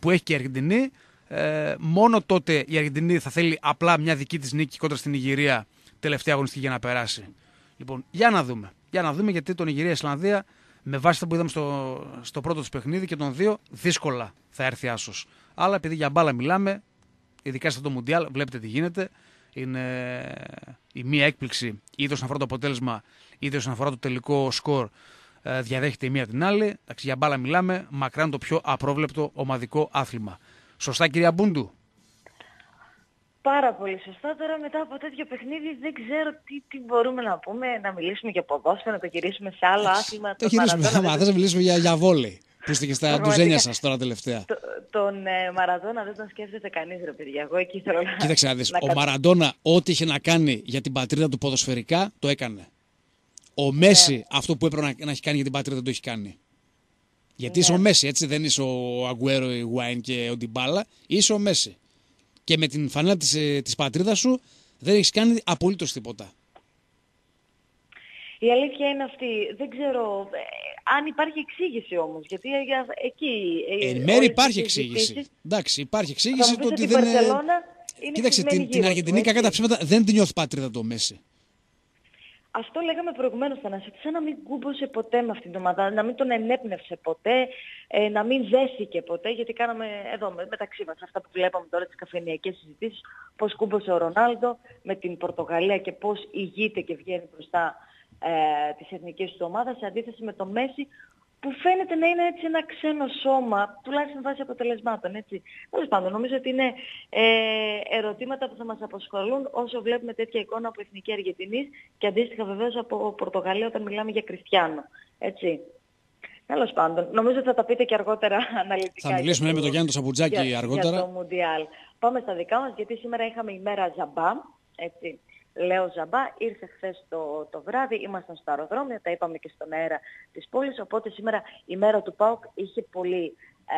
Speaker 1: που έχει και η Αργεντινή, ε, μόνο τότε η Αργεντινή θα θέλει απλά μια δική της νίκη κόντρα στην Νιγηρία τελευταία αγωνιστική για να περάσει. Λοιπόν, για να δούμε. Για να δούμε γιατί το Νιγηρία-Ισλανδία με βάση τα που είδαμε στο, στο πρώτο τους παιχνίδι και των δύο, δύσκολα θα έρθει άσος. Αλλά επειδή για μπάλα μιλάμε, ειδικά στο Μουντιάλ, βλέπετε τι γίνεται. Είναι η μία έκπληξη είτε όσον αφορά το αποτέλεσμα, είτε όσον αφορά το τελικό σκορ. Ε, διαδέχεται η μία την άλλη. Εντάξει, για μπάλα μιλάμε, μακράν το πιο απρόβλεπτο ομαδικό άθλημα. Σωστά, κυρία Μπούντου;
Speaker 2: Πάρα πολύ σωστά. Τώρα μετά από τέτοιο παιχνίδι δεν ξέρω τι, τι μπορούμε να πούμε, να μιλήσουμε για ποδόσφαιρο, να το γυρίσουμε σε άλλο άθλημα.
Speaker 1: Το γυρίσουμε, άμα θες να μιλήσουμε για, για βόλεϊ. Που είστε και στα ντουζένια σας τώρα τελευταία.
Speaker 2: Το, τον ε, Μαραντόνα δεν τον σκέφτεται κανείς ρε παιδιά. Εγώ εκεί θέλω να...
Speaker 1: Κοίταξε να δεις. ο Μαραντόνα ό,τι είχε να κάνει για την πατρίδα του ποδοσφαιρικά το έκανε. Ο Μέση ναι. αυτό που έπρεπε να, να έχει κάνει για την πατρίδα δεν το έχει κάνει. Γιατί ναι. είσαι ο Μέση, έτσι δεν είσαι ο Αγκουέρο, η Γουάιν και ο Ντιμπάλα. Είσαι ο Μέση και με την φανέλα της, ε, της πατρίδας σου δεν έχεις κάνει απολύτως τίποτα.
Speaker 2: Η αλήθεια είναι αυτή. Δεν ξέρω ε, αν υπάρχει εξήγηση όμως. Γιατί για, εκεί...
Speaker 1: Ε, Εν μέρει υπάρχει εξήγηση. Εντάξει, υπάρχει εξήγηση
Speaker 2: το
Speaker 1: ότι
Speaker 2: δεν είναι...
Speaker 1: Κοίταξε, την, την Αργεντινή κακά τα ψέματα δεν την νιώθει πατρίδα το Μέση.
Speaker 2: Αυτό λέγαμε προηγουμένως, Θανάση, σαν να μην κούμπωσε ποτέ με αυτήν την ομάδα, να μην τον ενέπνευσε ποτέ, ε, να μην δέθηκε ποτέ, γιατί κάναμε εδώ μεταξύ μας αυτά που βλέπαμε τώρα τις καφενειακές συζητήσεις, πώς κούμπωσε ο Ρονάλντο με την Πορτογαλία και πώς ηγείται και βγαίνει μπροστά ε, της εθνικής του ομάδας, σε αντίθεση με το Μέση, που φαίνεται να είναι έτσι ένα ξένο σώμα, τουλάχιστον βάσει αποτελεσμάτων. Έτσι. Τέλος πάντων, νομίζω ότι είναι ε, ερωτήματα που θα μας απασχολούν όσο βλέπουμε τέτοια εικόνα από Εθνική Αργεντινής και αντίστοιχα βεβαίως από Πορτογαλία όταν μιλάμε για Κριστιανό. Έτσι. Τέλος πάντων, νομίζω ότι θα τα πείτε και αργότερα αναλυτικά.
Speaker 1: Θα μιλήσουμε με τον Γιάννη Σαπουτζάκη αργότερα.
Speaker 2: Για το Μουντιάλ. Πάμε στα δικά μας, γιατί σήμερα είχαμε ημέρα Ζαμπά. Έτσι. Λέω Ζαμπά, ήρθε χθες το, το βράδυ, ήμασταν στο αεροδρόμιο, τα είπαμε και στον αέρα της πόλης, οπότε σήμερα η μέρα του ΠΑΟΚ είχε πολύ ε,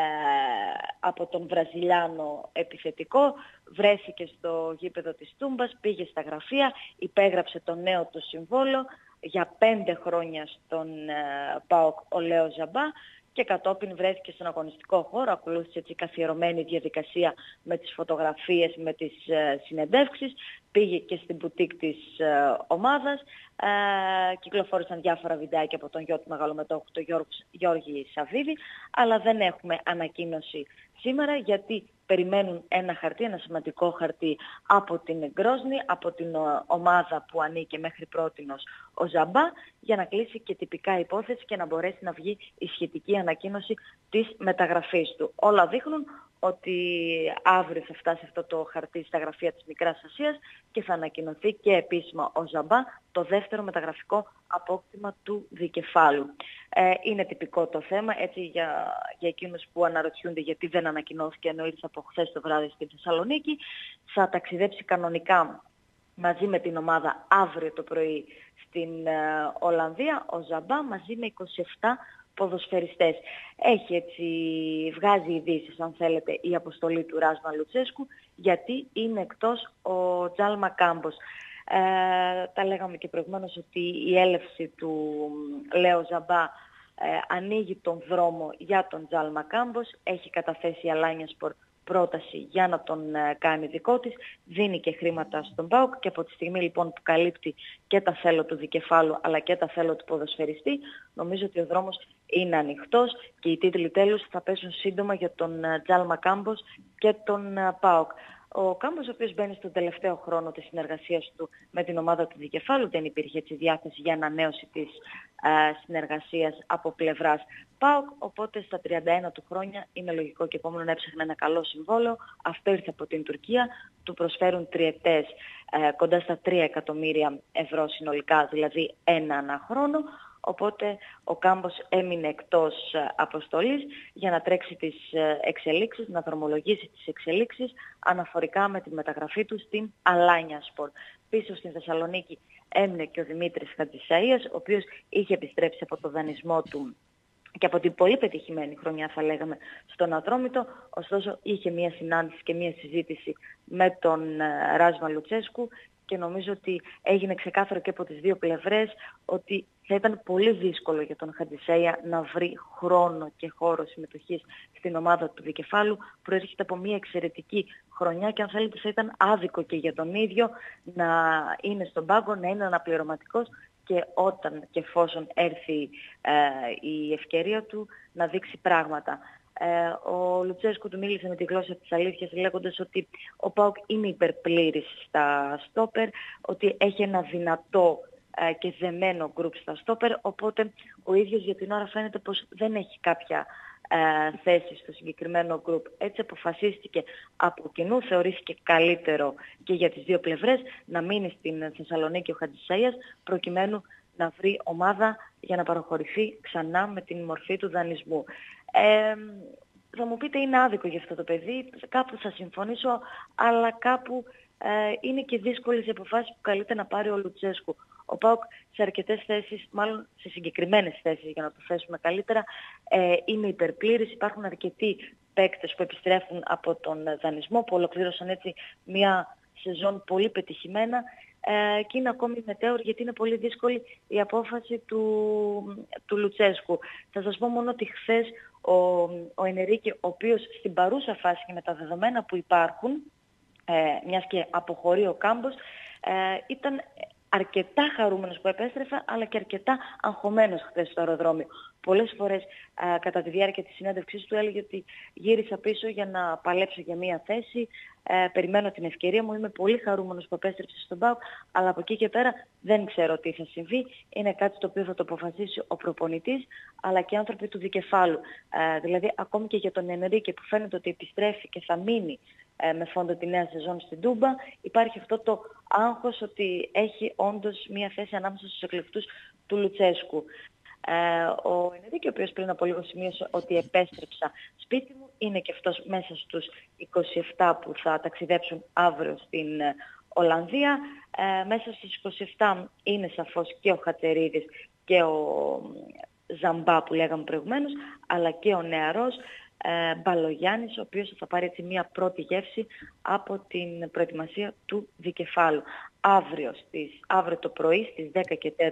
Speaker 2: από τον Βραζιλιάνο επιθετικό, βρέθηκε στο γήπεδο της Τούμπας, πήγε στα γραφεία, υπέγραψε το νέο του συμβόλο. Για πέντε χρόνια στον ε, ΠΑΟΚ ο Λέος Ζαμπά και κατόπιν βρέθηκε στον αγωνιστικό χώρο, ακολούθησε έτσι καθιερωμένη διαδικασία με τις φωτογραφίες, με τις ε, συνεντεύξεις, πήγε και στην μπουτίκ της ε, ομάδας, ε, κυκλοφόρησαν διάφορα βιντεάκια από τον γιο του μεγαλομετόχου, τον Γιώργη Σαββίδη, αλλά δεν έχουμε ανακοίνωση σήμερα γιατί περιμένουν ένα χαρτί, ένα σημαντικό χαρτί από την Γκρόσνη, από την ομάδα που ανήκε μέχρι πρότινος ο Ζαμπά, για να κλείσει και τυπικά υπόθεση και να μπορέσει να βγει η σχετική ανακοίνωση της μεταγραφής του. Όλα δείχνουν ότι αύριο θα φτάσει αυτό το χαρτί στα γραφεία της Μικράς Ασίας και θα ανακοινωθεί και επίσημα ο Ζαμπά το δεύτερο μεταγραφικό απόκτημα του δικεφάλου. Ε, είναι τυπικό το θέμα, έτσι για, για εκείνους που αναρωτιούνται γιατί δεν ανακοινώθηκε ενώ ήρθε από χθες το βράδυ στη Θεσσαλονίκη. Θα ταξιδέψει κανονικά μαζί με την ομάδα αύριο το πρωί στην ε, Ολλανδία, ο Ζαμπά μαζί με 27 ποδοσφαιριστές. Έχει έτσι, βγάζει ειδήσεις αν θέλετε η αποστολή του Ράσμα Λουτσέσκου γιατί είναι εκτός ο Τζάλμα Κάμπος. Ε, τα λέγαμε και προηγουμένως ότι η έλευση του Λέο Ζαμπά ε, ανοίγει τον δρόμο για τον Τζάλμα Κάμπος. Έχει καταθέσει η Αλάνια Σπορ πρόταση για να τον ε, κάνει δικό της, δίνει και χρήματα στον ΠΑΟΚ και από τη στιγμή λοιπόν που καλύπτει και τα θέλω του δικεφάλου αλλά και τα θέλω του ποδοσφαιριστή, νομίζω ότι ο δρόμος είναι ανοιχτός και οι τίτλοι τέλους θα πέσουν σύντομα για τον ε, Τζάλμα Κάμπος και τον ε, ΠΑΟΚ. Ο Κάμπος ο οποίος μπαίνει στον τελευταίο χρόνο της συνεργασίας του με την ομάδα του Δικεφάλου δεν υπήρχε έτσι διάθεση για ανανέωση της ε, συνεργασίας από πλευράς ΠΑΟΚ, οπότε στα 31 του χρόνια είναι λογικό και επόμενο να έψαχνε ένα καλό συμβόλαιο. Αυτό ήρθε από την Τουρκία, του προσφέρουν τριετές ε, κοντά στα 3 εκατομμύρια ευρώ συνολικά, δηλαδή ένα ανά χρόνο οπότε ο Κάμπος έμεινε εκτός ε, αποστολής για να τρέξει τις ε, εξελίξεις, να δρομολογήσει τις εξελίξεις αναφορικά με τη μεταγραφή του στην Αλάνια Σπορ. Πίσω στην Θεσσαλονίκη έμεινε και ο Δημήτρης Χατζησαΐας, ο οποίος είχε επιστρέψει από το δανεισμό του και από την πολύ πετυχημένη χρονιά θα λέγαμε στον Ατρόμητο, ωστόσο είχε μία συνάντηση και μία συζήτηση με τον ε, Ράσμα Λουτσέσκου και νομίζω ότι έγινε ξεκάθαρο και από τις δύο πλευρές ότι θα ήταν πολύ δύσκολο για τον Χαντισέια να βρει χρόνο και χώρο συμμετοχής στην ομάδα του Δικεφάλου. Προέρχεται από μια εξαιρετική χρονιά και αν θέλετε θα ήταν άδικο και για τον ίδιο να είναι στον πάγκο, να είναι αναπληρωματικός και όταν και εφόσον έρθει ε, η ευκαιρία του να δείξει πράγματα. Ε, ο Λουτσέσκου του μίλησε με τη γλώσσα της αλήθειας λέγοντας ότι ο ΠΑΟΚ είναι υπερπλήρης στα στόπερ, ότι έχει ένα δυνατό ε, και δεμένο γκρουπ στα στόπερ, οπότε ο ίδιος για την ώρα φαίνεται πως δεν έχει κάποια ε, θέση στο συγκεκριμένο γκρουπ. Έτσι αποφασίστηκε από κοινού, θεωρήθηκε καλύτερο και για τις δύο πλευρές να μείνει στην Θεσσαλονίκη ο Χατζησαΐας προκειμένου να βρει ομάδα για να παραχωρηθεί ξανά με την μορφή του δανεισμού. Ε, θα μου πείτε είναι άδικο για αυτό το παιδί, κάπου θα συμφωνήσω, αλλά κάπου ε, είναι και δύσκολες οι αποφάσεις που καλείται να πάρει ο Λουτσέσκου. Ο ΠΑΟΚ σε αρκετές θέσεις, μάλλον σε συγκεκριμένες θέσεις για να το θέσουμε καλύτερα, ε, είναι υπερπλήρης. Υπάρχουν αρκετοί παίκτες που επιστρέφουν από τον δανεισμό, που ολοκλήρωσαν έτσι μια σεζόν πολύ πετυχημένα ε, και είναι ακόμη μετέωρη γιατί είναι πολύ δύσκολη η απόφαση του, του Λουτσέσκου. Θα σας πω μόνο ότι χθες ο, ο Ενερίκη, ο οποίος στην παρούσα φάση και με τα δεδομένα που υπάρχουν, ε, μιας και αποχωρεί ο Κάμπος, ε, ήταν αρκετά χαρούμενος που επέστρεφε, αλλά και αρκετά αγχωμένος χθες στο αεροδρόμιο. Πολλές φορές α, κατά τη διάρκεια της συνέντευξής του έλεγε ότι γύρισα πίσω για να παλέψω για μία θέση, ε, περιμένω την ευκαιρία μου, είμαι πολύ χαρούμενος που επέστρεψε στον ΠΑΟΚ, αλλά από εκεί και πέρα δεν ξέρω τι θα συμβεί. Είναι κάτι το οποίο θα το αποφασίσει ο προπονητής, αλλά και οι άνθρωποι του δικεφάλου. Ε, δηλαδή ακόμη και για τον Ενρίκε που φαίνεται ότι επιστρέφει και θα μείνει ε, με φόντο τη νέα σεζόν στην Τούμπα. Υπάρχει αυτό το άγχος ότι έχει όντως μία θέση ανάμεσα στους εκλεκτούς του Λουτσέσκου. Ε, ο Ενεδίκη, ο οποίος πριν από λίγο σημείωσε ότι επέστρεψα σπίτι μου, είναι και αυτός μέσα στους 27 που θα ταξιδέψουν αύριο στην ε, Ολλανδία. Ε, μέσα στους 27 είναι σαφώς και ο Χατερίδης και ο Ζαμπά που λέγαμε προηγουμένως, αλλά και ο νεαρός ε, Μπαλογιάννης, ο οποίος θα πάρει έτσι μια πρώτη γεύση από την προετοιμασία του δικεφάλου. Αύριο, στις, αύριο το πρωί στις 10 και 4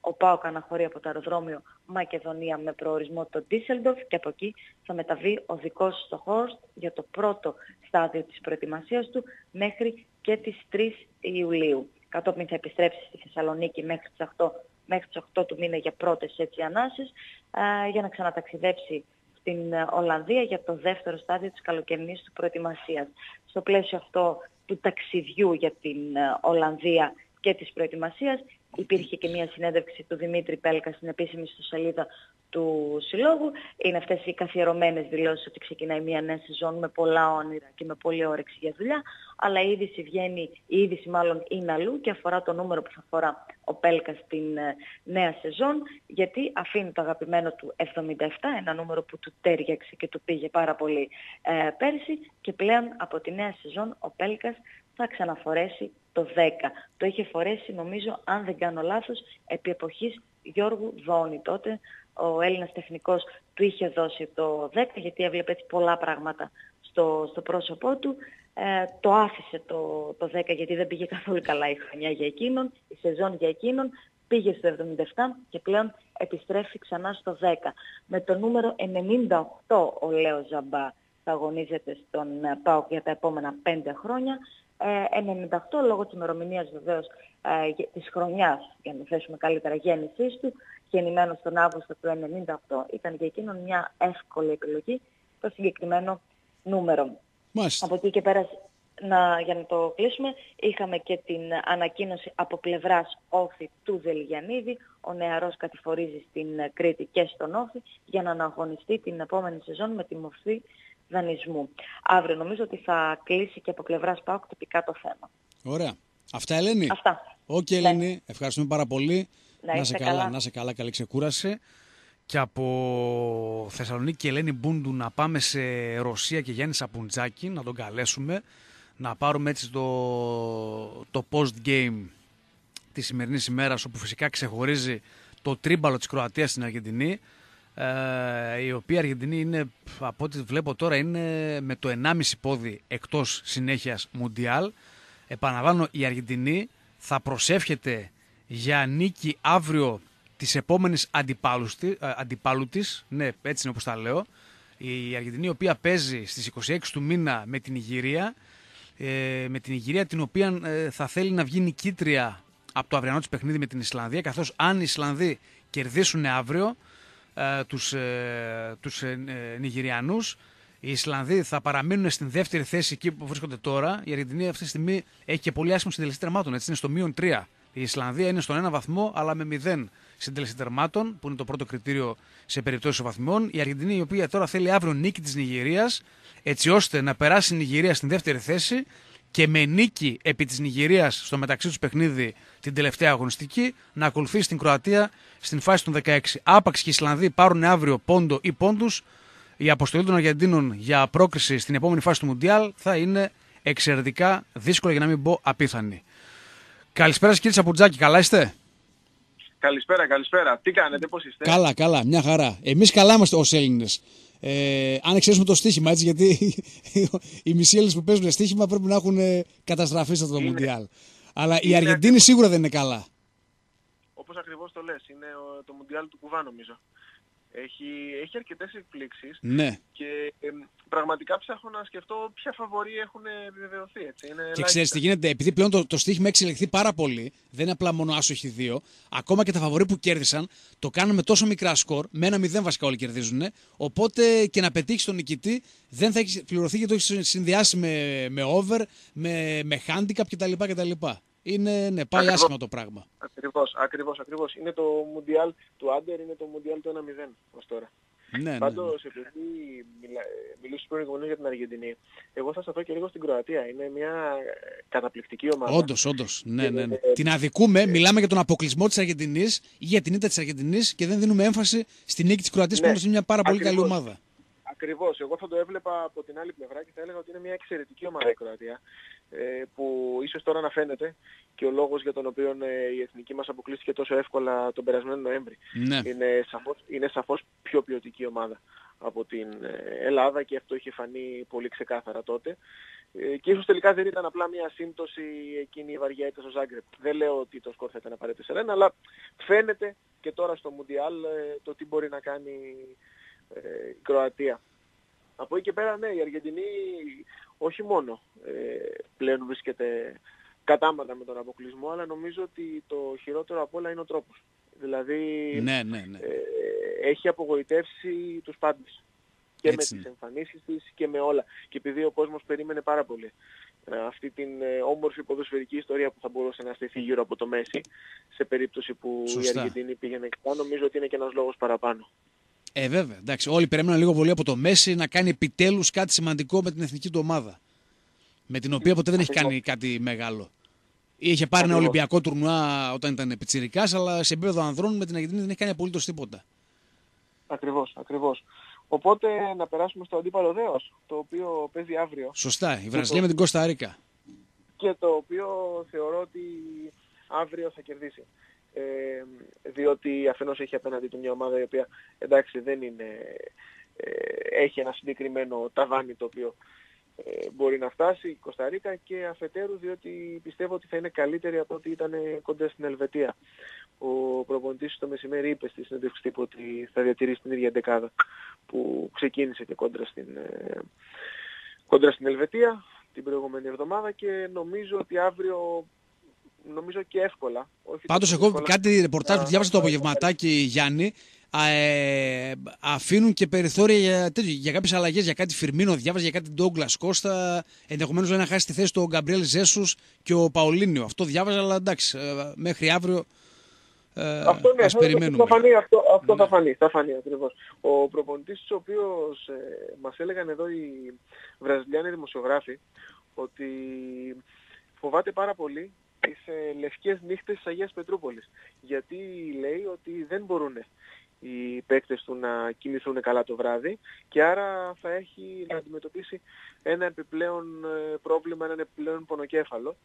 Speaker 2: ο ΠΑΟΚ αναχωρεί από το αεροδρόμιο Μακεδονία με προορισμό το Ντίσελντοφ και από εκεί θα μεταβεί ο δικός στο Χόρστ για το πρώτο στάδιο της προετοιμασίας του μέχρι και τις 3 Ιουλίου. Κατόπιν θα επιστρέψει στη Θεσσαλονίκη μέχρι τις 8, μέχρι τις 8 του μήνα για πρώτες έτσι ανάσεις για να ξαναταξιδέψει στην ε, Ολλανδία για το δεύτερο στάδιο της καλοκαιρινής του προετοιμασίας. Στο πλαίσιο αυτό του ταξιδιού για την ε, Ολλανδία και της προετοιμασίας υπήρχε και μια συνέντευξη του Δημήτρη Πέλκα στην επίσημη σελίδα του Συλλόγου. Είναι αυτές οι καθιερωμένες δηλώσεις ότι ξεκινάει μια νέα σεζόν με πολλά όνειρα και με πολλή όρεξη για δουλειά, αλλά η είδηση βγαίνει, η είδηση μάλλον είναι αλλού και αφορά το νούμερο που θα αφορά ο Πέλκας στην ε, νέα σεζόν, γιατί αφήνει το αγαπημένο του 77, ένα νούμερο που του τέριαξε και του πήγε πάρα πολύ ε, πέρσι και πλέον από τη νέα σεζόν ο Πέλκας θα ξαναφορέσει το 10. Το είχε φορέσει νομίζω, αν δεν κάνω λάθος, επί εποχής Γιώργου Δόνη. Τότε ο Έλληνας τεχνικός του είχε δώσει το 10 γιατί έβλεπε έτσι πολλά πράγματα στο, στο πρόσωπό του. Ε, το άφησε το, το 10 γιατί δεν πήγε καθόλου καλά η χρονιά για εκείνον, η σεζόν για εκείνον. Πήγε στο 77 και πλέον επιστρέφει ξανά στο 10. Με το νούμερο 98 ο Λέος Ζαμπά θα αγωνίζεται στον ε, ΠΑΟΚ για τα επόμενα 5 χρόνια. 98 ε, λόγω της ημερομηνίας βεβαίως ε, της χρονιάς, για να θέσουμε καλύτερα γέννησής του, γεννημένο τον Αύγουστο του 1998, ήταν για εκείνον μια εύκολη επιλογή το συγκεκριμένο νούμερο.
Speaker 1: Μάλιστα.
Speaker 2: Από εκεί και πέρα να, για να το κλείσουμε, είχαμε και την ανακοίνωση από πλευράς όφη του Δελγιανίδη. Ο νεαρός κατηφορίζει στην Κρήτη και στον όφη για να αναγωνιστεί την επόμενη σεζόν με τη μορφή δανεισμού. Αύριο νομίζω ότι θα κλείσει και από πλευράς ΠΑΟΚ τυπικά το θέμα.
Speaker 1: Ωραία. Αυτά Ελένη;
Speaker 2: Αυτά.
Speaker 1: OK okay, Ελένη. Ναι. Ευχαριστούμε πάρα πολύ.
Speaker 2: Να,
Speaker 1: να σε καλά. Να σε καλά. Καλή ξεκούραση. Και από Θεσσαλονίκη Ελένη Μπούντου να πάμε σε Ρωσία και Γιάννη Σαπουντζάκη να τον καλέσουμε να πάρουμε έτσι το, το post-game της σημερινής ημέρας όπου φυσικά ξεχωρίζει το τρίμπαλο της Κροατίας στην Αργεντινή ε, η οποία Αργεντινή είναι από ό,τι βλέπω τώρα είναι με το 1,5 πόδι εκτός συνέχειας Μουντιάλ επαναλαμβάνω η Αργεντινή θα προσεύχεται για νίκη αύριο της επόμενης ε, αντιπάλου της, ναι έτσι είναι όπως τα λέω. Η Αργεντινή η οποία παίζει στις 26 του μήνα με την Ιγυρία ε, με την Ιγυρία την οποία ε, θα θέλει να βγει νικήτρια από το αυριανό της παιχνίδι με την Ισλανδία καθώς αν οι Ισλανδοί κερδίσουν αύριο ε, τους, ε, τους ε, Νιγηριανούς οι Ισλανδοί θα παραμείνουν στην δεύτερη θέση εκεί που βρίσκονται τώρα. Η Αργεντινή αυτή τη στιγμή έχει και πολύ άσχημο συντελεστή τερμάτων. Έτσι είναι στο μείον 3. Η Ισλανδία είναι στον ένα βαθμό, αλλά με 0 συντελεστή τερμάτων, που είναι το πρώτο κριτήριο σε περιπτώσεις βαθμών. Η Αργεντινή, η οποία τώρα θέλει αύριο νίκη της Νιγηρίας, έτσι ώστε να περάσει η Νιγηρία στην δεύτερη θέση και με νίκη επί της Νιγηρίας στο μεταξύ τους παιχνίδι την τελευταία αγωνιστική να ακολουθήσει την Κροατία στην φάση των 16. Άπαξ και οι Ισλανδοί πάρουν αύριο πόντο ή πόντους η αποστολή των Αργεντίνων για πρόκριση στην επόμενη φάση του Μουντιάλ θα είναι εξαιρετικά δύσκολη για να μην πω απίθανη. Καλησπέρα κύριε Σαπουτζάκη, καλά είστε;
Speaker 3: Καλησπέρα, καλησπέρα. Τι κάνετε, πώς είστε;
Speaker 1: Καλά, καλά, μια χαρά. Εμείς καλά είμαστε ως Έλληνες. Ε, αν εξαιρέσουμε το στοίχημα, έτσι, γιατί οι μισοί Έλληνες που παίζουν στοίχημα πρέπει να έχουν καταστραφεί σε αυτό το Μουντιάλ. Αλλά η Αργεντίνη σίγουρα δεν είναι καλά.
Speaker 3: Όπως ακριβώς το λες, είναι το Μουντιάλ του Κουβά νομίζω. Έχει, έχει αρκετές εκπλήξεις
Speaker 1: ναι.
Speaker 3: και ε, πραγματικά ψάχνω να σκεφτώ ποια φαβοροί έχουν επιβεβαιωθεί. Έτσι. Είναι
Speaker 1: και ξέρεις τι γίνεται, επειδή πλέον το, το στοίχημα έχει εξελιχθεί πάρα πολύ, δεν είναι απλά μόνο άσοχοι δύο, ακόμα και τα φαβοροί που κέρδισαν το κάνουν με τόσο μικρά σκορ, με ένα μηδέν βασικά όλοι κερδίζουν, οπότε και να πετύχεις τον νικητή δεν θα έχεις πληρωθεί γιατί το έχεις συνδυάσει με, με over, με, με handicap κτλ. Είναι, ναι, πάει άσχημα το πράγμα.
Speaker 3: Ακριβώς, ακριβώς, ακριβώς. Είναι το Μουντιάλ του Άντερ, είναι το Μουντιάλ του 1-0 ως τώρα.
Speaker 1: Ναι,
Speaker 3: Πάντως,
Speaker 1: ναι,
Speaker 3: ναι. επειδή μιλά, μιλούσε προηγουμένως για την Αργεντινή, εγώ θα σταθώ και λίγο στην Κροατία. Είναι μια καταπληκτική ομάδα.
Speaker 1: Όντως, όντως. Ναι, ναι, ναι. την αδικούμε, μιλάμε για τον αποκλεισμό της Αργεντινής ή για την ήττα της Αργεντινής και δεν δίνουμε έμφαση στην νίκη της Κροατίας ναι, που είναι μια πάρα πολύ καλή ομάδα.
Speaker 3: Ακριβώς. Εγώ θα το έβλεπα από την άλλη πλευρά και θα έλεγα ότι είναι μια εξαιρετική ομάδα η Κροατία ε, που ίσως τώρα να φαίνεται και ο λόγος για τον οποίο ε, η εθνική μας αποκλείστηκε τόσο εύκολα τον περασμένο Νοέμβρη.
Speaker 1: Ναι.
Speaker 3: Είναι, σαφώς, είναι σαφώς πιο ποιοτική ομάδα από την ε, Ελλάδα και αυτό είχε φανεί πολύ ξεκάθαρα τότε. Και ίσως τελικά δεν ήταν απλά μια σύμπτωση εκείνη η βαριά στο Ζάγκρεπ. Δεν λέω ότι το σκορ θα ήταν απαραίτητο σε ένα, αλλά φαίνεται και τώρα στο Μουντιάλ το τι μπορεί να κάνει η Κροατία. Από εκεί και πέρα, ναι, η Αργεντινή όχι μόνο ε, πλέον βρίσκεται κατάματα με τον αποκλεισμό, αλλά νομίζω ότι το χειρότερο από όλα είναι ο τρόπος. Δηλαδή
Speaker 1: ναι, ναι, ναι.
Speaker 3: Ε, έχει απογοητεύσει τους πάντες. Και Έτσι με τις εμφανίσεις της και με όλα. Και επειδή ο κόσμος περίμενε πάρα πολύ ε, αυτή την ε, όμορφη ποδοσφαιρική ιστορία που θα μπορούσε να στηθεί γύρω από το Μέση σε περίπτωση που
Speaker 1: Σωστά.
Speaker 3: η Αργεντινή πήγαινε καλά, νομίζω ότι είναι και ένας λόγος παραπάνω.
Speaker 1: Ε, βέβαια. Εντάξει, όλοι περίμεναν λίγο πολύ από το Μέση να κάνει επιτέλους κάτι σημαντικό με την εθνική του ομάδα. Με την οποία ποτέ δεν έχει κάνει κάτι μεγάλο. Είχε πάρει ένα Ολυμπιακό τουρνουά όταν ήταν πιτσιρικάς, αλλά σε επίπεδο ανδρών με την Αργεντινή δεν έχει κάνει απολύτως τίποτα.
Speaker 3: Ακριβώς, ακριβώς. Οπότε να περάσουμε στο αντίπαλο δέος, το οποίο παίζει αύριο.
Speaker 1: Σωστά, η Βραζιλία με την Κώστα Ρίκα.
Speaker 3: Και το οποίο θεωρώ ότι αύριο θα κερδίσει ε, διότι αφενός έχει απέναντι του μια ομάδα η οποία εντάξει δεν είναι, ε, έχει ένα συγκεκριμένο ταβάνι το οποίο ε, μπορεί να φτάσει η Κωνσταντίνα και αφετέρου διότι πιστεύω ότι θα είναι καλύτερη από ό,τι ήταν κοντά στην Ελβετία. Ο προπονητής το μεσημέρι είπε στη συνέντευξη τύπου ότι θα διατηρήσει την ίδια δεκάδα που ξεκίνησε και κόντρα στην, ε, κόντρα στην Ελβετία την προηγούμενη εβδομάδα και νομίζω ότι αύριο νομίζω και εύκολα.
Speaker 1: Πάντως, εγώ κάτι ρεπορτάζ που διάβασα το απογευματάκι, Γιάννη, ε, αφήνουν και περιθώρια για, για κάποιες αλλαγές, για κάτι Φιρμίνο, διάβαζε για κάτι Ντόγκλα Κώστα, ενδεχομένως να χάσει τη θέση του Γκαμπριέλ Ζέσους και ο Παολίνιο. Αυτό διάβαζα, αλλά εντάξει, ε, μέχρι αύριο
Speaker 3: ε, αυτό ναι, ας περιμένουμε. Θα φανεί, αυτό, αυτό ναι. θα φανεί, θα φανεί ακριβώς. Ο προπονητής ο οποίος ε, μας έλεγαν εδώ οι βραζιλιάνοι δημοσιογράφοι ότι φοβάται πάρα πολύ τις ε, λευκές νύχτες της Αγίας Πετρούπολης. Γιατί λέει ότι δεν μπορούν οι παίκτες του να κοιμηθούν καλά το βράδυ και άρα θα έχει να αντιμετωπίσει ένα επιπλέον ε, πρόβλημα, ένα επιπλέον πονοκέφαλο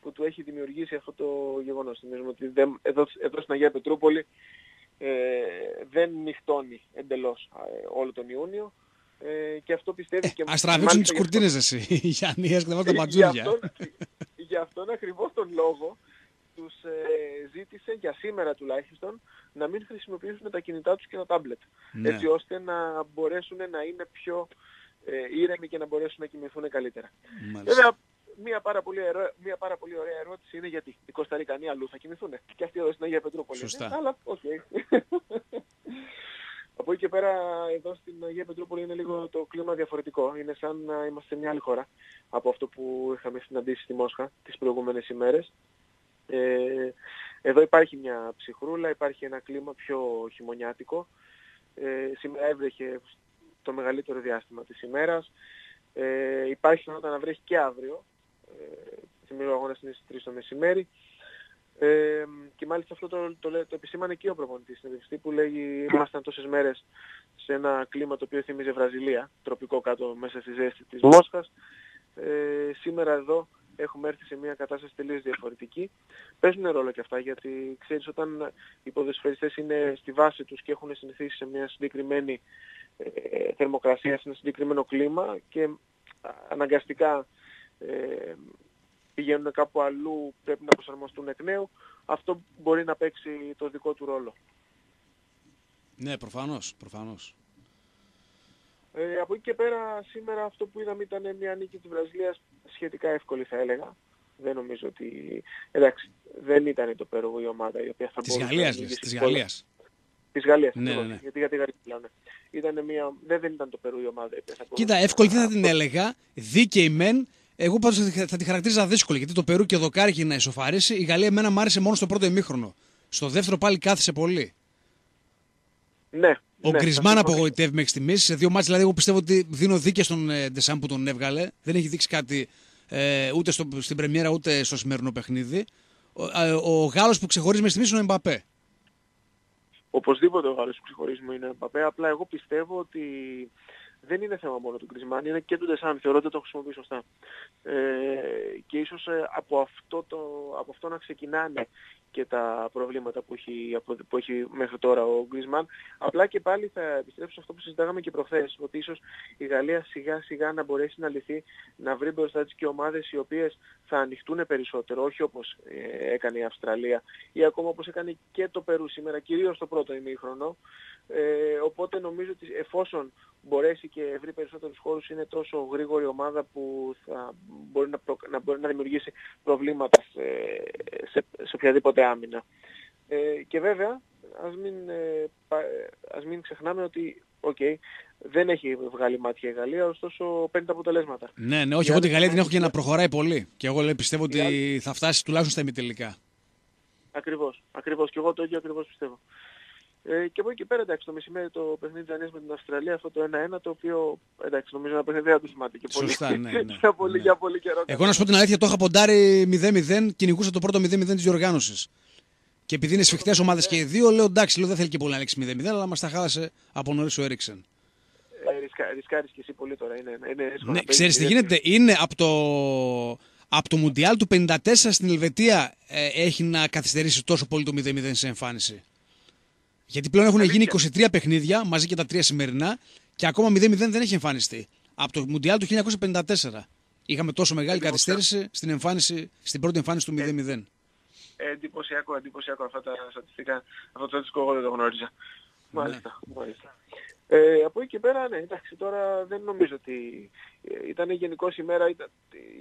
Speaker 3: που του έχει δημιουργήσει αυτό το γεγονός. Θυμίζουμε ότι δεν, εδώ, εδώ στην Αγία Πετρούπολη ε, δεν νυχτώνει εντελώς ε, όλο τον Ιούνιο ε, και αυτό πιστεύει ε, και...
Speaker 1: Ας τραβήξουν τις κουρτίνες εσύ, Γιάννη, ας τα πατζούρια.
Speaker 3: Για αυτόν ακριβώς τον λόγο τους ε, ζήτησε για σήμερα τουλάχιστον να μην χρησιμοποιήσουν τα κινητά τους και τα τάμπλετ. Ναι. Έτσι ώστε να μπορέσουν να είναι πιο ε, ήρεμοι και να μπορέσουν να κοιμηθούν καλύτερα. Βέβαια, μια πάρα, πολύ μια πάρα πολύ ωραία ερώτηση είναι γιατί οι Κωνσταντινοί αλλού θα κοιμηθούν. Και αυτοί εδώ στην Αγία Πετρούπολη.
Speaker 1: Σωστά.
Speaker 3: αλλά, οκ. Από εκεί και πέρα εδώ στην Αγία Πετρούπολη είναι λίγο το κλίμα διαφορετικό. Είναι σαν να είμαστε σε μια άλλη χώρα από αυτό που είχαμε συναντήσει στη Μόσχα τις προηγούμενες ημέρες. Ε, εδώ υπάρχει μια ψυχρούλα, υπάρχει ένα κλίμα πιο χειμωνιάτικο. Ε, σήμερα έβρεχε το μεγαλύτερο διάστημα της ημέρας. Ε, υπάρχει πιθανότητα να βρέχει και αύριο. Ε, σήμερα ο αγώνας είναι στις 3 το μεσημέρι. Ε, και μάλιστα αυτό το, το, το, το επισήμανε και ο προπονητής στην που λέει ήμασταν τόσες μέρες σε ένα κλίμα το οποίο θυμίζει Βραζιλία, τροπικό κάτω μέσα στη ζέστη της Μόσχας. Ε, σήμερα εδώ έχουμε έρθει σε μια κατάσταση τελείως διαφορετική. Παίζουν ρόλο και αυτά γιατί ξέρεις όταν οι ποδοσφαιριστές είναι στη βάση τους και έχουν συνηθίσει σε μια συγκεκριμένη ε, θερμοκρασία, σε ένα συγκεκριμένο κλίμα και αναγκαστικά ε, πηγαίνουν κάπου αλλού, πρέπει να προσαρμοστούν εκ νέου, αυτό μπορεί να παίξει το δικό του ρόλο.
Speaker 1: Ναι, προφανώς, προφανώς.
Speaker 3: Ε, από εκεί και πέρα σήμερα αυτό που είδαμε ήταν μια νίκη της Βραζιλίας σχετικά εύκολη θα έλεγα. Δεν νομίζω ότι... Εντάξει, δεν ήταν το Περού η ομάδα η οποία θα
Speaker 1: της μπορούσε Γαλλίας, να της Γαλλίας.
Speaker 3: Της Γαλλίας, ναι, ναι, ναι. γιατί για τη Γαλλία μιλάνε. Ήταν μια... δεν, δεν ήταν το Περού η ομάδα η οποία θα
Speaker 1: Κοίτα, εύκολη θα την έλεγα, δίκαιη μεν, εγώ πάντως θα τη χαρακτήριζα δύσκολη γιατί το Περού και ο Δοκάρη είχε να ισοφαρίσει. Η Γαλλία εμένα μου άρεσε μόνο στο πρώτο ημίχρονο. Στο δεύτερο πάλι κάθισε πολύ.
Speaker 3: Ναι.
Speaker 1: Ο ναι, Γκρισμάν απογοητεύει μέχρι στιγμής. Σε δύο μάτια δηλαδή, εγώ πιστεύω ότι δίνω δίκαια στον ε, Ντεσάμ που τον έβγαλε. Δεν έχει δείξει κάτι ε, ούτε στο, στην Πρεμιέρα ούτε στο σημερινό παιχνίδι. Ο, ε, ο Γάλλος που ξεχωρίζει με στιγμής είναι ο Εμπαπέ.
Speaker 3: Οπωσδήποτε ο Γάλλος που ξεχωρίζει είναι ο Εμπαπέ. Απλά εγώ πιστεύω ότι δεν είναι θέμα μόνο του Γκρισμάν, είναι και του Ντεσάν. Θεωρώ ότι το χρησιμοποιεί σωστά. Ε, και ίσως ε, από αυτό, το, από αυτό να ξεκινάνε και τα προβλήματα που έχει, που έχει μέχρι τώρα ο Γκρισμάν. Απλά και πάλι θα επιστρέψω σε αυτό που συζητάγαμε και προχθές, ότι ίσως η Γαλλία σιγά σιγά να μπορέσει να λυθεί, να βρει μπροστά της και ομάδες οι οποίες θα ανοιχτούν περισσότερο, όχι όπως ε, έκανε η Αυστραλία ή ακόμα όπως έκανε και το Περού σήμερα, κυρίως το πρώτο ημίχρονο. Ε, οπότε νομίζω ότι εφόσον μπορέσει και βρει περισσότερους χώρους είναι τόσο γρήγορη ομάδα που θα μπορεί να, να, μπορεί να δημιουργήσει προβλήματα σε, σε, σε οποιαδήποτε άμυνα. Ε, και βέβαια ας μην, ε, ας μην ξεχνάμε ότι okay, δεν έχει βγάλει μάτια η Γαλλία, ωστόσο παίρνει τα αποτελέσματα.
Speaker 1: Ναι, ναι, όχι, εγώ τη Γαλλία την έχω και να προχωράει πολύ. Και εγώ λέει, πιστεύω ότι θα φτάσει τουλάχιστον στα ημιτελικά.
Speaker 3: Ακριβώς, ακριβώς. Και εγώ το ίδιο ακριβώς πιστεύω. Ε, και από εκεί και πέρα εντάξει το μεσημέρι το παιχνίδι Δανίας με την Αυστραλία αυτό το 1-1 το οποίο εντάξει νομίζω ένα παιχνίδι δεν το θυμάται και πολύ,
Speaker 1: Σωστά, ναι, ναι,
Speaker 3: για, πολύ, ναι. για πολύ καιρό.
Speaker 1: Εγώ να σου πω την αλήθεια το είχα ποντάρει 0-0 κυνηγούσα το πρώτο 0-0 της διοργάνωσης. Και επειδή είναι σφιχτές ομάδες και οι δύο λέω εντάξει λέω, δεν θέλει και πολύ να λέξει 0-0 αλλά μας τα χάλασε από νωρίς ο Έριξεν.
Speaker 3: Ε, ρισκα, ρισκάρεις και εσύ πολύ τώρα. Είναι, είναι
Speaker 1: ναι, ξέρεις τι γίνεται. Είναι από το, από το Μουντιάλ του 54 στην Ελβετία ε, έχει να καθυστερήσει τόσο πολύ το 0-0 σε εμφάνιση. Γιατί πλέον έχουν γίνει 23 παιχνίδια μαζί και τα τρία σημερινά και ακόμα 0-0 δεν έχει εμφανιστεί. Από το Μουντιάλ του 1954. Είχαμε τόσο μεγάλη καθυστέρηση στην, εμφάνιση, στην πρώτη εμφάνιση του 0-0.
Speaker 3: Ε, εντυπωσιακό, εντυπωσιακό αυτά τα στατιστικά. Αυτό το στατιστικό εγώ δεν το γνώριζα. Ναι. Μάλιστα, μάλιστα. Ε, από εκεί και πέρα, ναι, εντάξει, τώρα δεν νομίζω ότι ε, ήταν γενικώ η μέρα, ήταν,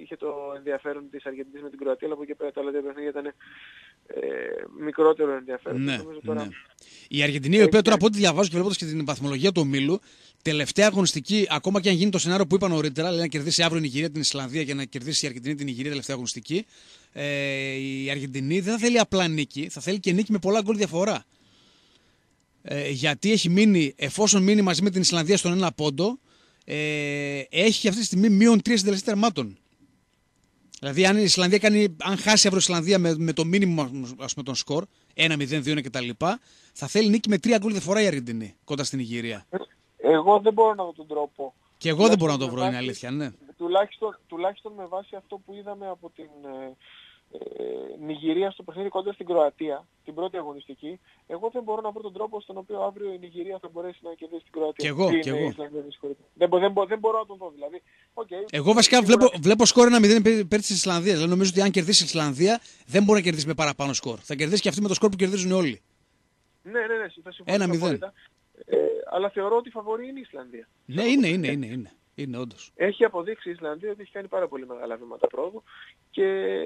Speaker 3: είχε το ενδιαφέρον της Αργεντινής με την Κροατία, αλλά από εκεί και πέρα τα άλλα παιχνίδια ήταν ε, μικρότερο ενδιαφέρον.
Speaker 1: Ναι, τώρα... ναι. Η Αργεντινή, η οποία τώρα από ό,τι διαβάζω και βλέποντας και την βαθμολογία του ομίλου, τελευταία αγωνιστική, ακόμα και αν γίνει το σενάριο που είπα νωρίτερα, λέει να κερδίσει αύριο η Νιγηρία την Ισλανδία και να κερδίσει η Αργεντινή την Νιγηρία τελευταία αγωνιστική, ε, η Αργεντινή δεν θα θέλει απλά νίκη, θα θέλει και νίκη με πολλά γκολ διαφορά. Ε, γιατί έχει μείνει, εφόσον μείνει μαζί με την Ισλανδία στον ένα πόντο, ε, έχει αυτή τη στιγμή μείον τρία συντελεστή τερμάτων. Δηλαδή, αν η Ισλανδία κάνει, αν χάσει αύριο η Ισλανδία με, με το μήνυμο ας πούμε, τον σκορ, 1-0-2 κτλ., θα θέλει νίκη με τρία γκολ διαφορά η Αργεντινή κοντά στην Ιγυρία.
Speaker 3: Εγώ δεν μπορώ να δω τον τρόπο.
Speaker 1: Και εγώ δεν μπορώ να το βρω, είναι αλήθεια, ναι.
Speaker 3: Τουλάχιστον, τουλάχιστον με βάση αυτό που είδαμε από την, ε, ε, Νιγηρία στο παιχνίδι κοντά στην Κροατία, την πρώτη αγωνιστική, εγώ δεν μπορώ να βρω τον τρόπο στον οποίο αύριο η Νιγηρία θα μπορέσει να κερδίσει την Κροατία.
Speaker 1: Και εγώ, και εγώ.
Speaker 3: Δεν, δεν, δεν, μπορώ να τον δω δηλαδή. Okay,
Speaker 1: εγώ βασικά βλέπω, βλέπω σκορ ένα 0 υπέρ της Ισλανδίας. Δηλαδή νομίζω ότι αν κερδίσει η Ισλανδία δεν μπορεί να κερδίσει με παραπάνω σκορ. Θα κερδίσει και αυτή με το σκορ που κερδίζουν όλοι.
Speaker 3: Ναι, ναι, ναι, θα συμφωνήσω. Ένα 0. Ε, αλλά θεωρώ ότι η φαβορή είναι η Ισλανδία.
Speaker 1: Ναι, είναι, είναι, είναι. είναι. Είναι όντως.
Speaker 3: Έχει αποδείξει η Ισλανδία ότι έχει κάνει πάρα πολύ μεγάλα βήματα πρόοδου και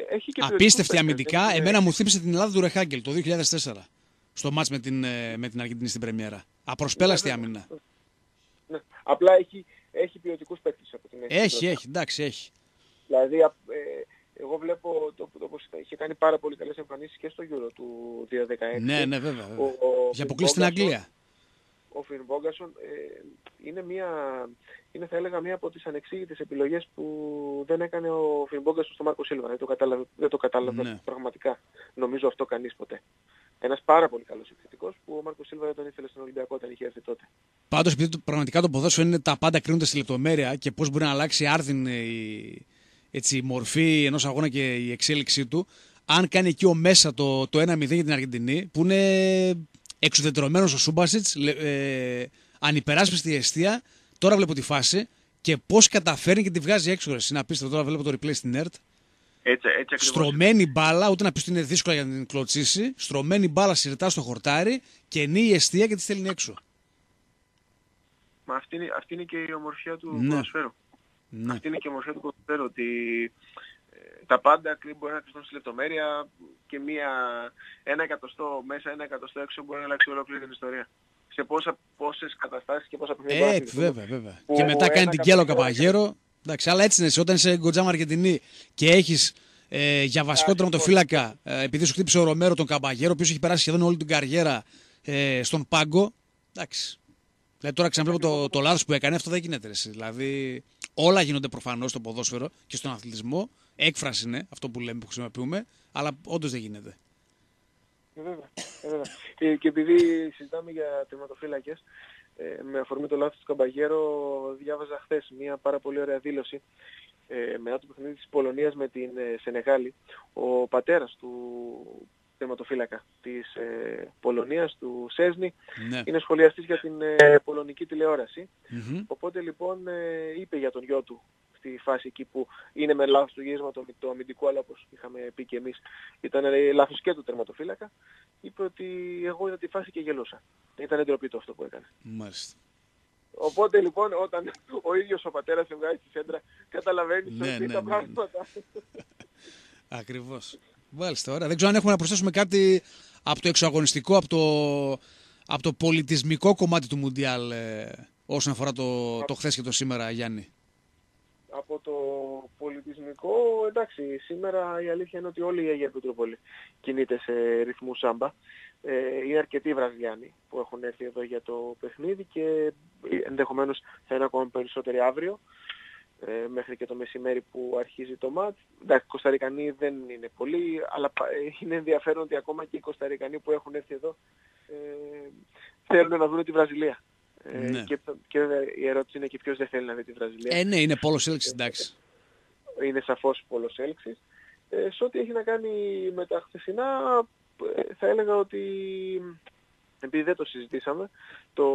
Speaker 3: έχει και
Speaker 1: Απίστευτη αμυντικά. Εμένα μου θύμισε την Ελλάδα του Ρεχάγκελ το 2004 στο μάτς με την, ε, με την Αργεντινή στην Πρεμιέρα. Απροσπέλαστη ναι, ναι, άμυνα.
Speaker 3: Ναι. Απλά έχει, έχει ποιοτικούς παίκτες από την
Speaker 1: Έχει, έχει, έχει, εντάξει, έχει.
Speaker 3: Δηλαδή, ε, εγώ βλέπω το, το, το, είχε κάνει πάρα πολύ καλές εμφανίσεις και στο Euro του 2016.
Speaker 1: Ναι, ναι, βέβαια. βέβαια. Ο, Για αποκλείσει στην Αγγλία.
Speaker 3: Ο Φιν Μπόγκασον ε, είναι μια είναι θα έλεγα μία από τις ανεξήγητες επιλογές που δεν έκανε ο Φιμπόγκας στο Μάρκο Σίλβα. Δεν το κατάλαβε, δεν το κατάλαβε ναι. πραγματικά. Νομίζω αυτό κανείς ποτέ. Ένας πάρα πολύ καλός επιθετικός που ο Μάρκο Σίλβα δεν τον ήθελε στον Ολυμπιακό όταν είχε έρθει τότε.
Speaker 1: Πάντως επειδή το, πραγματικά το ποδόσφαιρο είναι τα πάντα κρίνονται στη λεπτομέρεια και πώς μπορεί να αλλάξει άρδιν η, έτσι, η μορφή ενός αγώνα και η εξέλιξή του. Αν κάνει εκεί ο μέσα το, το 1-0 για την Αργεντινή που είναι εξουδετερωμένος ο Σούμπασιτς, ε, ανυπεράσπιστη αιστεία Τώρα βλέπω τη φάση και πώς καταφέρνει και τη βγάζει έξω. Είναι απίστευτο. Τώρα βλέπω το replay στην ΕΡΤ.
Speaker 3: Έτσι, έτσι
Speaker 1: Στρωμένη μπάλα, ούτε να πεις ότι είναι δύσκολα για να την κλωτσίσει. Στρωμένη μπάλα συρτά στο χορτάρι και εννοεί η αιστεία και τη στέλνει έξω.
Speaker 3: Μα αυτή είναι, αυτή είναι και η ομορφιά του ναι. ποδοσφαίρου. Ναι. Αυτή είναι και η ομορφιά του ποδοσφαίρου. Ότι ε, τα πάντα μπορεί να κρυφτούν στη λεπτομέρεια και μία, ένα εκατοστό μέσα, ένα εκατοστό έξω μπορεί να αλλάξει ολόκληρη την ιστορία σε πόσα, πόσες καταστάσεις και πόσα παιχνίδια.
Speaker 1: Έτσι, βέβαια, βέβαια. Και μετά κάνει την Κέλο Καπαγέρο. Εντάξει, αλλά έτσι είναι. Όταν είσαι Γκοτζάμα Αργεντινή και έχεις ε, για βασικό τερματοφύλακα, ε, επειδή σου χτύπησε ο Ρομέρο τον Καπαγέρο, ο οποίος έχει περάσει σχεδόν όλη την καριέρα ε, στον πάγκο. Εντάξει. Δηλαδή τώρα ξαναβλέπω το, το λάθος που έκανε, αυτό δεν γίνεται. Δηλαδή όλα γίνονται προφανώς στο ποδόσφαιρο και στον αθλητισμό. Έκφραση είναι αυτό που λέμε, που χρησιμοποιούμε, αλλά όντως δεν γίνεται.
Speaker 3: Ε, βέβαια. Ε, βέβαια. Και, και επειδή συζητάμε για τερματοφύλακες, ε, με αφορμή το λάθος του Καμπαγέρο, διάβαζα χθες μια πάρα πολύ ωραία δήλωση ε, μετά το παιχνίδι της Πολωνίας με την ε, Σενεγάλη. Ο πατέρας του τερματοφύλακα της ε, Πολωνίας, του Σέσνη, ναι. είναι σχολιαστής για την ε, πολωνική τηλεόραση. Mm-hmm. Οπότε λοιπόν ε, είπε για τον γιο του στη φάση εκεί που είναι με λάθος του γύρισμα το, το αμυντικό, αλλά όπως είχαμε πει και εμείς ήταν ε, λάθος και του τερματοφύλακα, είπε ότι εγώ είδα τη φάση και γελούσα. Ήταν ντροπή το αυτό που έκανε.
Speaker 1: Μάλιστα.
Speaker 3: Οπότε λοιπόν όταν ο ίδιος ο πατέρας βγάζει τη σέντρα καταλαβαίνεις ναι, ότι ναι, τα ναι, ναι. πράγματα.
Speaker 1: Ακριβώς. Μάλιστα, ωραία. Δεν ξέρω αν έχουμε να προσθέσουμε κάτι από το εξωαγωνιστικό, από το, από το πολιτισμικό κομμάτι του Μουντιάλ ε, όσον αφορά το, το χθες και το σήμερα, Γιάννη
Speaker 3: από το πολιτισμικό, εντάξει, σήμερα η αλήθεια είναι ότι όλη η Αγία Πετρούπολη κινείται σε ρυθμού σάμπα. Ε, είναι αρκετοί Βραζιλιάνοι που έχουν έρθει εδώ για το παιχνίδι και ενδεχομένως θα είναι ακόμα περισσότεροι αύριο ε, μέχρι και το μεσημέρι που αρχίζει το μάτς. Εντάξει, οι Κωνσταντινοί δεν είναι πολλοί, αλλά είναι ενδιαφέρον ότι ακόμα και οι Κωνσταντινοί που έχουν έρθει εδώ ε, θέλουν να δουν τη Βραζιλία. Ε, ναι. Και, και η ερώτηση είναι και ποιος δεν θέλει να δει τη Βραζιλία.
Speaker 1: Ε, ναι, είναι πόλος έλξης, εντάξει.
Speaker 3: Είναι σαφώς πόλος έλξης. Ε, σε ό,τι έχει να κάνει με τα χθεσινά, ε, θα έλεγα ότι, επειδή δεν το συζητήσαμε, το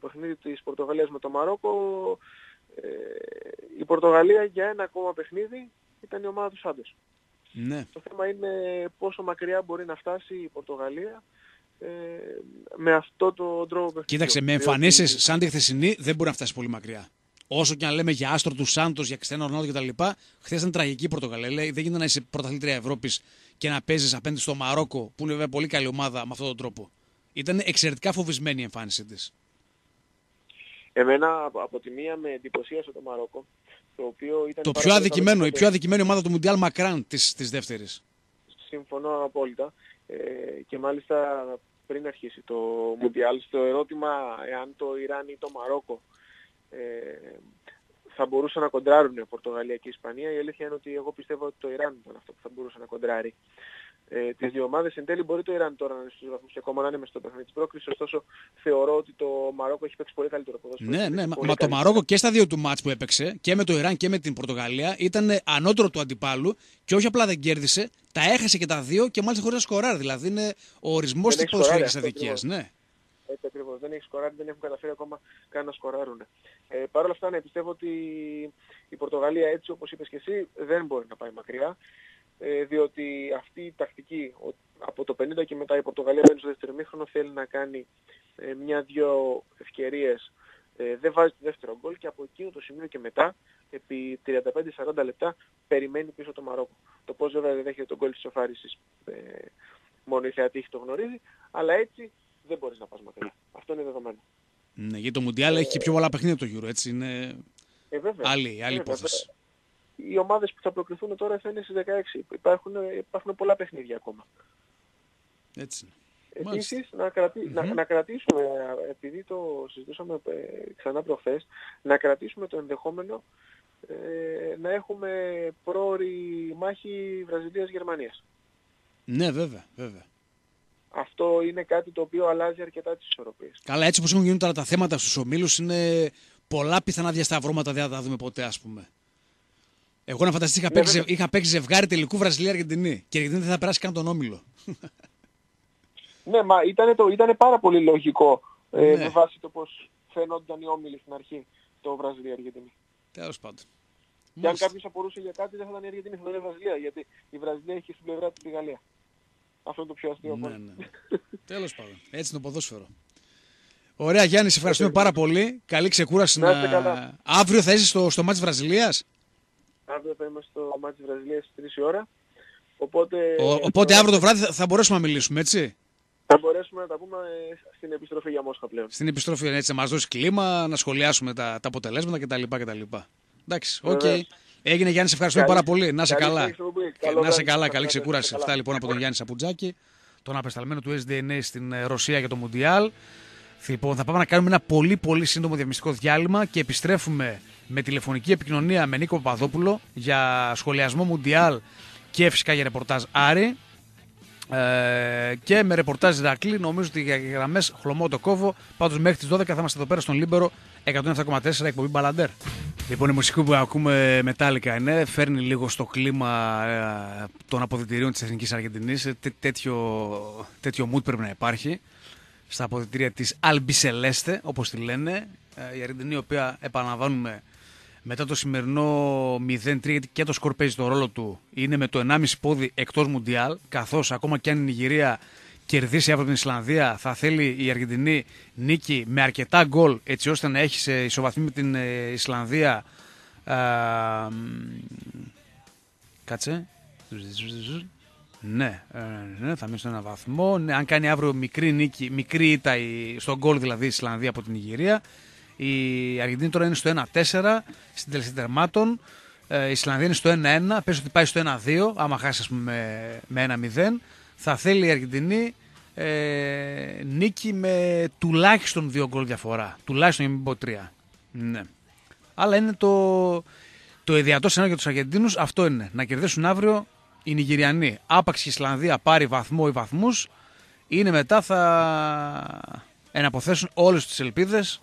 Speaker 3: παιχνίδι της Πορτογαλίας με το Μαρόκο, ε, η Πορτογαλία για ένα ακόμα παιχνίδι ήταν η ομάδα του Σάντος.
Speaker 1: Ναι.
Speaker 3: Το θέμα είναι πόσο μακριά μπορεί να φτάσει η Πορτογαλία ε, με αυτό το τρόπο
Speaker 1: Κοίταξε, με εμφανίσεις σαν τη χθεσινή δεν μπορεί να φτάσει πολύ μακριά. Όσο και αν λέμε για άστρο του Σάντος, για Κριστιανό Ρονάλντο κτλ. Χθες ήταν τραγική η Πορτογαλία. Λέει, δεν γίνεται να είσαι πρωταθλήτρια Ευρώπης και να παίζεις απέναντι στο Μαρόκο, που είναι βέβαια πολύ καλή ομάδα με αυτόν τον τρόπο. Ήταν εξαιρετικά φοβισμένη η εμφάνισή της.
Speaker 3: Εμένα από τη μία με εντυπωσίασε το Μαρόκο. Το, οποίο ήταν
Speaker 1: το πιο αδικημένο, η πιο αδικημένη ομάδα του Μουντιάλ Μακράν της, της δεύτερης.
Speaker 3: Συμφωνώ απόλυτα. Ε, και μάλιστα πριν αρχίσει το Μουντιάλ, στο ερώτημα εάν το Ιράν ή το Μαρόκο ε, θα μπορούσαν να κοντράρουν Πορτογαλία και Ισπανία, η αλήθεια είναι ότι εγώ πιστεύω ότι το Ιράν ήταν αυτό που θα μπορούσε να κοντράρει ε, τις δύο ομάδες. Εν τέλει μπορεί το Ιράν τώρα να είναι στους βαθμούς και ακόμα να είναι μες στο παιχνίδι της πρόκρισης, ωστόσο θεωρώ ότι το Μαρόκο έχει παίξει πολύ καλύτερο ποδόσφαιρο.
Speaker 1: Ναι, ναι, μα, μα το Μαρόκο και στα δύο του μάτς που έπαιξε, και με το Ιράν και με την Πορτογαλία, ήταν ανώτερο του αντιπάλου και όχι απλά δεν κέρδισε, τα έχασε και τα δύο και μάλιστα χωρίς να σκοράρει. Δηλαδή είναι ο ορισμός της ποδοσφαιρικής αδικίας. Ναι.
Speaker 3: Έτσι ακριβώς. Δεν έχει σκοράρει, δεν έχουν καταφέρει ακόμα καν να σκοράρουν. Ε, Παρ' όλα αυτά, ναι, πιστεύω ότι η Πορτογαλία έτσι όπως είπες και εσύ δεν μπορεί να πάει μακριά. Ε, διότι αυτή η τακτική από το 50 και μετά η Πορτογαλία μπαίνει στο δεύτερο μήχρονο θέλει να κάνει ε, μια-δυο ευκαιρίες ε, δεν βάζει το δεύτερο γκολ και από εκείνο το σημείο και μετά επί 35-40 λεπτά περιμένει πίσω το Μαρόκο. Το πώς βέβαια δεν δέχεται τον γκολ της οφάρισης ε, μόνο η θεατήχη το γνωρίζει, αλλά έτσι δεν μπορείς να πας μακριά. Αυτό είναι δεδομένο.
Speaker 1: Ναι, γιατί το Μουντιάλ έχει και πιο πολλά παιχνίδια το Euro, έτσι είναι
Speaker 3: ε, βέβαια.
Speaker 1: άλλη, άλλη υπόθεση
Speaker 3: οι ομάδες που θα προκριθούν τώρα θα είναι στις 16. Υπάρχουν, υπάρχουν πολλά παιχνίδια ακόμα.
Speaker 1: Έτσι.
Speaker 3: Επίσης, να, κρατη... να, να, κρατήσουμε, επειδή το συζητούσαμε ε, ξανά προχθές, να κρατήσουμε το ενδεχόμενο ε, να έχουμε πρόορη μάχη Βραζιλίας-Γερμανίας.
Speaker 1: Ναι, βέβαια, βέβαια.
Speaker 3: Αυτό είναι κάτι το οποίο αλλάζει αρκετά τις ισορροπίες.
Speaker 1: Καλά, έτσι όπως έχουν γίνει τώρα τα θέματα στους ομίλους, είναι πολλά πιθανά διασταυρώματα δεν θα τα δούμε ποτέ, ας πούμε. Εγώ να φανταστείς είχα, ναι, παίξει, είχα παίξει ζευγάρι τελικού Βραζιλία-Αργεντινή και η Αργεντινή δεν θα περάσει καν τον όμιλο.
Speaker 3: Ναι, μα ήταν, το, ήταν πάρα πολύ λογικό ε, ναι. με βάση το πώς φαίνονταν οι όμιλοι στην αρχή το Βραζιλία-Αργεντινή.
Speaker 1: Τέλος πάντων.
Speaker 3: Και αν κάποιος απορούσε για κάτι δεν θα ήταν η Αργεντινή, θα ήταν η Βραζιλία, γιατί η Βραζιλία έχει στην πλευρά του τη Γαλλία. Αυτό είναι το πιο αστείο.
Speaker 1: Ναι, ναι. Τέλος πάντων. Έτσι είναι το ποδόσφαιρο. Ωραία Γιάννη, σε ευχαριστούμε πάρα πολύ. Καλή ξεκούραση.
Speaker 3: Να...
Speaker 1: Αύριο θα είσαι στο, στο ματς Βραζιλίας;
Speaker 3: Αύριο θα είμαστε στο ματς της Βραζιλίας στις 3 η ώρα. Οπότε,
Speaker 1: Ο, οπότε αύριο το βράδυ θα μπορέσουμε να μιλήσουμε, έτσι;
Speaker 3: Θα μπορέσουμε να τα πούμε ε, στην επιστροφή για Μόσχα πλέον.
Speaker 1: Στην επιστροφή, έτσι, να μας δώσει κλίμα, να σχολιάσουμε τα, τα αποτελέσματα κτλ. κτλ. Εντάξει, OK. Okay. Έγινε Γιάννη, σε ευχαριστούμε πάρα πολύ. Να σε καλά. Να σε καλά, καλή ξεκούραση. Αυτά λοιπόν από τον Γιάννη Σαπουντζάκη, τον απεσταλμένο του SDNA στην ε, Ρωσία για το Μουντιάλ. Λοιπόν, θα πάμε να κάνουμε ένα πολύ πολύ σύντομο διαφημιστικό διάλειμμα και επιστρέφουμε με τηλεφωνική επικοινωνία με Νίκο Παπαδόπουλο για σχολιασμό Μουντιάλ και φυσικά για ρεπορτάζ Άρη. Ε, και με ρεπορτάζ Ηρακλή, νομίζω ότι για γραμμές χλωμό το κόβω. Πάντως μέχρι τις 12 θα είμαστε εδώ πέρα στον Λίμπερο 107,4 εκπομπή Μπαλαντέρ. Λοιπόν, η μουσική που ακούμε μετάλλικα είναι, φέρνει λίγο στο κλίμα ε, των αποδητηρίων της Εθνικής Αργεντινής. Τέ, τέτοιο, τέτοιο mood πρέπει να υπάρχει στα αποδητήρια της Αλμπισελέστε, όπως τη λένε. Ε, η Αργεντινή, η οποία επαναλαμβάνουμε μετά το σημερινό 0-3, γιατί και το σκορ παίζει το ρόλο του, είναι με το 1,5 πόδι εκτός Μουντιάλ, καθώς ακόμα και αν η Νιγηρία κερδίσει αύριο την Ισλανδία, θα θέλει η Αργεντινή νίκη με αρκετά γκολ, έτσι ώστε να έχει σε ισοβαθμή με την ε, Ισλανδία. Α, κάτσε. Ναι, ε, ναι, θα μείνει στο ένα βαθμό. Ναι, αν κάνει αύριο μικρή νίκη, μικρή ήττα στον γκολ δηλαδή η Ισλανδία από την Νιγηρία, η Αργεντινή τώρα είναι στο 1-4 στην τελική τερμάτων. Ε, η Ισλανδία είναι στο 1-1. Πες ότι πάει στο 1-2. Άμα χάσεις με, με 1-0. Θα θέλει η Αργεντινή ε, νίκη με τουλάχιστον δύο γκολ διαφορά. Τουλάχιστον για μην πω τρία. Ναι. Αλλά είναι το, το ιδιαίτερο σενάριο για τους Αργεντίνους. Αυτό είναι. Να κερδίσουν αύριο οι Νιγηριανοί. Άπαξ η Ισλανδία πάρει βαθμό ή βαθμούς. Είναι μετά θα εναποθέσουν όλες τις ελπίδες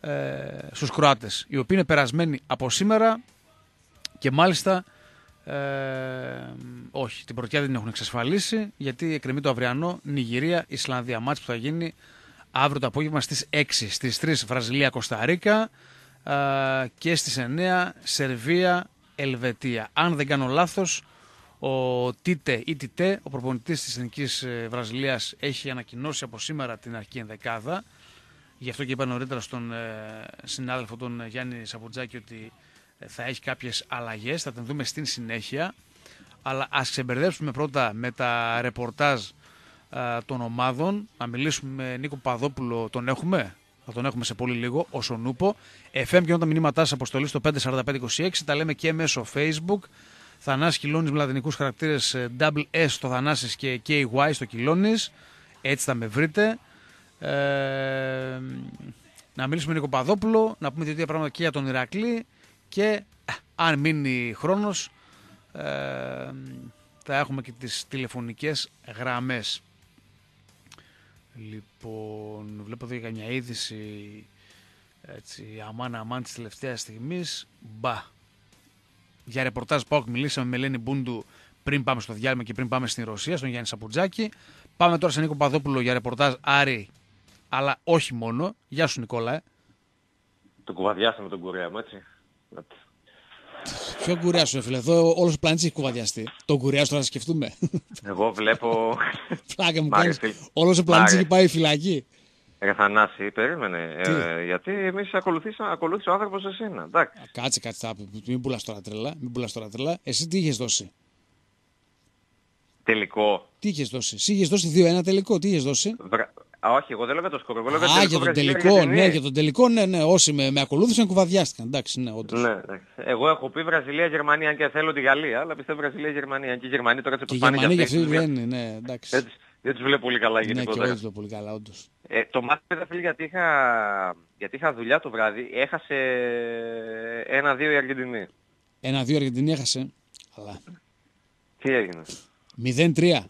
Speaker 1: ε, στους Κροάτες, οι οποίοι είναι περασμένοι από σήμερα και μάλιστα ε, όχι, την πρωτιά δεν την έχουν εξασφαλίσει γιατί εκκρεμεί το αυριανό Νιγηρία, Ισλανδία μάτς που θα γίνει αύριο το απόγευμα στις 6, στις 3 Βραζιλία, Κωνσταντίνα ε, και στις 9 Σερβία, Ελβετία. Αν δεν κάνω λάθος, Ο Τίτε ή Τιτέ, ο προπονητής της Εθνικής ε, Βραζιλίας, έχει ανακοινώσει από σήμερα την αρχή ενδεκάδα. Γι' αυτό και είπα νωρίτερα στον ε, συνάδελφο τον Γιάννη Σαπουτζάκη ότι ε, θα έχει κάποιες αλλαγές, θα την δούμε στην συνέχεια. Αλλά ας ξεμπερδέψουμε πρώτα με τα ρεπορτάζ των ομάδων. Να μιλήσουμε με Νίκο Παδόπουλο, τον έχουμε; Θα τον έχουμε σε πολύ λίγο, ο νούπο. FM και τα μηνύματά σας αποστολής στο 54526. Τα λέμε και μέσω Facebook. Θανάσης Κιλώνης με λατινικούς χαρακτήρες ε, Double S στο Θανάσης και KY στο Κιλώνης. Έτσι θα με βρείτε. Ε, να μιλήσουμε με Νίκο Παδόπουλο, να πούμε δύο πράγματα και για τον Ηρακλή και ε, αν μείνει χρόνος ε, θα έχουμε και τις τηλεφωνικές γραμμές. Λοιπόν, βλέπω εδώ για μια είδηση έτσι, αμάν αμάν της τελευταίας στιγμής. Μπα. Για ρεπορτάζ ΠΑΟΚ μιλήσαμε με Ελένη Μπούντου πριν πάμε στο διάλειμμα και πριν πάμε στην Ρωσία, στον Γιάννη Σαπουτζάκη. Πάμε τώρα σε Νίκο Παδόπουλο για ρεπορτάζ Άρη, αλλά όχι μόνο. Γεια σου Νικόλα. Ε.
Speaker 4: Το κουβαδιάσαμε τον κουρέα μου, έτσι.
Speaker 1: Ποιο κουρέα σου, φίλε. Εδώ όλος ο πλανήτης έχει κουβαδιαστεί. Το κουρέα σου να σκεφτούμε.
Speaker 4: Εγώ βλέπω.
Speaker 1: Πλάκα μου κάνεις. Όλος ο πλανήτης έχει πάει φυλακή.
Speaker 4: Ρε Θανάση, περίμενε. Ε, γιατί εμείς ακολουθήσε ο άνθρωπος εσένα. Εντάξει.
Speaker 1: Κάτσε, κάτσε. Μην πουλάς τώρα τρελά. Μην πουλάς τώρα τρελά. Εσύ τι είχες δώσει;
Speaker 4: Τελικό.
Speaker 1: Τι είχες δώσει; Εσύ είχες δώσει 2-1 τελικό. Τι είχες δώσει;
Speaker 4: Βρα... Α, όχι, εγώ δεν λέω για το σκορ. Εγώ λέω για,
Speaker 1: Α, για τον τελικό. Ναι, για τον τελικό, ναι, ναι. Όσοι με, με ακολούθησαν κουβαδιάστηκαν. Εντάξει, ναι, όντως.
Speaker 4: Ναι, ναι. Εγώ έχω πει Βραζιλία-Γερμανία και θέλω τη Γαλλία, αλλά πιστεύω Βραζιλία-Γερμανία. Και η Γερμανία τώρα
Speaker 1: σε πάνε για αυτή. λένε, ναι, εντάξει.
Speaker 4: Έτσι, δεν τους βλέπω πολύ καλά
Speaker 1: γενικότερα. Ναι, και εγώ δεν πολύ καλά, όντως.
Speaker 4: Ε, το μάτι πέρα φίλοι γιατί είχα, γιατί είχα δουλειά το βράδυ, έχασε ένα-δύο η Αργεντινή.
Speaker 1: Ένα-δύο η Αργεντινή έχασε. Αλλά.
Speaker 4: Τι έγινε;
Speaker 1: 0-3.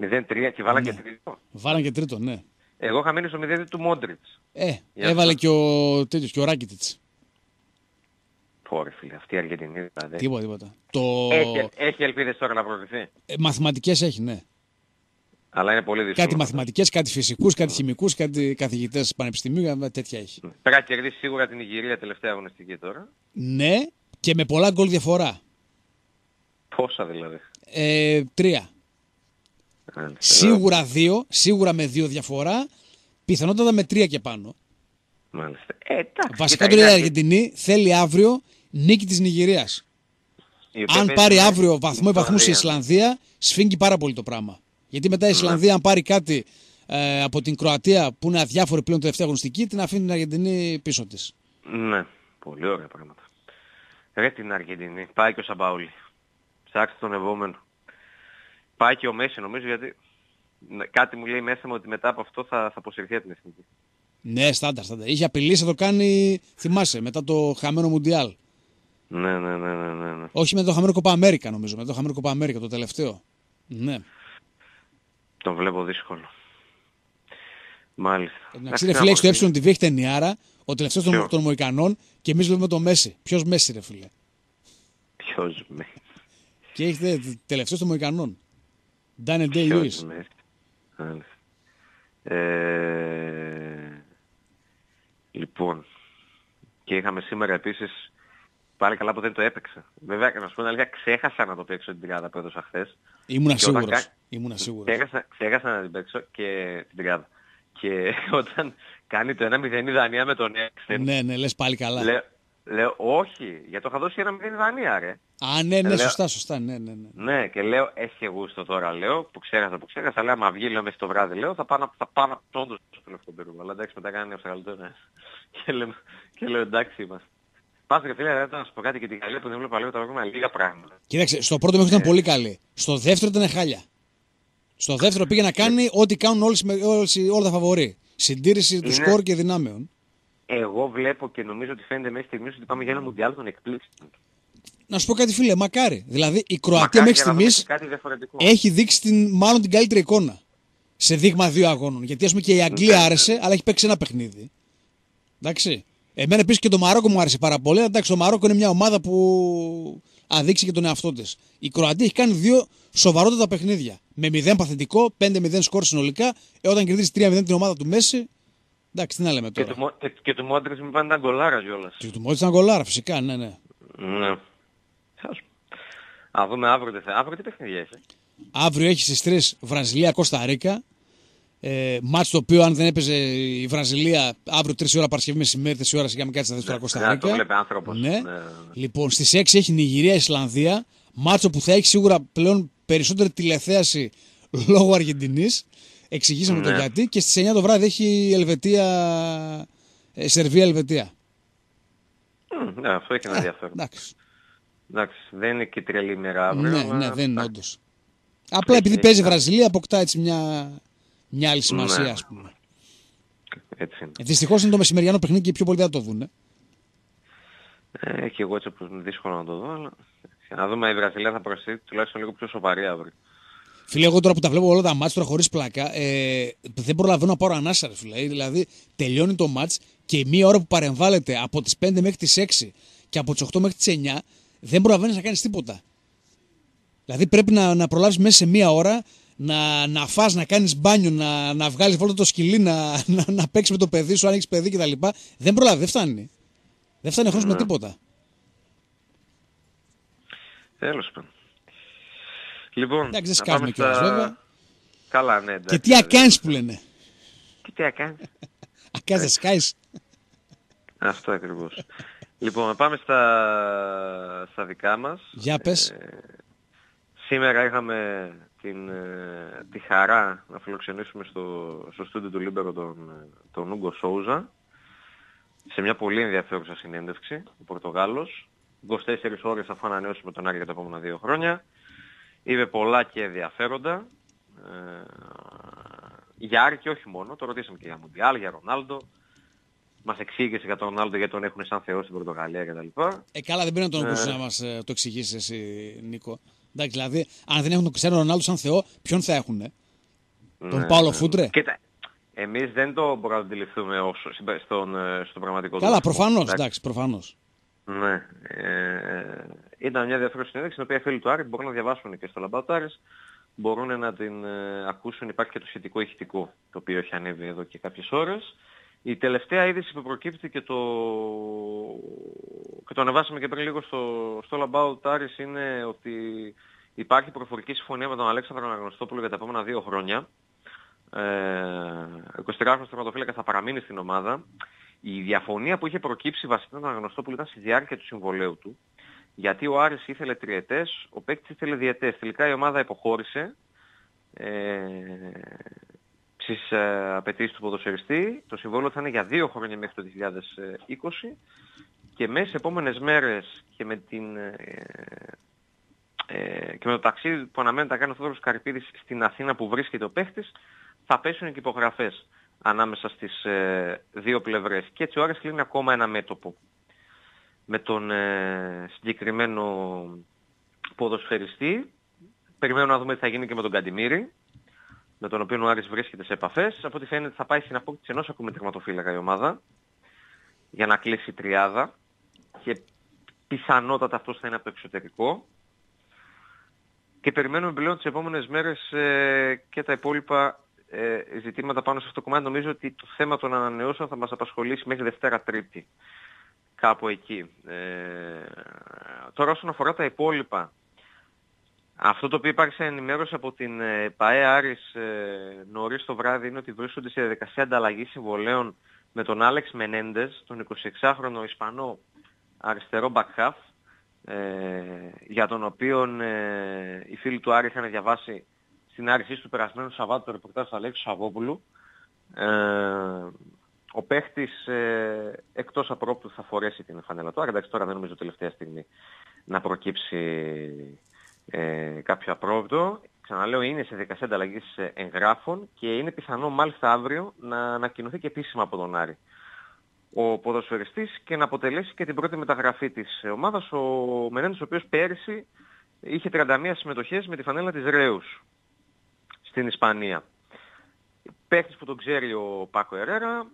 Speaker 4: 0-3 και βάλαν ναι. και τρίτο.
Speaker 1: Βάλαν και τρίτο, ναι.
Speaker 4: Εγώ είχα μείνει στο 0 του Μόντριτς.
Speaker 1: Ε, έβαλε και ο, τέτοιος, και ο Ράκητιτς.
Speaker 4: Πόρε φίλε, αυτή η Αργεντινή δηλαδή.
Speaker 1: Τίποτα, τίποτα.
Speaker 4: Το... Έχει, έχει ελπίδες τώρα να προωθηθεί.
Speaker 1: Ε, μαθηματικές έχει, ναι.
Speaker 4: Αλλά είναι πολύ δύσκολο.
Speaker 1: Κάτι μαθηματικές, κάτι φυσικούς, κάτι χημικούς, κάτι καθηγητές πανεπιστημίου, τέτοια έχει.
Speaker 4: Πρέπει να κερδίσει σίγουρα την Ιγυρία τελευταία αγωνιστική τώρα.
Speaker 1: Ναι, και με πολλά γκολ διαφορά.
Speaker 4: Πόσα δηλαδή.
Speaker 1: Ε, τρία. Σίγουρα δύο, σίγουρα με δύο διαφορά, πιθανότατα με τρία και πάνω.
Speaker 4: Μάλιστα. Ε,
Speaker 1: Βασικά το λέει η Αργεντινή θέλει αύριο νίκη της Νιγηρίας. Αν πάρει αύριο βαθμό ή βαθμούς η Ισλανδία, σφίγγει πάρα πολύ το πράγμα. Γιατί μετά η Ισλανδία, ναι. αν πάρει κάτι ε, από την Κροατία που είναι αδιάφορη πλέον τελευταία γνωστική, την αφήνει την Αργεντινή πίσω της.
Speaker 4: Ναι, πολύ ωραία πράγματα. Ρε την Αργεντινή, πάει και ο Σαμπάουλη. Ψάξτε τον επόμενο. Πάει και ο Μέση νομίζω γιατί κάτι μου λέει μέσα μου ότι μετά από αυτό θα, θα αποσυρθεί από την εθνική.
Speaker 1: Ναι, στάντα, στάντα. Είχε απειλήσει να το κάνει, θυμάσαι, μετά το χαμένο Μουντιάλ.
Speaker 4: Ναι, ναι, ναι, ναι, ναι. ναι.
Speaker 1: Όχι με το χαμένο Κοπα Αμέρικα νομίζω, με το χαμένο Κοπα Αμέρικα το τελευταίο. Ναι.
Speaker 4: Τον βλέπω δύσκολο. Μάλιστα.
Speaker 1: Να ξέρει φίλε, στο έψιλον TV έχει ταινιάρα, ο τελευταίος των, των Μοϊκανών και εμείς βλέπουμε το Μέση. Ποιος Μέση ρε φίλε;
Speaker 4: Ποιος Μέση;
Speaker 1: Και έχεις τελευταίος των Μοϊκανών. Ντάνε Ντέι Λούις.
Speaker 4: Λοιπόν, και είχαμε σήμερα επίσης πάλι καλά που δεν το έπαιξα. Βέβαια, να σου πω την αλήθεια, ξέχασα να το παίξω την τριάδα που έδωσα χθες.
Speaker 1: Ήμουνα σίγουρος. Κα... Ήμουνα σίγουρος.
Speaker 4: Ξέχασα, ξέχασα να την παίξω και την τριάδα. Και όταν κάνει το 1-0 η Δανία με τον Έξεν.
Speaker 1: Ναι, ναι, λες πάλι καλά.
Speaker 4: Λέω, λέω όχι, για το είχα δώσει ένα 0 Δανία, ρε.
Speaker 1: Α, ναι, ναι, λέω, σωστά, σωστά, ναι, ναι, ναι.
Speaker 4: Ναι, και λέω, έχει γούστο τώρα, λέω, που ξέχασα, που ξέχασα, λέω, άμα βγει, λέω, μέσα το βράδυ, λέω, θα πάω, θα πάω όντως στο τελευταίο περίπου, αλλά εντάξει, μετά κάνει ο ναι. Και λέω, και λέω, εντάξει είμαστε. Πας ρε φίλε, να σου πω κάτι και την καλή που δεν βλέπω λίγο τα βλέπουμε λίγα πράγματα.
Speaker 1: Κοίταξε, στο πρώτο μέχρι ήταν ε. πολύ καλή. Στο δεύτερο ήταν χάλια. Στο δεύτερο πήγε να κάνει ό,τι κάνουν όλοι, όλοι, όλα τα φαβορή. Συντήρηση του σκορ και δυνάμεων.
Speaker 4: Εγώ βλέπω και νομίζω ότι φαίνεται μέχρι στιγμής ότι πάμε για ένα μουντιάλ των εκπλήξεων.
Speaker 1: Να σου πω κάτι φίλε, μακάρι. Δηλαδή η Κροατία μέχρι στιγμής έχει δείξει την, μάλλον την καλύτερη εικόνα σε δείγμα δύο αγώνων. Γιατί ας πούμε και η Αγγλία ναι. άρεσε, αλλά έχει παίξει ένα παιχνίδι. Εντάξει. Εμένα επίσης και το Μαρόκο μου άρεσε πάρα πολύ. Εντάξει, το Μαρόκο είναι μια ομάδα που αδείξει και τον εαυτό της. Η Κροατία έχει κάνει δύο σοβαρότατα παιχνίδια. Με 0 παθητικό, 5-0 σκορ συνολικά. Ε, όταν κερδίσεις 3-0 την ομάδα του Μέση, εντάξει, τι να λέμε τώρα.
Speaker 4: Και του, και, και του Μόντριτ μου πάνε γκολάρας κιόλας.
Speaker 1: Και του Μόντριτ ήταν γκολάρα, φυσικά, ναι, ναι.
Speaker 4: Ναι. Α δούμε αύριο τι θα. Αύριο τι παιχνίδια έχει.
Speaker 1: Αύριο έχει στις 3 Βραζιλία Κώστα Ρίκα. Ε, μάτς το οποίο αν δεν έπαιζε η Βραζιλία αύριο 3 ώρα Παρασκευή μεσημέρι, 4 ώρα σιγά μην κάτσει θα δεις τώρα Κώστα
Speaker 4: Ναι, το
Speaker 1: Ρίκα.
Speaker 4: βλέπει άνθρωπος.
Speaker 1: Ναι.
Speaker 4: Ναι, ναι.
Speaker 1: Λοιπόν, στις 6 έχει Νιγηρία Ισλανδία. Μάτσο που θα έχει σίγουρα πλέον περισσότερη τηλεθέαση λόγω Αργεντινής. Εξηγήσαμε το
Speaker 4: Ναι.
Speaker 1: γιατί. Και στις 9 το βράδυ έχει Ελβετία. ε, Σερβία Ελβετία.
Speaker 4: Μμ, Ναι, αυτό έχει ένα ενδιαφέρον.
Speaker 1: Εντάξει.
Speaker 4: Εντάξει, δεν είναι και τρελή ημέρα αύριο.
Speaker 1: Ναι,
Speaker 4: αλλά-
Speaker 1: ναι, δεν είναι
Speaker 4: εντάξει.
Speaker 1: όντως. Απλά επειδή
Speaker 4: έχει-
Speaker 1: παίζει η Βραζιλία, αποκτά έτσι μια, μια άλλη σημασία,
Speaker 4: Ναι.
Speaker 1: ας πούμε.
Speaker 4: Έτσι είναι.
Speaker 1: Δυστυχώς είναι το μεσημεριανό παιχνίδι και οι πιο πολλοί δεν θα το δουν.
Speaker 4: Ε, και εγώ έτσι όπως είναι δύσκολο να το δω, αλλά να δούμε η Βραζιλία θα προσθέτει τουλάχιστον λίγο πιο σοβαρή αύριο.
Speaker 1: Φίλε, εγώ τώρα που τα βλέπω όλα τα μάτς τώρα χωρίς πλάκα, ε, δεν προλαβαίνω να πάρω ανάσα, ρε φίλε. Δηλαδή, τελειώνει το μάτς και η μία ώρα που παρεμβάλλεται από τις 5 μέχρι τις 6 και από τις 8 μέχρι τις 9, δεν προλαβαίνεις να κάνεις τίποτα. Δηλαδή, πρέπει να, να προλάβεις μέσα σε μία ώρα να, να φας, να κάνεις μπάνιο, να, να βγάλεις βόλτα το σκυλί, να, να, να παίξεις με το παιδί σου, αν έχεις παιδί κτλ. Δεν προλαβαίνει, δεν φτάνει. Δεν φτάνει ο χρόνος με τίποτα.
Speaker 4: Τέλος πάντων. Λοιπόν,
Speaker 1: Εντάξει, δεν
Speaker 4: να
Speaker 1: σκάζουμε
Speaker 4: πάμε
Speaker 1: κιόλας,
Speaker 4: στα-
Speaker 1: βέβαια.
Speaker 4: Καλά, ναι. εντάξει,
Speaker 1: Και τι
Speaker 4: δηλαδή.
Speaker 1: ακάνεις που λένε.
Speaker 4: Και τι ακάνεις.
Speaker 1: Ακάνεις, δεν σκάεις.
Speaker 4: Αυτό ακριβώς. λοιπόν, να πάμε στα, στα δικά μας.
Speaker 1: Για πες.
Speaker 4: Ε, σήμερα είχαμε την, ε, τη χαρά να φιλοξενήσουμε στο, στο στούντιο του Λίμπερο τον, ε, τον Ούγκο Σόουζα σε μια πολύ ενδιαφέρουσα συνέντευξη, ο Πορτογάλος. 24 ώρες αφού ανανεώσει με τον Άρη για τα επόμενα δύο χρόνια. Είπε πολλά και ενδιαφέροντα. Ε, για Άρη και όχι μόνο, το ρωτήσαμε και για Μουντιάλ, για Ρονάλντο. Μας εξήγησε για τον Ρονάλντο γιατί τον έχουν σαν θεό στην Πορτογαλία κτλ.
Speaker 1: Ε, καλά, δεν πρέπει να τον ακούσει να μας το εξηγήσεις εσύ, Νίκο. Εντάξει, δηλαδή, αν δεν έχουν τον Κριστιανό Ρονάλντο σαν Θεό, ποιον θα έχουν, τον
Speaker 4: Ναι,
Speaker 1: Πάολο
Speaker 4: ναι.
Speaker 1: Φούντρε;
Speaker 4: Κοίτα, εμείς δεν το μπορούμε να το αντιληφθούμε ως, στον, ε, στον πραγματικό
Speaker 1: Καλά,
Speaker 4: κόσμο.
Speaker 1: προφανώς,
Speaker 4: Εντάξει.
Speaker 1: εντάξει, προφανώς.
Speaker 4: Ναι. Ε, ήταν μια ενδιαφέρουσα συνέντευξη, την οποία οι φίλοι του Άρη μπορούν να διαβάσουν και στο Λαμπατάρες, μπορούν να την ε, ακούσουν. Υπάρχει και το σχετικό ηχητικό, το οποίο έχει ανέβει εδώ και κάποιες ώρες. Η τελευταία είδηση που προκύπτει και το, και το ανεβάσαμε και πριν λίγο στο, στο Λαμπάου Τάρις είναι ότι υπάρχει προφορική συμφωνία με τον Αλέξανδρο Αναγνωστόπουλο για τα επόμενα δύο χρόνια. Ε, 23χρονος τερματοφύλακας θα παραμείνει στην ομάδα. Η διαφωνία που είχε προκύψει βασικά με τον Αναγνωστόπουλο ήταν στη διάρκεια του συμβολέου του. Γιατί ο Άρης ήθελε τριετές, ο παίκτης ήθελε διετές. Τελικά η ομάδα υποχώρησε ε, στις ε, απαιτήσεις του ποδοσφαιριστή. Το συμβόλαιο θα είναι για δύο χρόνια μέχρι το 2020 και μέσα σε επόμενες μέρες και με, την, ε, ε, και με το ταξίδι που αναμένεται να κάνει ο Θόδωρος Καρυπίδης στην Αθήνα που βρίσκεται ο παίχτης θα πέσουν και υπογραφές ανάμεσα στις ε, δύο πλευρές. Και έτσι ο Άρης κλείνει ακόμα ένα μέτωπο με τον ε, συγκεκριμένο ποδοσφαιριστή. Περιμένουμε να δούμε τι θα γίνει και με τον Καντιμήρη, με τον οποίο ο Άρης βρίσκεται σε επαφές. Από ό,τι φαίνεται θα πάει στην απόκτηση ενός ακόμη τερματοφύλακα η ομάδα για να κλείσει τριάδα και πιθανότατα αυτός θα είναι από το εξωτερικό. Και περιμένουμε πλέον τις επόμενες μέρες ε, και τα υπόλοιπα ε, ζητήματα πάνω σε αυτό το κομμάτι. Νομίζω ότι το θέμα των ανανεώσεων θα μας απασχολήσει μέχρι Δευτέρα Τρίτη. Κάπου εκεί. Ε, τώρα όσον αφορά τα υπόλοιπα, αυτό το οποίο υπάρχει σε ενημέρωση από την ε, ΠαΕ Άρης ε, νωρίς το βράδυ είναι ότι βρίσκονται σε διαδικασία ανταλλαγής συμβολέων με τον Άλεξ Μενέντες, τον 26χρονο Ισπανό αριστερό back half, ε, για τον οποίο ε, οι φίλοι του Άρη είχαν διαβάσει στην άρρησή του περασμένου Σαββάτου το ρεπορτάζ του Αλέξου Σαββόπουλου. Ε, ο παίχτης ε, εκτός απρόπτου θα φορέσει την φανέλα του. Άρα εντάξει τώρα δεν νομίζω τελευταία στιγμή να προκύψει ε, κάποιο απρόπτο. Ξαναλέω είναι σε δικασία ανταλλαγής ε, εγγράφων και είναι πιθανό μάλιστα αύριο να ανακοινωθεί και επίσημα από τον Άρη ο ποδοσφαιριστής και να αποτελέσει και την πρώτη μεταγραφή της ομάδας. Ο Μενέντης ο οποίος πέρυσι είχε 31 συμμετοχές με τη φανέλα της Ρέους στην Ισπανία. Παίχτης που τον ξέρει ο Πάκο Ερέρα,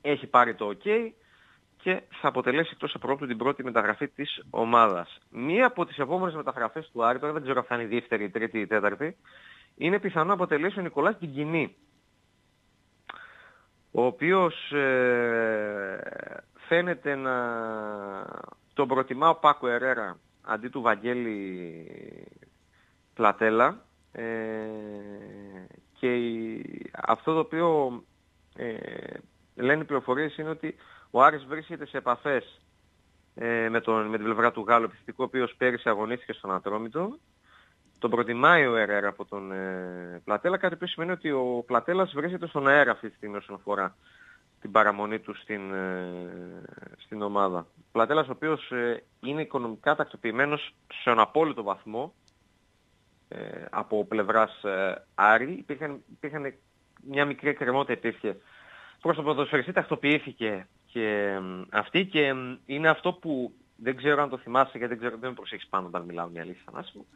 Speaker 4: έχει πάρει το OK και θα αποτελέσει εκτός απρόπτου την πρώτη μεταγραφή της ομάδας. Μία από τις επόμενες μεταγραφές του Άρη, τώρα δεν ξέρω αν θα είναι η δεύτερη, η τρίτη ή η τέταρτη, είναι πιθανό να αποτελέσει ο Νικολάς Τιγκινή, ο οποίος ε, φαίνεται να τον προτιμά ο Πάκο Ερέρα αντί του Βαγγέλη Πλατέλα ε, και αυτό το οποίο ε, λένε οι πληροφορίες είναι ότι ο Άρης βρίσκεται σε επαφές ε, με, τον, με την πλευρά του Γάλλου επιθετικού, ο οποίος πέρυσι αγωνίστηκε στον Ατρόμητο. Τον προτιμάει ο Ερέρα από τον ε, Πλατέλα, κάτι που σημαίνει ότι ο Πλατέλας βρίσκεται στον αέρα αυτή τη στιγμή όσον αφορά την παραμονή του στην, ε, στην ομάδα. Πλατέλας ο οποίος ε, είναι οικονομικά τακτοποιημένος σε έναν απόλυτο βαθμό ε, από πλευράς Άρη. Υπήρχαν, υπήρχαν μια μικρή εκκρεμότητα υπήρχε προς το ποδοσφαιριστή τακτοποιήθηκε και αυτή και είναι αυτό που δεν ξέρω αν το θυμάσαι γιατί δεν ξέρω δεν με προσέχεις πάνω όταν μιλάω μια αλήθεια Θανάση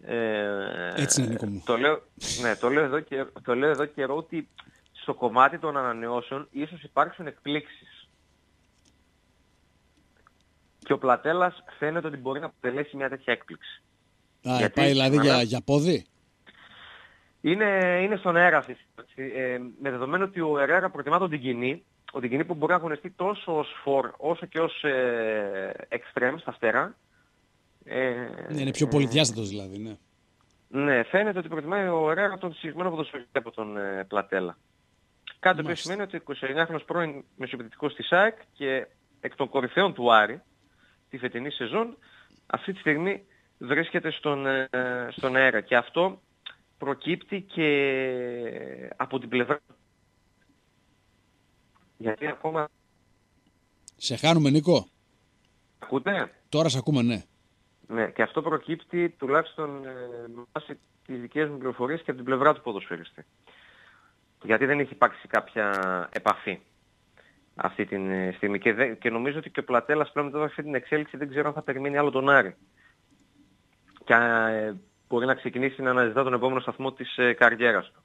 Speaker 1: Ε, Έτσι είναι Νίκο μου.
Speaker 4: Το λέω, ναι, το λέω, εδώ και, το λέω εδώ καιρό ότι στο κομμάτι των ανανεώσεων ίσως υπάρξουν εκπλήξεις. Και ο Πλατέλας φαίνεται ότι μπορεί να αποτελέσει μια τέτοια έκπληξη.
Speaker 1: Α, Γιατί, πάει δηλαδή για, για πόδι;
Speaker 4: Είναι, είναι στον αέρα αυτή. Ε, με δεδομένο ότι ο Ερέρα προτιμά τον Τιγκινή, ο Τιγκινή που μπορεί να αγωνιστεί τόσο ως φορ όσο και ως ε, extreme στα φτερά.
Speaker 1: Ε, ναι, είναι πιο πολυδιάστατος δηλαδή, ναι.
Speaker 4: Ναι, φαίνεται ότι προτιμάει ο Ερέρα τον συγκεκριμένο ποδοσφαιριστή από τον ε, Πλατέλα. Κάτι που σημαίνει ότι 29χρονος πρώην μεσοπαιδευτικός της ΑΕΚ και εκ των κορυφαίων του Άρη τη φετινή σεζόν αυτή τη στιγμή βρίσκεται στον, ε, στον αέρα. Και αυτό προκύπτει και από την πλευρά γιατί ακόμα...
Speaker 1: Σε χάνουμε Νίκο.
Speaker 4: Ακούτε;
Speaker 1: Τώρα σε ακούμε ναι.
Speaker 4: Ναι, και αυτό προκύπτει τουλάχιστον ε, με βάση τις δικές μου πληροφορίες και από την πλευρά του ποδοσφαιριστή. Γιατί δεν έχει υπάρξει κάποια επαφή αυτή τη ε, στιγμή. Και, και νομίζω ότι και ο Πλατέλας πλέον μετά αυτή την εξέλιξη δεν ξέρω αν θα περιμένει άλλο τον Άρη. Και ε, μπορεί να ξεκινήσει να αναζητά τον επόμενο σταθμό της ε, καριέρας του.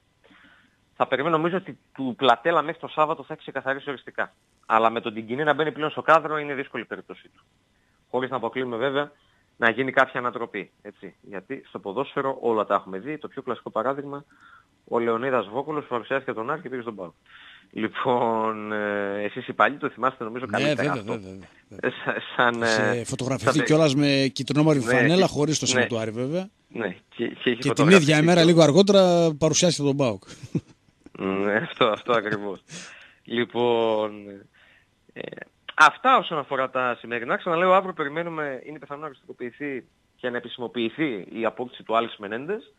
Speaker 4: Θα περιμένω νομίζω ότι του Πλατέλα μέχρι το Σάββατο θα έχει ξεκαθαρίσει οριστικά. Αλλά με τον Τιγκινή να μπαίνει πλέον στο κάδρο είναι δύσκολη η περίπτωσή του. Χωρίς να αποκλείουμε βέβαια να γίνει κάποια ανατροπή. Έτσι. Γιατί στο ποδόσφαιρο όλα τα έχουμε δει. Το πιο κλασικό παράδειγμα, ο Λεωνίδας Βόκολος παρουσιάστηκε τον Άρη και πήγε στον Πάο. Λοιπόν, ε, εσείς οι παλιοί το θυμάστε νομίζω ναι, καλύτερα
Speaker 1: βέβαια, αυτό. Βέβαια, βέβαια. Σαν, ε, φωτογραφηθεί σαν... κιόλας με κυτρινόμαρη ναι, φανέλα χωρίς το ναι, του Άρη βέβαια.
Speaker 4: Ναι, και, και,
Speaker 1: και την ίδια ημέρα λίγο αργότερα παρουσιάστηκε τον Πάοκ.
Speaker 4: Ναι, αυτό, αυτό ακριβώς. λοιπόν, ε, αυτά όσον αφορά τα σημερινά. Ξαναλέω, αύριο περιμένουμε, είναι πιθανό να χρησιμοποιηθεί και να επισημοποιηθεί η απόκτηση του Άλης Μενέντες.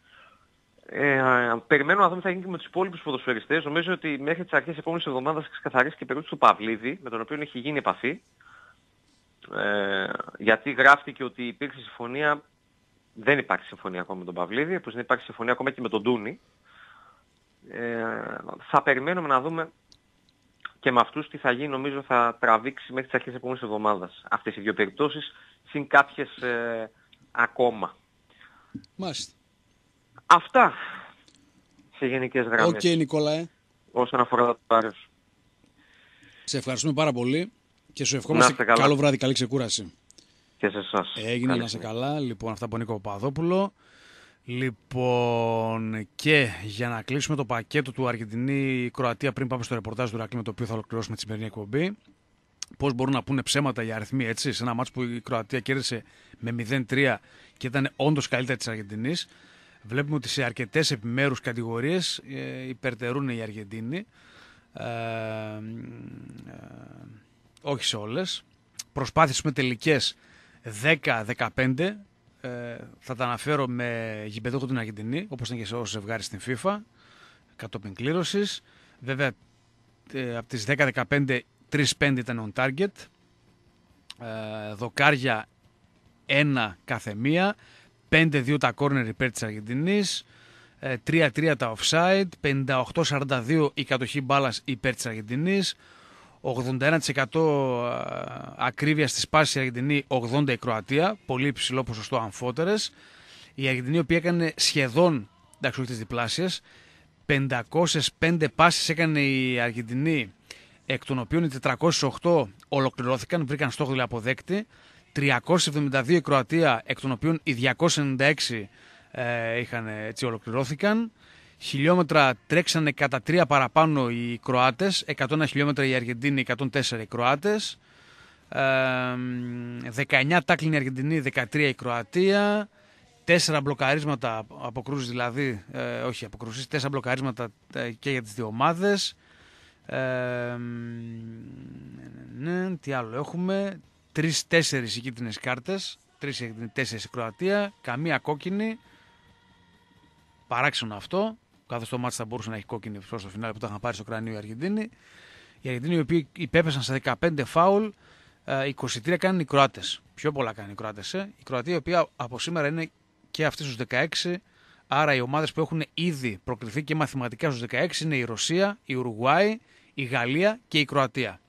Speaker 4: Ε, περιμένω να δούμε τι θα γίνει και με τους υπόλοιπους ποδοσφαιριστές. Νομίζω ότι μέχρι τις αρχές της επόμενης εβδομάδας θα ξεκαθαρίσει και η περίπτωση του Παυλίδη, με τον οποίο έχει γίνει επαφή. Ε, γιατί γράφτηκε ότι υπήρξε συμφωνία, δεν υπάρχει συμφωνία ακόμα με τον Παυλίδη, όπως δεν υπάρχει συμφωνία ακόμα και με τον Τούνη. Ε, θα περιμένουμε να δούμε και με αυτούς τι θα γίνει, νομίζω θα τραβήξει μέχρι τις αρχές της επόμενης εβδομάδας. Αυτές οι δύο περιπτώσεις, συν κάποιες ε, ακόμα.
Speaker 1: Μάλιστα.
Speaker 4: Αυτά σε γενικές γραμμές.
Speaker 1: OK, okay, Νικόλαε.
Speaker 4: Όσον αφορά το Πάριος.
Speaker 1: Σε ευχαριστούμε πάρα πολύ και σου ευχόμαστε καλό βράδυ, καλή ξεκούραση.
Speaker 4: Και σε εσάς.
Speaker 1: Έγινε να σε καλά. Λοιπόν, αυτά από Νίκο Παπαδόπουλο. Λοιπόν, και για να κλείσουμε το πακέτο του Αργεντινή-Κροατία πριν πάμε στο ρεπορτάζ του Ρακλή με το οποίο θα ολοκληρώσουμε τη σημερινή εκπομπή. Πώς μπορούν να πούνε ψέματα οι αριθμοί έτσι, σε ένα μάτσο που η Κροατία κέρδισε με 0-3 και ήταν όντως καλύτερη της Αργεντινής. Βλέπουμε ότι σε αρκετές επιμέρους κατηγορίες ε, υπερτερούν οι Αργεντίνοι. Ε, ε, όχι σε όλες. Προσπάθειες με τελικές 10-15 ε, θα τα αναφέρω με γηπεδούχο την Αργεντινή, όπως ήταν και σε όσο ζευγάρι στην FIFA, κατόπιν κλήρωσης. Βέβαια, ε, από τις 10-15, 3-5 ήταν on target. Ε, δοκάρια 1 κάθε μία. 5-2 τα corner υπέρ της Αργεντινής. 3-3 ε, τα offside. 58-42 η κατοχή μπάλας υπέρ της Αργεντινής. 81% ακρίβεια στη σπάση η Αργεντινή, 80% η Κροατία. Πολύ υψηλό ποσοστό αμφότερες. Η Αργεντινή, η οποία έκανε σχεδόν, εντάξει όχι τις διπλάσιες, 505 πάσεις έκανε η Αργεντινή, εκ των οποίων οι 408 ολοκληρώθηκαν, βρήκαν στόχο δηλαδή αποδέκτη. 372 η Κροατία, εκ των οποίων οι 296 ε, είχαν, έτσι ολοκληρώθηκαν. Χιλιόμετρα τρέξανε κατά τρία παραπάνω οι Κροάτες, 101 χιλιόμετρα οι Αργεντίνοι, 104 οι Κροάτες. 19 τάκλιν η Αργεντινή, 13 η Κροατία. Τέσσερα μπλοκαρίσματα αποκρούσεις δηλαδή, ε, όχι αποκρούσεις, τέσσερα μπλοκαρίσματα ε, και για τις δύο ομάδες. Ε, ναι, τι άλλο έχουμε. Τρεις-τέσσερις οι κίτρινες κάρτες. Τρεις τέσσερις η Κροατία. Καμία κόκκινη. Παράξενο αυτό. Καθώς το μάτι θα μπορούσε να έχει κόκκινη προς το φινάλε που τα είχαν πάρει στο κρανίο η Αργεντίνη. Οι Αργεντίνοι οι οποίοι υπέπεσαν στα 15 φάουλ. 23 ε, κάνουν οι Κροάτες. Πιο πολλά κάνουν οι Κροάτες. Ε. Η Κροατία η οποία από σήμερα είναι και αυτή στους 16. Άρα οι ομάδες που έχουν ήδη προκριθεί και μαθηματικά στους 16 είναι η Ρωσία, η Ουρουγουάη, η Γαλλία και η Κροατία.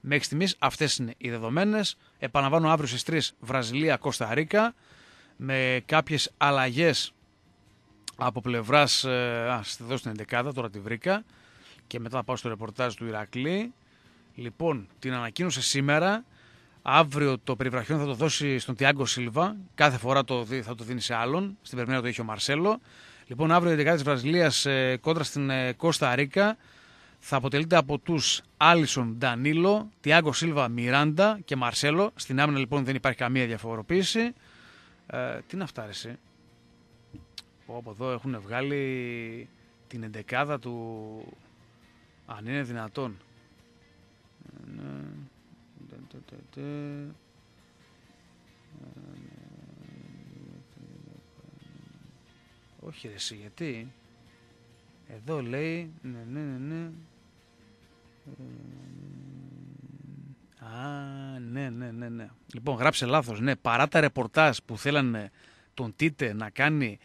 Speaker 1: Μέχρι στιγμής αυτές είναι οι δεδομένες. Επαναλαμβάνω αύριο στις 3 Βραζιλία, Κώστα Ρίκα με κάποιες αλλαγές από πλευράς, ε, α, εδώ στην 11 τώρα τη βρήκα και μετά θα πάω στο ρεπορτάζ του Ηρακλή. Λοιπόν, την ανακοίνωσε σήμερα Αύριο το περιβραχιόν θα το δώσει στον Τιάγκο Σίλβα. Κάθε φορά το, θα το δίνει σε άλλον. Στην Περμένα το είχε ο Μαρσέλο. Λοιπόν, αύριο η δεκάδα της Βραζιλίας ε, κόντρα στην ε, Κώστα Ρίκα θα αποτελείται από τους Άλισον Ντανίλο, Τιάγκο Σίλβα Μιράντα και Μαρσέλο. Στην άμυνα λοιπόν δεν υπάρχει καμία διαφοροποίηση. Ε, τι να φτάρεσαι. Από εδώ έχουν βγάλει την εντεκάδα του. Αν είναι δυνατόν. Ε, ναι. Όχι ρε εσύ, γιατί; Εδώ λέει, ναι, ναι, ναι, ναι. Α, ναι, ναι, ναι, ναι. Λοιπόν, γράψε λάθος. Ναι, παρά τα ρεπορτάζ που θέλανε τον Τίτε να κάνει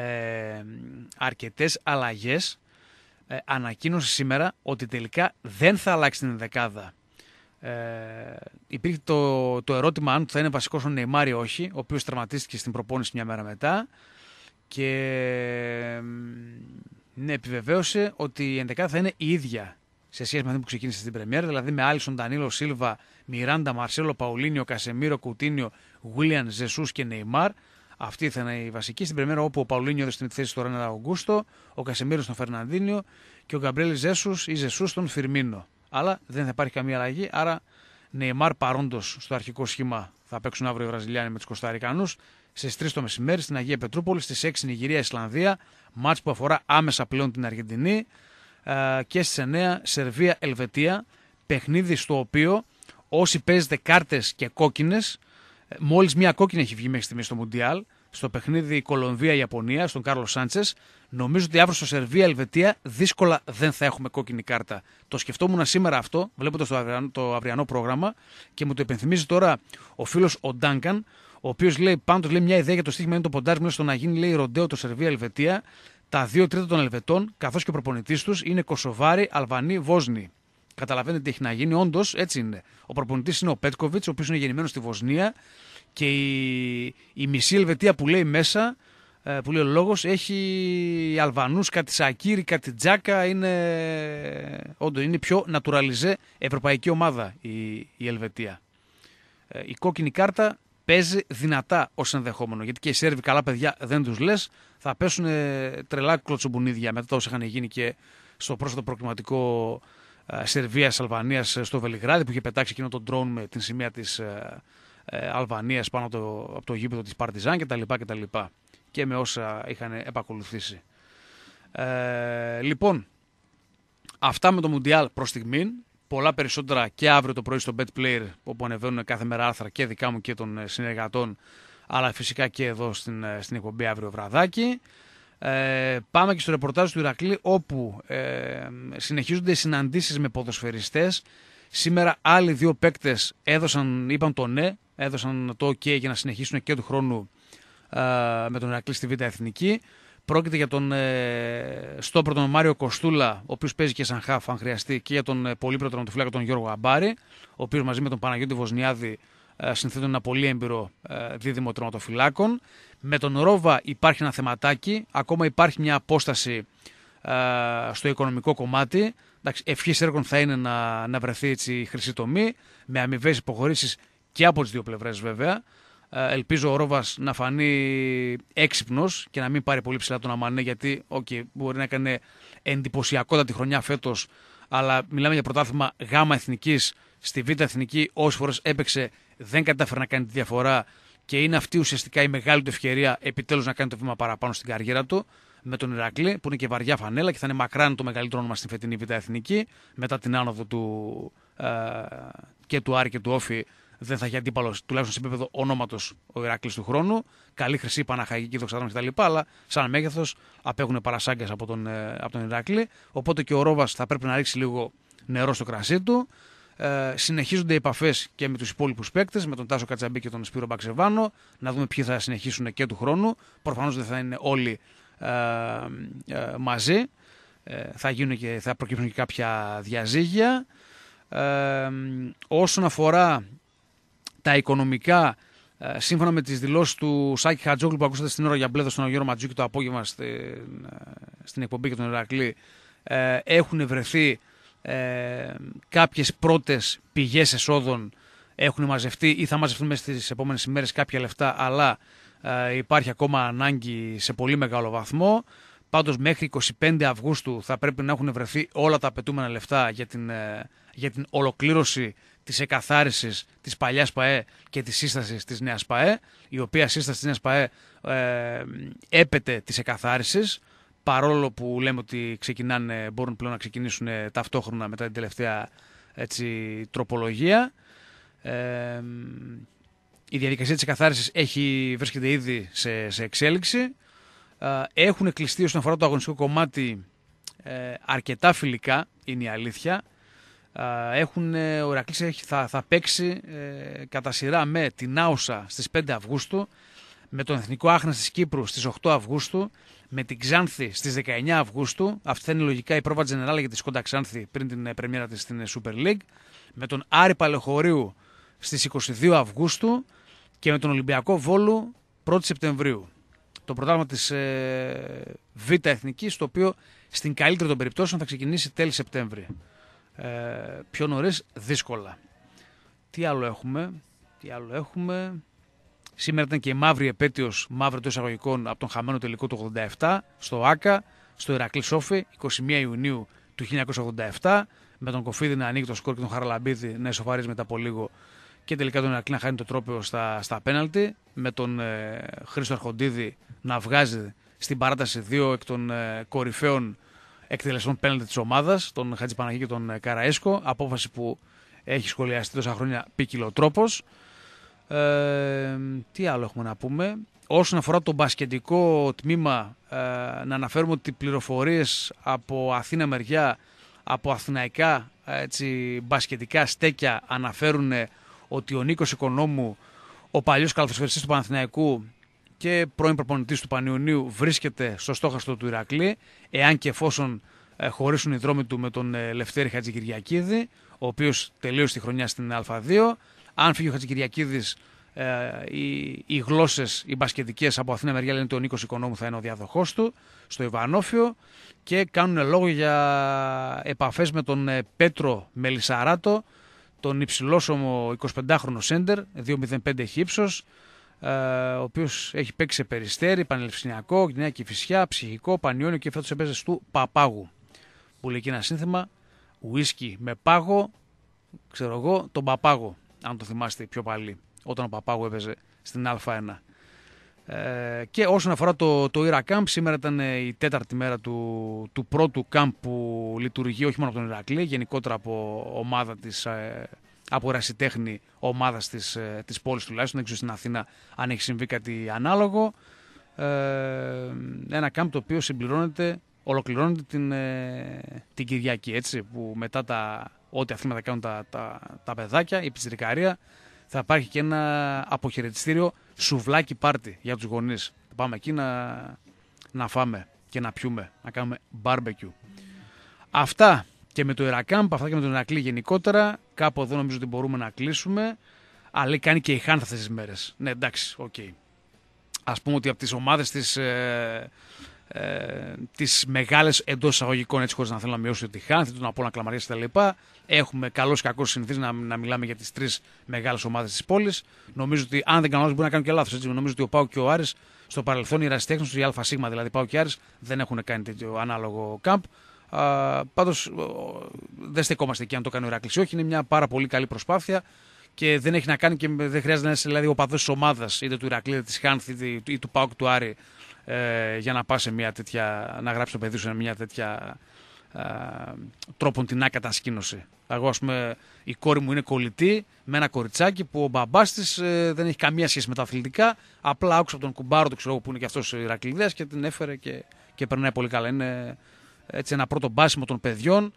Speaker 1: ε, αρκετές αλλαγές, ε, ανακοίνωσε σήμερα ότι τελικά δεν θα αλλάξει την δεκάδα ε, υπήρχε το, το ερώτημα αν θα είναι βασικός ο Νεϊμάρ ή όχι, ο οποίος τραυματίστηκε στην προπόνηση μια μέρα μετά. Και ναι, επιβεβαίωσε ότι η ενδεκάδα θα είναι η ίδια σε σχέση με αυτή που ξεκίνησε στην Πρεμιέρα, δηλαδή με Άλισον, Ντανίλο, Σίλβα, Μιράντα, Μαρσέλο, Παουλίνιο, Κασεμίρο, Κουτίνιο, Γουίλιαν, Ζεσούς και Νεϊμάρ. Αυτή θα είναι η βασική στην Πρεμιέρα, όπου ο Παουλίνιο έδωσε την θέση στο Ρένα Αουγκούστο, ο Κασεμίρο στον Φερνανδίνιο και ο Γκαμπρέλ Ζέσους ή Ζεσούς στον Φιρμίνο αλλά δεν θα υπάρχει καμία αλλαγή. Άρα, Νεϊμάρ παρόντος στο αρχικό σχήμα θα παίξουν αύριο οι Βραζιλιάνοι με τους Κωνσταντινούς. Στις 3 το μεσημέρι στην Αγία Πετρούπολη, στις 6 Νιγηρία Ισλανδία. Μάτς που αφορά άμεσα πλέον την Αργεντινή. Ε, και στις 9 Σερβία Ελβετία. Παιχνίδι στο οποίο όσοι παίζετε κάρτες και κόκκινες, ε, μόλις μία κόκκινη έχει βγει μέχρι στιγμής στο Μουντιάλ, στο παιχνίδι Κολομβία-Ιαπωνία, στον Κάρλος Σάντσες. Νομίζω ότι αύριο στο Σερβία-Ελβετία δύσκολα δεν θα έχουμε κόκκινη κάρτα. Το σκεφτόμουν σήμερα αυτό, βλέποντας το, αυριανό, το αυριανό πρόγραμμα και μου το υπενθυμίζει τώρα ο φίλος ο Ντάνκαν, ο οποίος λέει πάντως λέει μια ιδέα για το στοίχημα είναι το ποντάρ στο να γίνει λέει ροντέο το Σερβία-Ελβετία. Τα δύο τρίτα των Ελβετών, καθώς και ο προπονητής τους, είναι Κωσοβάροι, Αλβανοί, Βόσνοι. Καταλαβαίνετε τι έχει να γίνει. Όντως έτσι είναι. Ο προπονητής είναι ο Πέτκοβιτς, ο οποίος είναι γεννημένος στη Βοσνία και η, η μισή Ελβετία που λέει μέσα, ε, που λέει ο λόγος, έχει Αλβανούς, κάτι Σακύρι, κάτι Τζάκα, είναι, όντως, είναι πιο νατουραλιζέ ευρωπαϊκή ομάδα η, η Ελβετία. Ε, η κόκκινη κάρτα παίζει δυνατά ως ενδεχόμενο, γιατί και οι Σέρβοι καλά παιδιά δεν τους λες, θα πέσουν τρελά κλωτσομπουνίδια μετά τα όσα είχαν γίνει και στο πρόσφατο προκληματικό ε, Σερβίας-Αλβανίας στο Βελιγράδι που είχε πετάξει εκείνο τον ντρόουν με την σημαία της ε, Αλβανίας πάνω από το, από το γήπεδο της Παρτιζάν κτλ. Και, και με όσα είχαν επακολουθήσει. Ε, λοιπόν, αυτά με το Μουντιάλ προς στιγμήν. Πολλά περισσότερα και αύριο το πρωί στο Bet Player όπου ανεβαίνουν κάθε μέρα άρθρα και δικά μου και των ε, συνεργατών αλλά φυσικά και εδώ στην, ε, στην εκπομπή αύριο βραδάκι. Ε, πάμε και στο ρεπορτάζ του Ηρακλή όπου ε, συνεχίζονται οι συναντήσεις με ποδοσφαιριστές. Σήμερα άλλοι δύο παίκτες έδωσαν, είπαν το ναι έδωσαν το OK για να συνεχίσουν και του χρόνου με τον Ηρακλή στη Β' Εθνική. Πρόκειται για τον ε, στόπρο τον Μάριο Κοστούλα, ο οποίος παίζει και σαν χάφ, αν χρειαστεί, και για τον ε, πολύπλο τερματοφύλακα τον Γιώργο Αμπάρη, ο οποίος μαζί με τον Παναγιώτη Βοσνιάδη ε, συνθέτουν ένα πολύ έμπειρο ε, δίδυμο τερματοφυλάκων. Με τον Ρόβα υπάρχει ένα θεματάκι, ακόμα υπάρχει μια απόσταση ε, στο οικονομικό κομμάτι. Ευχής έργων θα είναι να, να βρεθεί έτσι η χρυσή τομή, με αμοιβές υποχωρήσεις και από τις δύο πλευρές βέβαια. Ε, ελπίζω ο Ρόβας να φανεί έξυπνος και να μην πάρει πολύ ψηλά τον Αμανέ, γιατί okay, μπορεί να έκανε εντυπωσιακότατη χρονιά φέτος, αλλά μιλάμε για πρωτάθλημα γάμα εθνικής Στη Β' Εθνική, όσες φορές έπαιξε, δεν κατάφερε να κάνει τη διαφορά και είναι αυτή ουσιαστικά η μεγάλη του ευκαιρία επιτέλους να κάνει το βήμα παραπάνω στην καριέρα του με τον Ηρακλή, που είναι και βαριά φανέλα και θα είναι μακράν το μεγαλύτερο όνομα στην φετινή Β' Εθνική, μετά την άνοδο του, ε, και του Άρη και του Όφη. Δεν θα έχει αντίπαλο, τουλάχιστον σε επίπεδο ονόματος, ο Ηρακλή του χρόνου. Καλή χρυσή Παναχαϊκή δοξα κτλ. Αλλά σαν μέγεθος απέχουν παρασάγκες από τον, ε, από τον Ηρακλή. Οπότε και ο Ρόβας θα πρέπει να ρίξει λίγο νερό στο κρασί του. Ε, συνεχίζονται οι επαφές και με τους υπόλοιπους παίκτες, με τον Τάσο Κατσαμπή και τον Σπύρο Μπαξεβάνο, να δούμε ποιοι θα συνεχίσουν και του χρόνου. Προφανώς δεν θα είναι όλοι ε, ε, μαζί. Ε, θα, γίνουν και, θα προκύψουν και κάποια διαζύγια. Ε, όσον αφορά τα οικονομικά, σύμφωνα με τις δηλώσεις του Σάκη Χατζόγλου που ακούσατε στην ώρα για μπλέδο στον Γιώργο Ματζούκη το απόγευμα στην, στην εκπομπή και τον Ηρακλή, έχουν βρεθεί ε, κάποιες πρώτες πηγές εσόδων έχουν μαζευτεί ή θα μαζευτούν μέσα στις επόμενες ημέρες κάποια λεφτά αλλά ε, υπάρχει ακόμα ανάγκη σε πολύ μεγάλο βαθμό. Πάντως μέχρι 25 Αυγούστου θα πρέπει να έχουν βρεθεί όλα τα απαιτούμενα λεφτά για την, ε, για την ολοκλήρωση της εκαθάρισης της παλιάς ΠαΕ και της σύστασης της νέας ΠαΕ, η οποία σύσταση της νέας ΠαΕ ε, έπεται της εκαθάρισης παρόλο που λέμε ότι ξεκινάνε, μπορούν πλέον να ξεκινήσουν ταυτόχρονα μετά την τελευταία έτσι, τροπολογία. Ε, η διαδικασία της εκαθάρισης έχει, βρίσκεται ήδη σε, σε εξέλιξη. Ε, έχουν κλειστεί όσον αφορά το αγωνιστικό κομμάτι ε, αρκετά φιλικά, είναι η αλήθεια. Ε, έχουν, ο Ηρακλής θα, θα παίξει ε, κατά σειρά με την Άουσα στις 5 Αυγούστου, με τον Εθνικό Άχνα της Κύπρου στις 8 Αυγούστου, με την Ξάνθη στις 19 Αυγούστου. Αυτή θα είναι λογικά η πρόβα Τζενεράλ για τη Σκόντα Ξάνθη πριν την ε, πρεμιέρα της στην ε, Super League. Με τον Άρη Παλαιοχωρίου στις 22 Αυγούστου και με τον Ολυμπιακό Βόλου 1η Σεπτεμβρίου. Το πρωτάθλημα της ε, Β' Εθνικής, το οποίο στην καλύτερη των περιπτώσεων θα ξεκινήσει τέλη Σεπτέμβρη. Ε, πιο νωρίς δύσκολα. Τι άλλο έχουμε, τι άλλο έχουμε; Σήμερα ήταν και η μαύρη επέτειος μαύρη των εισαγωγικών από τον χαμένο τελικό του 87 στο ΑΚΑ, στο Ηρακλής Σόφι, 21 Ιουνίου του 1987, με τον Κοφίδη να ανοίγει το σκορ και τον Χαραλαμπίδη να εσωφαρίζει μετά από λίγο και τελικά τον Ηρακλή να χάνει το τρόπαιο στα, στα πέναλτι, με τον ε, Χρήστο Αρχοντίδη να βγάζει στην παράταση δύο εκ των ε, κορυφαίων εκτελεστών πέναλτι της ομάδας, τον Χατζηπαναγή και τον ε, Καραέσκο. Απόφαση που έχει σχολιαστεί τόσα χρόνια ποικιλό τρόπο. Ε, τι άλλο έχουμε να πούμε; Όσον αφορά το μπασκετικό τμήμα, ε, να αναφέρουμε ότι πληροφορίες από Αθήνα μεριά, από αθηναϊκά έτσι, μπασκετικά στέκια αναφέρουν ότι ο Νίκος Οικονόμου, ο παλιός καλαθοσφαιριστής του Παναθηναϊκού και πρώην προπονητής του Πανιωνίου βρίσκεται στο στόχαστο του Ηρακλή, εάν και εφόσον ε, χωρίσουν οι δρόμοι του με τον ε, Λευτέρη Χατζικυριακίδη, ο οποίος τελείωσε τη χρονιά στην Α2. Αν φύγει ο Χατζικυριακίδης, ε, οι, οι γλώσσες, οι μπασκετικές από Αθήνα μεριά λένε ότι ο Νίκος Οικονόμου θα είναι ο διαδοχός του στο Ιβανόφιο και κάνουν λόγο για επαφές με τον ε, Πέτρο Μελισαράτο, τον υψηλόσωμο 25χρονο σέντερ, 2,05 έχει ύψος, ε, ο οποίος έχει παίξει σε περιστέρι, πανελευσυνιακό, Γυναία Κηφισιά, ψυχικό, πανιόνιο και φέτος επέζε του Παπάγου. Που λέει και ένα σύνθημα, ουίσκι με πάγο, ξέρω εγώ, τον Παπάγο αν το θυμάστε πιο παλί, όταν ο Παπάγου έπαιζε στην Α1. Ε, και όσον αφορά το, το Ira Camp, σήμερα ήταν ε, η τέταρτη μέρα του, του πρώτου camp που λειτουργεί όχι μόνο από τον Ηρακλή, γενικότερα από ομάδα της, ε, από ερασιτέχνη ομάδας της, ε, της πόλης τουλάχιστον, δεν ξέρω στην Αθήνα αν έχει συμβεί κάτι ανάλογο. Ε, ένα camp το οποίο συμπληρώνεται, ολοκληρώνεται την, ε, την Κυριακή, έτσι, που μετά τα ό,τι αθλήματα κάνουν τα, τα, τα παιδάκια, η πιτσιρικαρία, θα υπάρχει και ένα αποχαιρετιστήριο σουβλάκι πάρτι για τους γονείς. Θα πάμε εκεί να, να φάμε και να πιούμε, να κάνουμε barbecue. Αυτά και με το Ιρακάμπ, αυτά και με τον Ηρακλή γενικότερα. Κάπου εδώ νομίζω ότι μπορούμε να κλείσουμε. Αλλά κάνει και η ΧΑΝΘ αυτές τις μέρες. Ναι, εντάξει, OK. Okay. Ας πούμε ότι από τις ομάδες της ε, ε, τις μεγάλες εντός εισαγωγικών, έτσι χωρίς να θέλω να μειώσω τη ΧΑΝΘ, τον Απόλλωνα Καλαμαριάς κτλ. Έχουμε καλό και κακό συνηθίσει να, να μιλάμε για τις τρεις μεγάλες ομάδες της πόλης. Νομίζω ότι, αν δεν κάνω λάθος, μπορεί να κάνω και λάθος. Νομίζω ότι ο ΠΑΟΚ και ο Άρης στο παρελθόν οι ερασιτέχνες του, η ΑΣ δηλαδή ΠΑΟΚ και Άρης, δεν έχουν κάνει τέτοιο ανάλογο κάμπ. Πάντως δεν στεκόμαστε εκεί αν το κάνει ο Ηράκλειος. Όχι, είναι μια πάρα πολύ καλή προσπάθεια και δεν έχει να κάνει και δεν χρειάζεται να είσαι δηλαδή, ο παδός της ομάδας, είτε του Ηρακλή, είτε της Χάνθη ή του Πάουκ του Άρη, ε, για να πας σε μια τέτοια, να γράψεις το παιδί σου σε μια τέτοια ε, τρόπον την άκατασκήνωση. Εγώ, ας πούμε, η κόρη μου είναι κολλητή με ένα κοριτσάκι που ο μπαμπάς της ε, δεν έχει καμία σχέση με τα αθλητικά. Απλά άκουσα από τον κουμπάρο του, ξέρω που είναι και αυτός Ηρακλειδέα και την έφερε και, και περνάει πολύ καλά. Είναι έτσι, ένα πρώτο μπάσιμο των παιδιών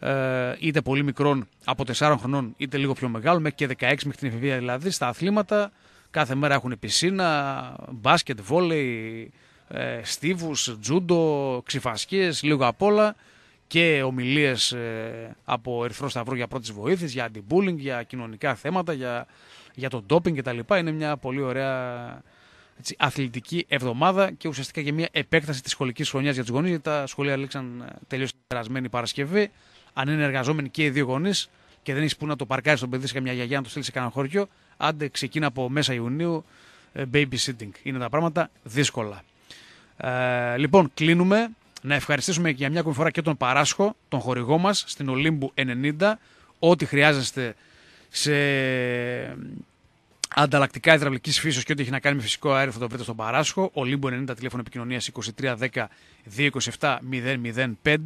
Speaker 1: ε, είτε πολύ μικρών από 4 χρονών είτε λίγο πιο μεγάλο, μέχρι και 16 μέχρι την εφηβεία δηλαδή, στα αθλήματα. Κάθε μέρα έχουν πισίνα, μπάσκετ, βόλεϊ, ε, στίβους, τζούντο, ξυφασκίες, λίγο απ' όλα και ομιλίες ε, από Ερυθρό Σταυρό για πρώτης βοήθειας, για anti-bullying, για κοινωνικά θέματα, για, για το ντόπινγκ κτλ. Είναι μια πολύ ωραία έτσι, αθλητική εβδομάδα και ουσιαστικά και μια επέκταση της σχολικής χρονιάς για τους γονείς, γιατί τα σχολεία λήξαν ε, τελείως την περασμένη Παρασκευή αν είναι εργαζόμενοι και οι δύο γονείς και δεν έχεις που να το παρκάρει στον παιδί σε καμιά γιαγιά να το στείλεις σε κανένα χωριό, άντε ξεκίνα από μέσα Ιουνίου ε, babysitting. Είναι τα πράγματα δύσκολα. Ε, λοιπόν, κλείνουμε. Να ευχαριστήσουμε για μια ακόμη φορά και τον Παράσχο, τον χορηγό μας στην Ολύμπου 90. Ό,τι χρειάζεστε σε ανταλλακτικά υδραυλικής φύσεως και ό,τι έχει να κάνει με φυσικό αέριο θα το βρείτε στον Παράσχο. Ολύμπου 90, τηλέφωνο επικοινωνίας 2310 227 005.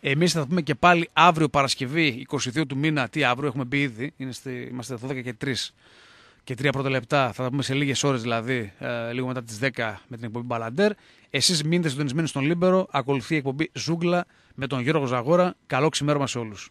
Speaker 1: Εμείς θα πούμε και πάλι αύριο Παρασκευή, 22 του μήνα. Τι αύριο έχουμε μπει ήδη. Είναι στη, είμαστε 12 και 3 και 3 πρώτα λεπτά. Θα τα πούμε σε λίγες ώρες δηλαδή, ε, λίγο μετά τις 10 με την εκπομπή Μπαλαντέρ. Εσείς μείνετε συντονισμένοι στον Λίμπερο. Ακολουθεί η εκπομπή Ζούγκλα με τον Γιώργο Ζαγόρα. Καλό ξημέρωμα σε όλους.